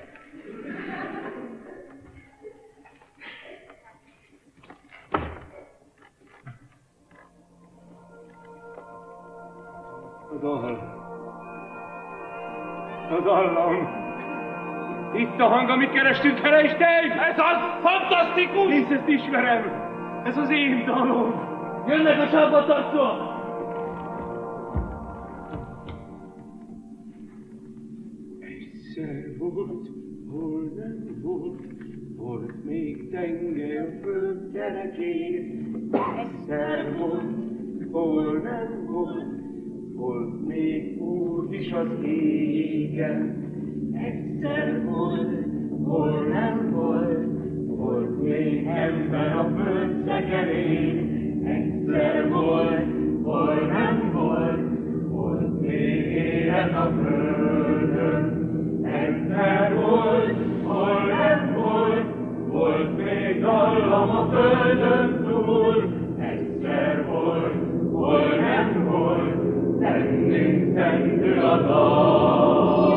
A dal. A dallam. Itt a hang, amit kerestünk, Herestein! Ez az! Fantasztikus! Nézd, ezt ismerem! Ez az én dalom! Jönnek a csapattartók! Egyszer volt, hol nem volt, volt még tenger a föld gyerekén. Egyszer volt, nem volt, volt még úr is az égen. Egyszer volt, hol nem volt, volt még ember a föld szekerén. Egyszer volt, hol nem volt, éljen a földön. Egyszer volt, hol nem volt, még dallam túl. Egyszer volt, hol nem volt, bennünk szentül a dal.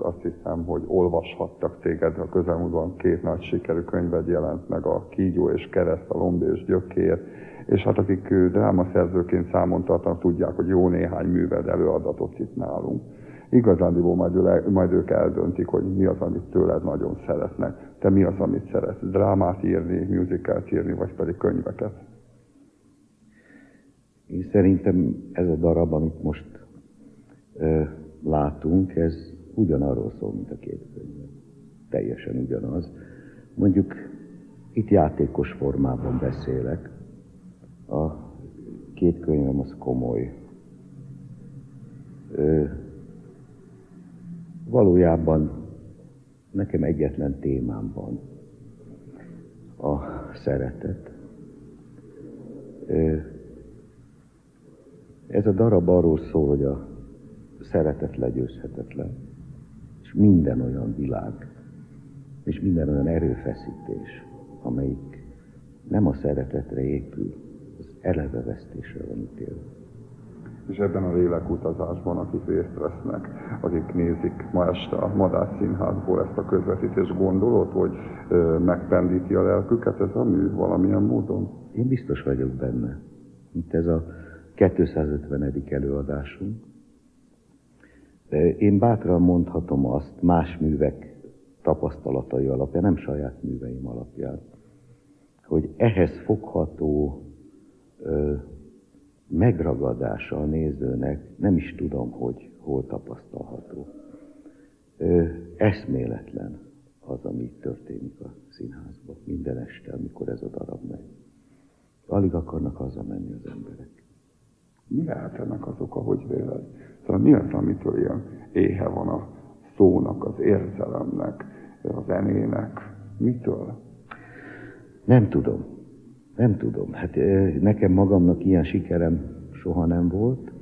Nézők azt hiszem, hogy olvashattak téged a közelmúltban két nagy sikerű könyved jelent meg, a Kígyó és Kereszt, a Lomb és Gyökér, és hát akik drámaszerzőként számon tartanak, tudják, hogy jó néhány műved előadatot itt nálunk. Igazándiból majd, majd ők eldöntik, hogy mi az, amit tőled nagyon szeretnek. Te mi az, amit szeretsz? Drámát írni, musicalt írni, vagy pedig könyveket? Én szerintem ez a darab, amit most ö, látunk, ez ugyanarról szól, mint a két könyv. Teljesen ugyanaz. Mondjuk itt játékos formában beszélek. A két könyvem az komoly. Ö, valójában nekem egyetlen témám van. A szeretet. Ö, ez a darab arról szól, hogy a szeretet legyőzhetetlen, és minden olyan világ, és minden olyan erőfeszítés, amelyik nem a szeretetre épül, az elevevesztésre van ítélve. És ebben a lélekutazásban, akik részt vesznek, akik nézik ma este a Madász Színházból ezt a közvetítést, gondolod, hogy ö, megpendíti a lelküket ez a mű valamilyen módon? Én biztos vagyok benne. Itt ez a 250. előadásunk. Én bátran mondhatom azt más művek tapasztalatai alapján, nem saját műveim alapján, hogy ehhez fogható ö, megragadása a nézőnek, nem is tudom, hogy hol tapasztalható. Ö, eszméletlen az, ami történik a színházban, minden este, amikor ez a darab megy. Alig akarnak hazamenni az emberek. Mi lehet ennek az oka, hogy véled? Szóval mi az, amitől ilyen éhe van a szónak, az érzelemnek, a zenének? Mitől? Nem tudom. Nem tudom. Hát nekem magamnak ilyen sikerem soha nem volt,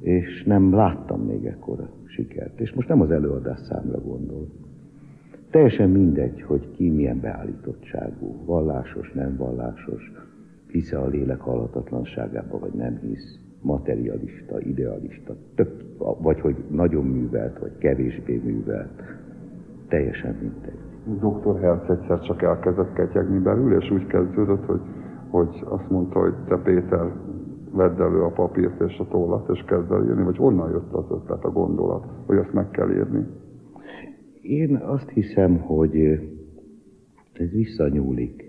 és nem láttam még ekkora sikert. És most nem az előadás számra gondol. Teljesen mindegy, hogy ki milyen beállítottságú, vallásos, nem vallásos, hisze a lélek halhatatlanságába, vagy nem hisz materialista, idealista, több, vagy hogy nagyon művelt, vagy kevésbé művelt. Teljesen mindegy. Dr. Herz egyszer csak elkezdett ketyegni belül, és úgy kezdődött, hogy, hogy azt mondta, hogy te Péter, vedd elő a papírt és a tollat, és kezd el írni, vagy onnan jött az ötlet, a gondolat, hogy ezt meg kell írni? Én azt hiszem, hogy ez visszanyúlik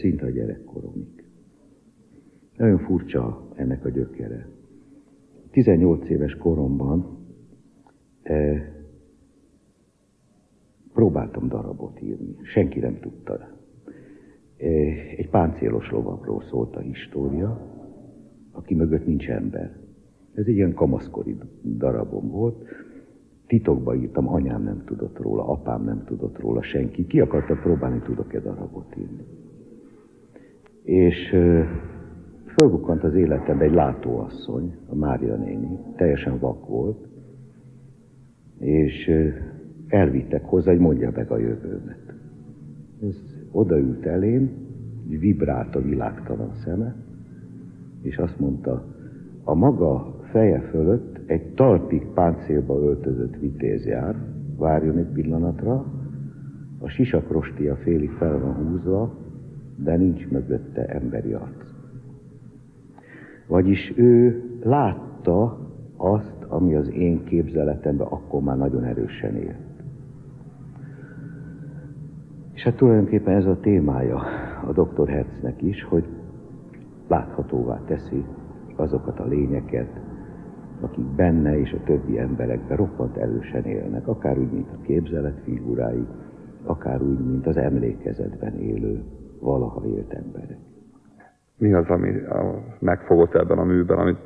szinte a gyerekkoromig. Nagyon furcsa ennek a gyökere. 18 éves koromban eh, próbáltam darabot írni. Senki nem tudta. Eh, egy páncélos lovagról szólt a história, aki mögött nincs ember. Ez egy ilyen kamaszkori darabom volt. Titokba írtam, anyám nem tudott róla, apám nem tudott róla, senki. Ki akarta próbálni, tudok-e darabot írni. És eh, fölbukkant az életembe egy látóasszony, a Mária néni, teljesen vak volt, és elvittek hozzá, hogy mondja meg a jövőmet. Ez odaült elém, vibrált a világtalan szeme, és azt mondta, a maga feje fölött egy talpig páncélba öltözött vitéz jár, várjon egy pillanatra, a sisakrostia félig fel van húzva, de nincs mögötte emberi arc. Vagyis ő látta azt, ami az én képzeletemben akkor már nagyon erősen élt. És hát tulajdonképpen ez a témája a doktor Hertznek is, hogy láthatóvá teszi azokat a lényeket, akik benne és a többi emberekben roppant erősen élnek, akár úgy, mint a képzelet figurái, akár úgy, mint az emlékezetben élő, valaha élt emberek mi az, ami megfogott ebben a műben, amit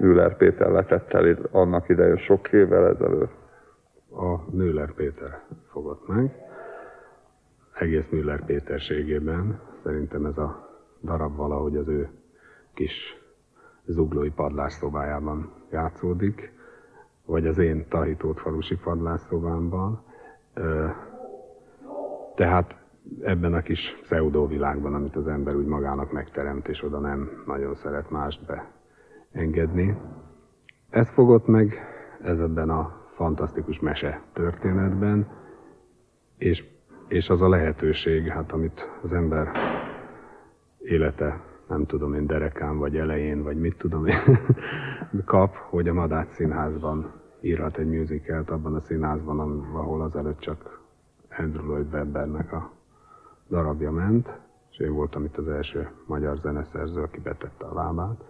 Müller Péter letett el annak idején sok évvel ezelőtt? A Müller Péter fogott meg. Egész Müller Péterségében szerintem ez a darab valahogy az ő kis zuglói padlásszobájában játszódik, vagy az én Tahitót falusi padlásszobámban. Tehát ebben a kis pseudovilágban, amit az ember úgy magának megteremt, és oda nem nagyon szeret mást beengedni. Ez fogott meg, ez ebben a fantasztikus mese történetben, és, és az a lehetőség, hát amit az ember élete, nem tudom én, derekán, vagy elején, vagy mit tudom én, kap, hogy a Madács színházban írhat egy musicalt abban a színházban, ahol azelőtt csak Andrew Lloyd Webbernek a darabja ment, és én voltam itt az első magyar zeneszerző, aki betette a lábát.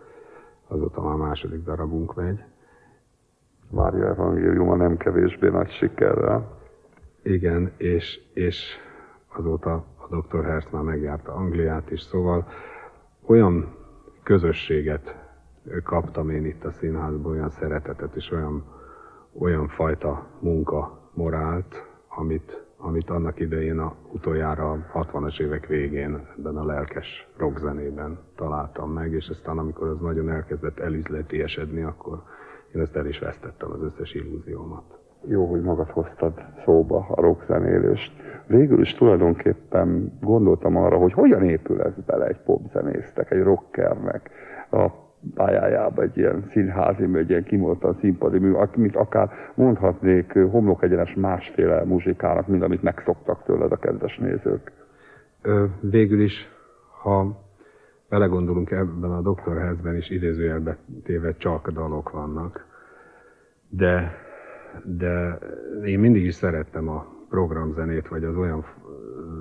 Azóta már a második darabunk megy. Mária Evangéliuma nem kevésbé nagy sikerrel. Igen, és, és azóta a Dr. Hertz már megjárta Angliát is, szóval olyan közösséget kaptam én itt a színházban, olyan szeretetet és olyan, olyan fajta munka morált, amit, amit annak idején a, utoljára a 60-as évek végén ebben a lelkes rockzenében találtam meg, és aztán amikor az nagyon elkezdett elüzletiesedni, akkor én ezt el is vesztettem az összes illúziómat. Jó, hogy magad hoztad szóba a rockzenélést. Végül is tulajdonképpen gondoltam arra, hogy hogyan épül ez bele egy popzenésztek, egy rockernek a pályájába egy ilyen színházi egy ilyen kimondottan színpadi mű, amit akár mondhatnék homlok egyenes másféle muzsikának, mint amit megszoktak tőled a kedves nézők. Ö, végül is, ha belegondolunk ebben a. Herzben is idézőjelbe téve csak dalok vannak, de, de én mindig is szerettem a programzenét, vagy az olyan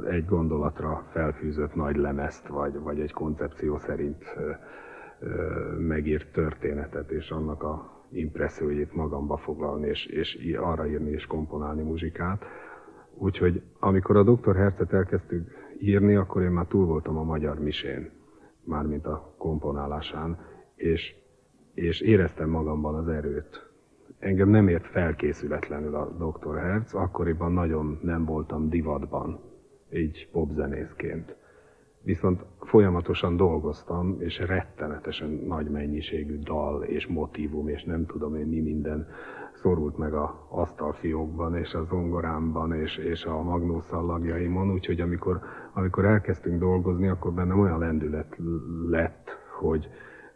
egy gondolatra felfűzött nagy lemezt, vagy, vagy egy koncepció szerint megírt történetet, és annak a impressziójét magamba foglalni, és, és arra írni és komponálni muzsikát. Úgyhogy amikor a Dr. Hercet elkezdtük írni, akkor én már túl voltam a magyar misén, mármint a komponálásán, és, és éreztem magamban az erőt. Engem nem ért felkészületlenül a Dr. Herz, akkoriban nagyon nem voltam divatban, így popzenészként viszont folyamatosan dolgoztam, és rettenetesen nagy mennyiségű dal és motivum, és nem tudom én mi minden szorult meg a asztalfiókban, és a zongorámban, és, és a magnószallagjaimon, úgyhogy amikor, amikor elkezdtünk dolgozni, akkor bennem olyan lendület lett, hogy,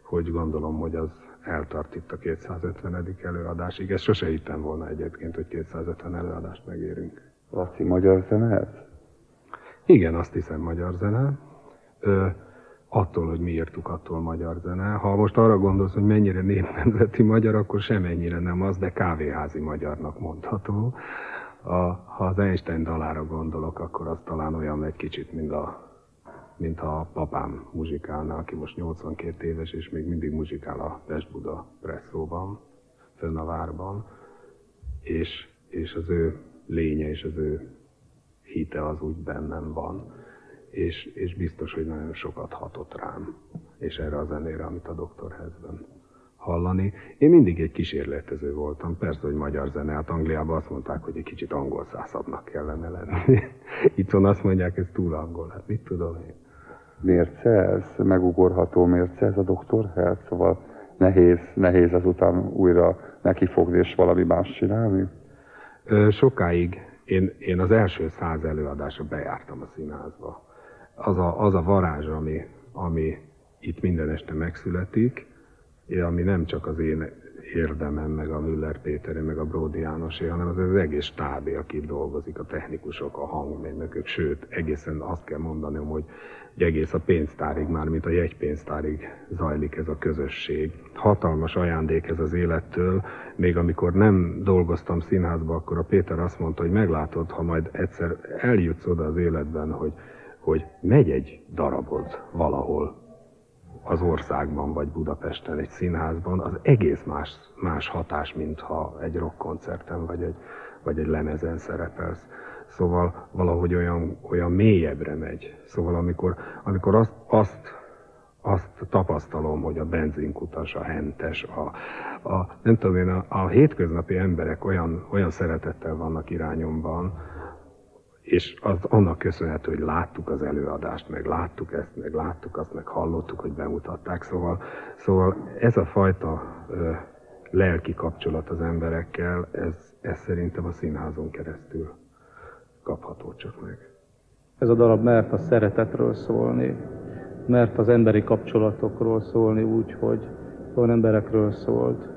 hogy gondolom, hogy az eltart itt a 250. előadásig. Ezt sose hittem volna egyébként, hogy 250 előadást megérünk. Laci, magyar zene Igen, azt hiszem magyar zene attól, hogy mi írtuk, attól magyar zene. Ha most arra gondolsz, hogy mennyire népnemzeti magyar, akkor semennyire nem az, de kávéházi magyarnak mondható. A, ha az Einstein dalára gondolok, akkor az talán olyan egy kicsit, mint a mint a papám muzsikálna, aki most 82 éves, és még mindig muzsikál a Pest-Buda presszóban, fönn a várban, és, és az ő lénye és az ő hite az úgy bennem van és, és biztos, hogy nagyon sokat hatott rám, és erre a zenére, amit a Dr. Hezben hallani. Én mindig egy kísérletező voltam, persze, hogy magyar zene, hát Angliában azt mondták, hogy egy kicsit angol szászabbnak kellene lenni. Itthon azt mondják, ez túl angol, hát mit tudom én. Mérce ez? Megugorható mérce ez a Dr. Herz? Szóval nehéz, nehéz ezután újra nekifogni és valami más csinálni? Ö, sokáig én, én az első száz előadásra bejártam a színházba az a, az a varázs, ami, ami itt minden este megszületik, ami nem csak az én érdemem, meg a Müller Péteré, meg a Bródi Jánosé, hanem az, az egész stábé, aki dolgozik, a technikusok, a hangmérnökök, sőt, egészen azt kell mondanom, hogy, hogy egész a pénztárig, már mint a jegypénztárig zajlik ez a közösség. Hatalmas ajándék ez az élettől, még amikor nem dolgoztam színházba, akkor a Péter azt mondta, hogy meglátod, ha majd egyszer eljutsz oda az életben, hogy hogy megy egy darabod valahol az országban, vagy Budapesten, egy színházban, az egész más, más hatás, mint ha egy rockkoncerten, vagy egy, vagy egy lemezen szerepelsz. Szóval valahogy olyan, olyan mélyebbre megy. Szóval amikor, amikor azt, azt, azt tapasztalom, hogy a benzinkutas, a hentes, a, a nem tudom én, a, a hétköznapi emberek olyan, olyan szeretettel vannak irányomban, és az annak köszönhető, hogy láttuk az előadást, meg láttuk ezt, meg láttuk azt, meg hallottuk, hogy bemutatták. Szóval, szóval ez a fajta ö, lelki kapcsolat az emberekkel, ez, ez szerintem a színházon keresztül kapható csak meg. Ez a darab mert a szeretetről szólni, mert az emberi kapcsolatokról szólni úgy, hogy olyan emberekről szólt,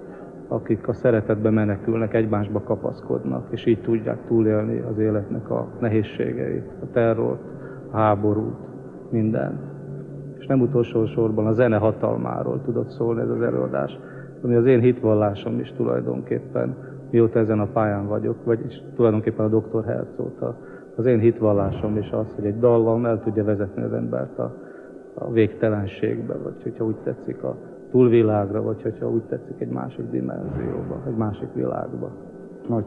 akik a szeretetbe menekülnek, egymásba kapaszkodnak, és így tudják túlélni az életnek a nehézségeit, a terrort, a háborút, minden. És nem utolsó sorban a zene hatalmáról tudott szólni ez az előadás, ami az én hitvallásom is tulajdonképpen, mióta ezen a pályán vagyok, vagyis tulajdonképpen a Dr. Herz óta. Az én hitvallásom is az, hogy egy dallam el tudja vezetni az embert a, a végtelenségbe, vagy hogyha úgy tetszik a túlvilágra, vagy hogyha úgy tetszik egy másik dimenzióba, egy másik világba. Nagy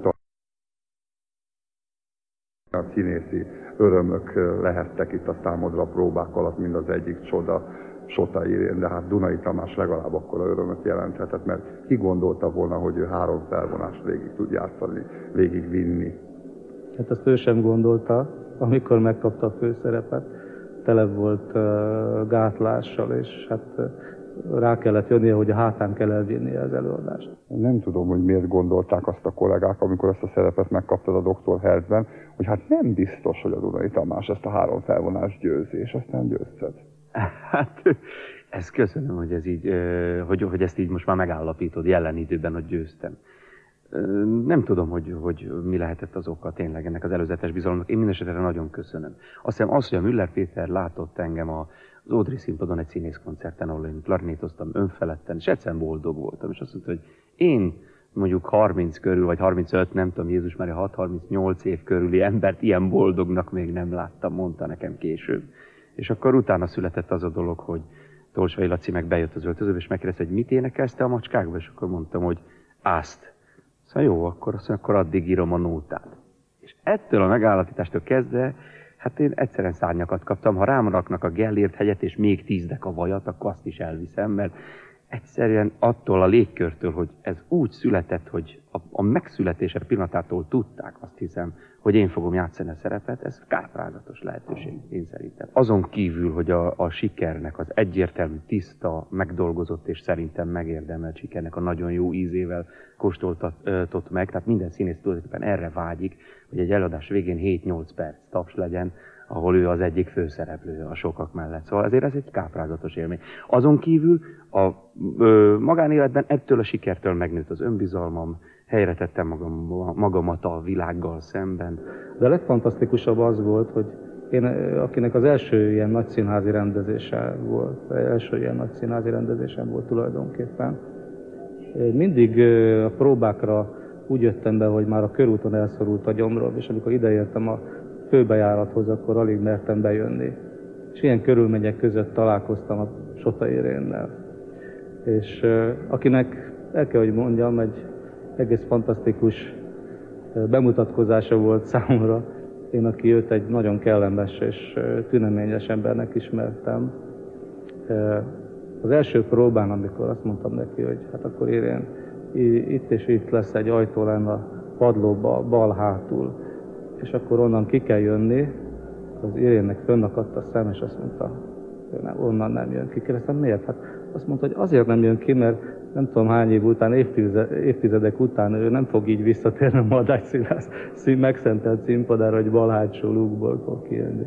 a színészi örömök lehettek itt a számodra a próbák alatt, mind az egyik csoda, Sota Irén, de hát Dunai Tamás legalább akkor a örömöt jelenthetett, mert ki gondolta volna, hogy ő három felvonást végig tud játszani, végig vinni. Hát azt ő sem gondolta, amikor megkapta a főszerepet. Tele volt uh, gátlással, és hát uh, rá kellett jönnie, hogy a hátán kell elvinnie az előadást. Nem tudom, hogy miért gondolták azt a kollégák, amikor ezt a szerepet megkaptad a Dr. Herzben, hogy hát nem biztos, hogy a Dunai Tamás ezt a három felvonást győzi, és aztán győzted. Hát, ezt köszönöm, hogy, ez így, hogy, hogy ezt így most már megállapítod jelen időben, hogy győztem. Nem tudom, hogy, hogy mi lehetett az oka tényleg ennek az előzetes bizalomnak. Én mindesetre nagyon köszönöm. Azt hiszem az, hogy a Müller Péter látott engem a, az Audrey színpadon egy színészkoncerten, ahol én klarinétoztam önfeledten, és egyszerűen boldog voltam, és azt mondta, hogy én mondjuk 30 körül, vagy 35, nem tudom, Jézus már 6-38 év körüli embert ilyen boldognak még nem láttam, mondta nekem később. És akkor utána született az a dolog, hogy Tolsvai Laci meg bejött az öltözőbe, és megkérdezte, hogy mit énekelsz te a macskákba, és akkor mondtam, hogy ászt. Szóval jó, akkor, azt mondja, akkor addig írom a nótát. És ettől a megállapítástól kezdve, hát én egyszerűen szárnyakat kaptam. Ha rám raknak a Gellért hegyet, és még tízdek a vajat, akkor azt is elviszem, mert egyszerűen attól a légkörtől, hogy ez úgy született, hogy a, a megszületése pillanatától tudták, azt hiszem, hogy én fogom játszani a szerepet, ez káprázatos lehetőség, én szerintem. Azon kívül, hogy a, a sikernek, az egyértelmű, tiszta, megdolgozott és szerintem megérdemelt sikernek a nagyon jó ízével kóstoltatott meg, tehát minden színész tulajdonképpen erre vágyik, hogy egy előadás végén 7-8 perc taps legyen, ahol ő az egyik főszereplő a sokak mellett. Szóval ezért ez egy káprázatos élmény. Azon kívül a ö, magánéletben ettől a sikertől megnőtt az önbizalmam, helyre tettem magam, magamat a világgal szemben. De a legfantasztikusabb az volt, hogy én, akinek az első ilyen nagy színházi rendezése volt, első ilyen nagy színházi rendezésem volt tulajdonképpen, mindig a próbákra úgy jöttem be, hogy már a körúton elszorult a gyomrom, és amikor ideértem a főbejárathoz, akkor alig mertem bejönni. És ilyen körülmények között találkoztam a Sota Irénnel. És akinek el kell, hogy mondjam, egy egész fantasztikus bemutatkozása volt számomra. Én, aki őt egy nagyon kellemes és tüneményes embernek ismertem. Az első próbán, amikor azt mondtam neki, hogy hát akkor én itt és itt lesz egy ajtó lenne a padlóba, bal hátul, és akkor onnan ki kell jönni, az Irénnek fönnakadt a szem, és azt mondta, hogy nem, onnan nem jön ki. Kérdeztem, miért? Hát azt mondta, hogy azért nem jön ki, mert nem tudom hány év után, évtizedek után ő nem fog így visszatérni a Madács Színház szín, megszentelt színpadára, hogy bal hátsó lúgból fog kijönni.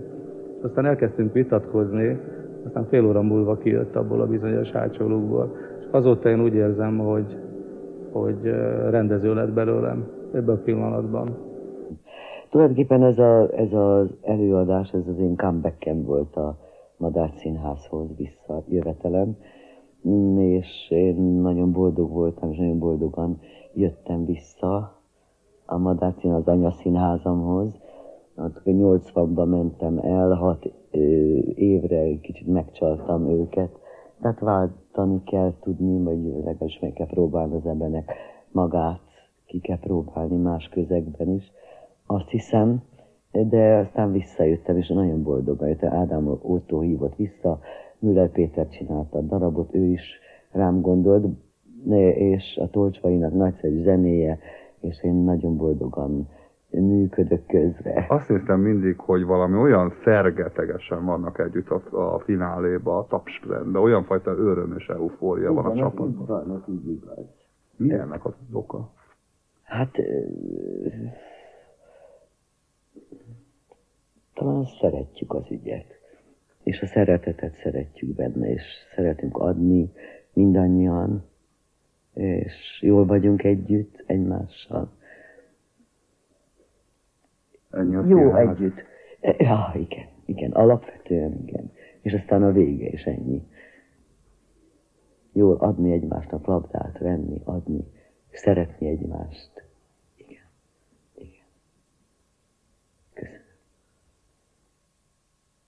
Aztán elkezdtünk vitatkozni, aztán fél óra múlva kijött abból a bizonyos hátsó lúgból. És azóta én úgy érzem, hogy, hogy rendező lett belőlem ebben a pillanatban. Tulajdonképpen ez, a, ez az előadás, ez az én comebackem volt a Madár Színházhoz visszajövetelem, és én nagyon boldog voltam, és nagyon boldogan jöttem vissza a Madár Színház anyaszínházamhoz. Ott 80-ban mentem el, hat évre kicsit megcsaltam őket, tehát váltani kell tudni, vagy legalábbis meg kell próbálni az embernek magát, ki kell próbálni más közegben is azt hiszem, de aztán visszajöttem, és nagyon boldogan jöttem. Ádám Otto hívott vissza, Müller Péter csinálta a darabot, ő is rám gondolt, és a Tolcsvainak nagyszerű zenéje, és én nagyon boldogan működök közre. Azt hiszem mindig, hogy valami olyan szergetegesen vannak együtt a, a fináléba, a tapsben, de olyan fajta öröm és eufória van a csapatban. Mi ennek az oka? Hát talán szeretjük az ügyet. És a szeretetet szeretjük benne, és szeretünk adni mindannyian. és jól vagyunk együtt egymással. Ennyi a Jó együtt. Ja, igen, igen, alapvetően igen. És aztán a vége is ennyi. Jól adni egymásnak labdát, venni, adni, szeretni egymást.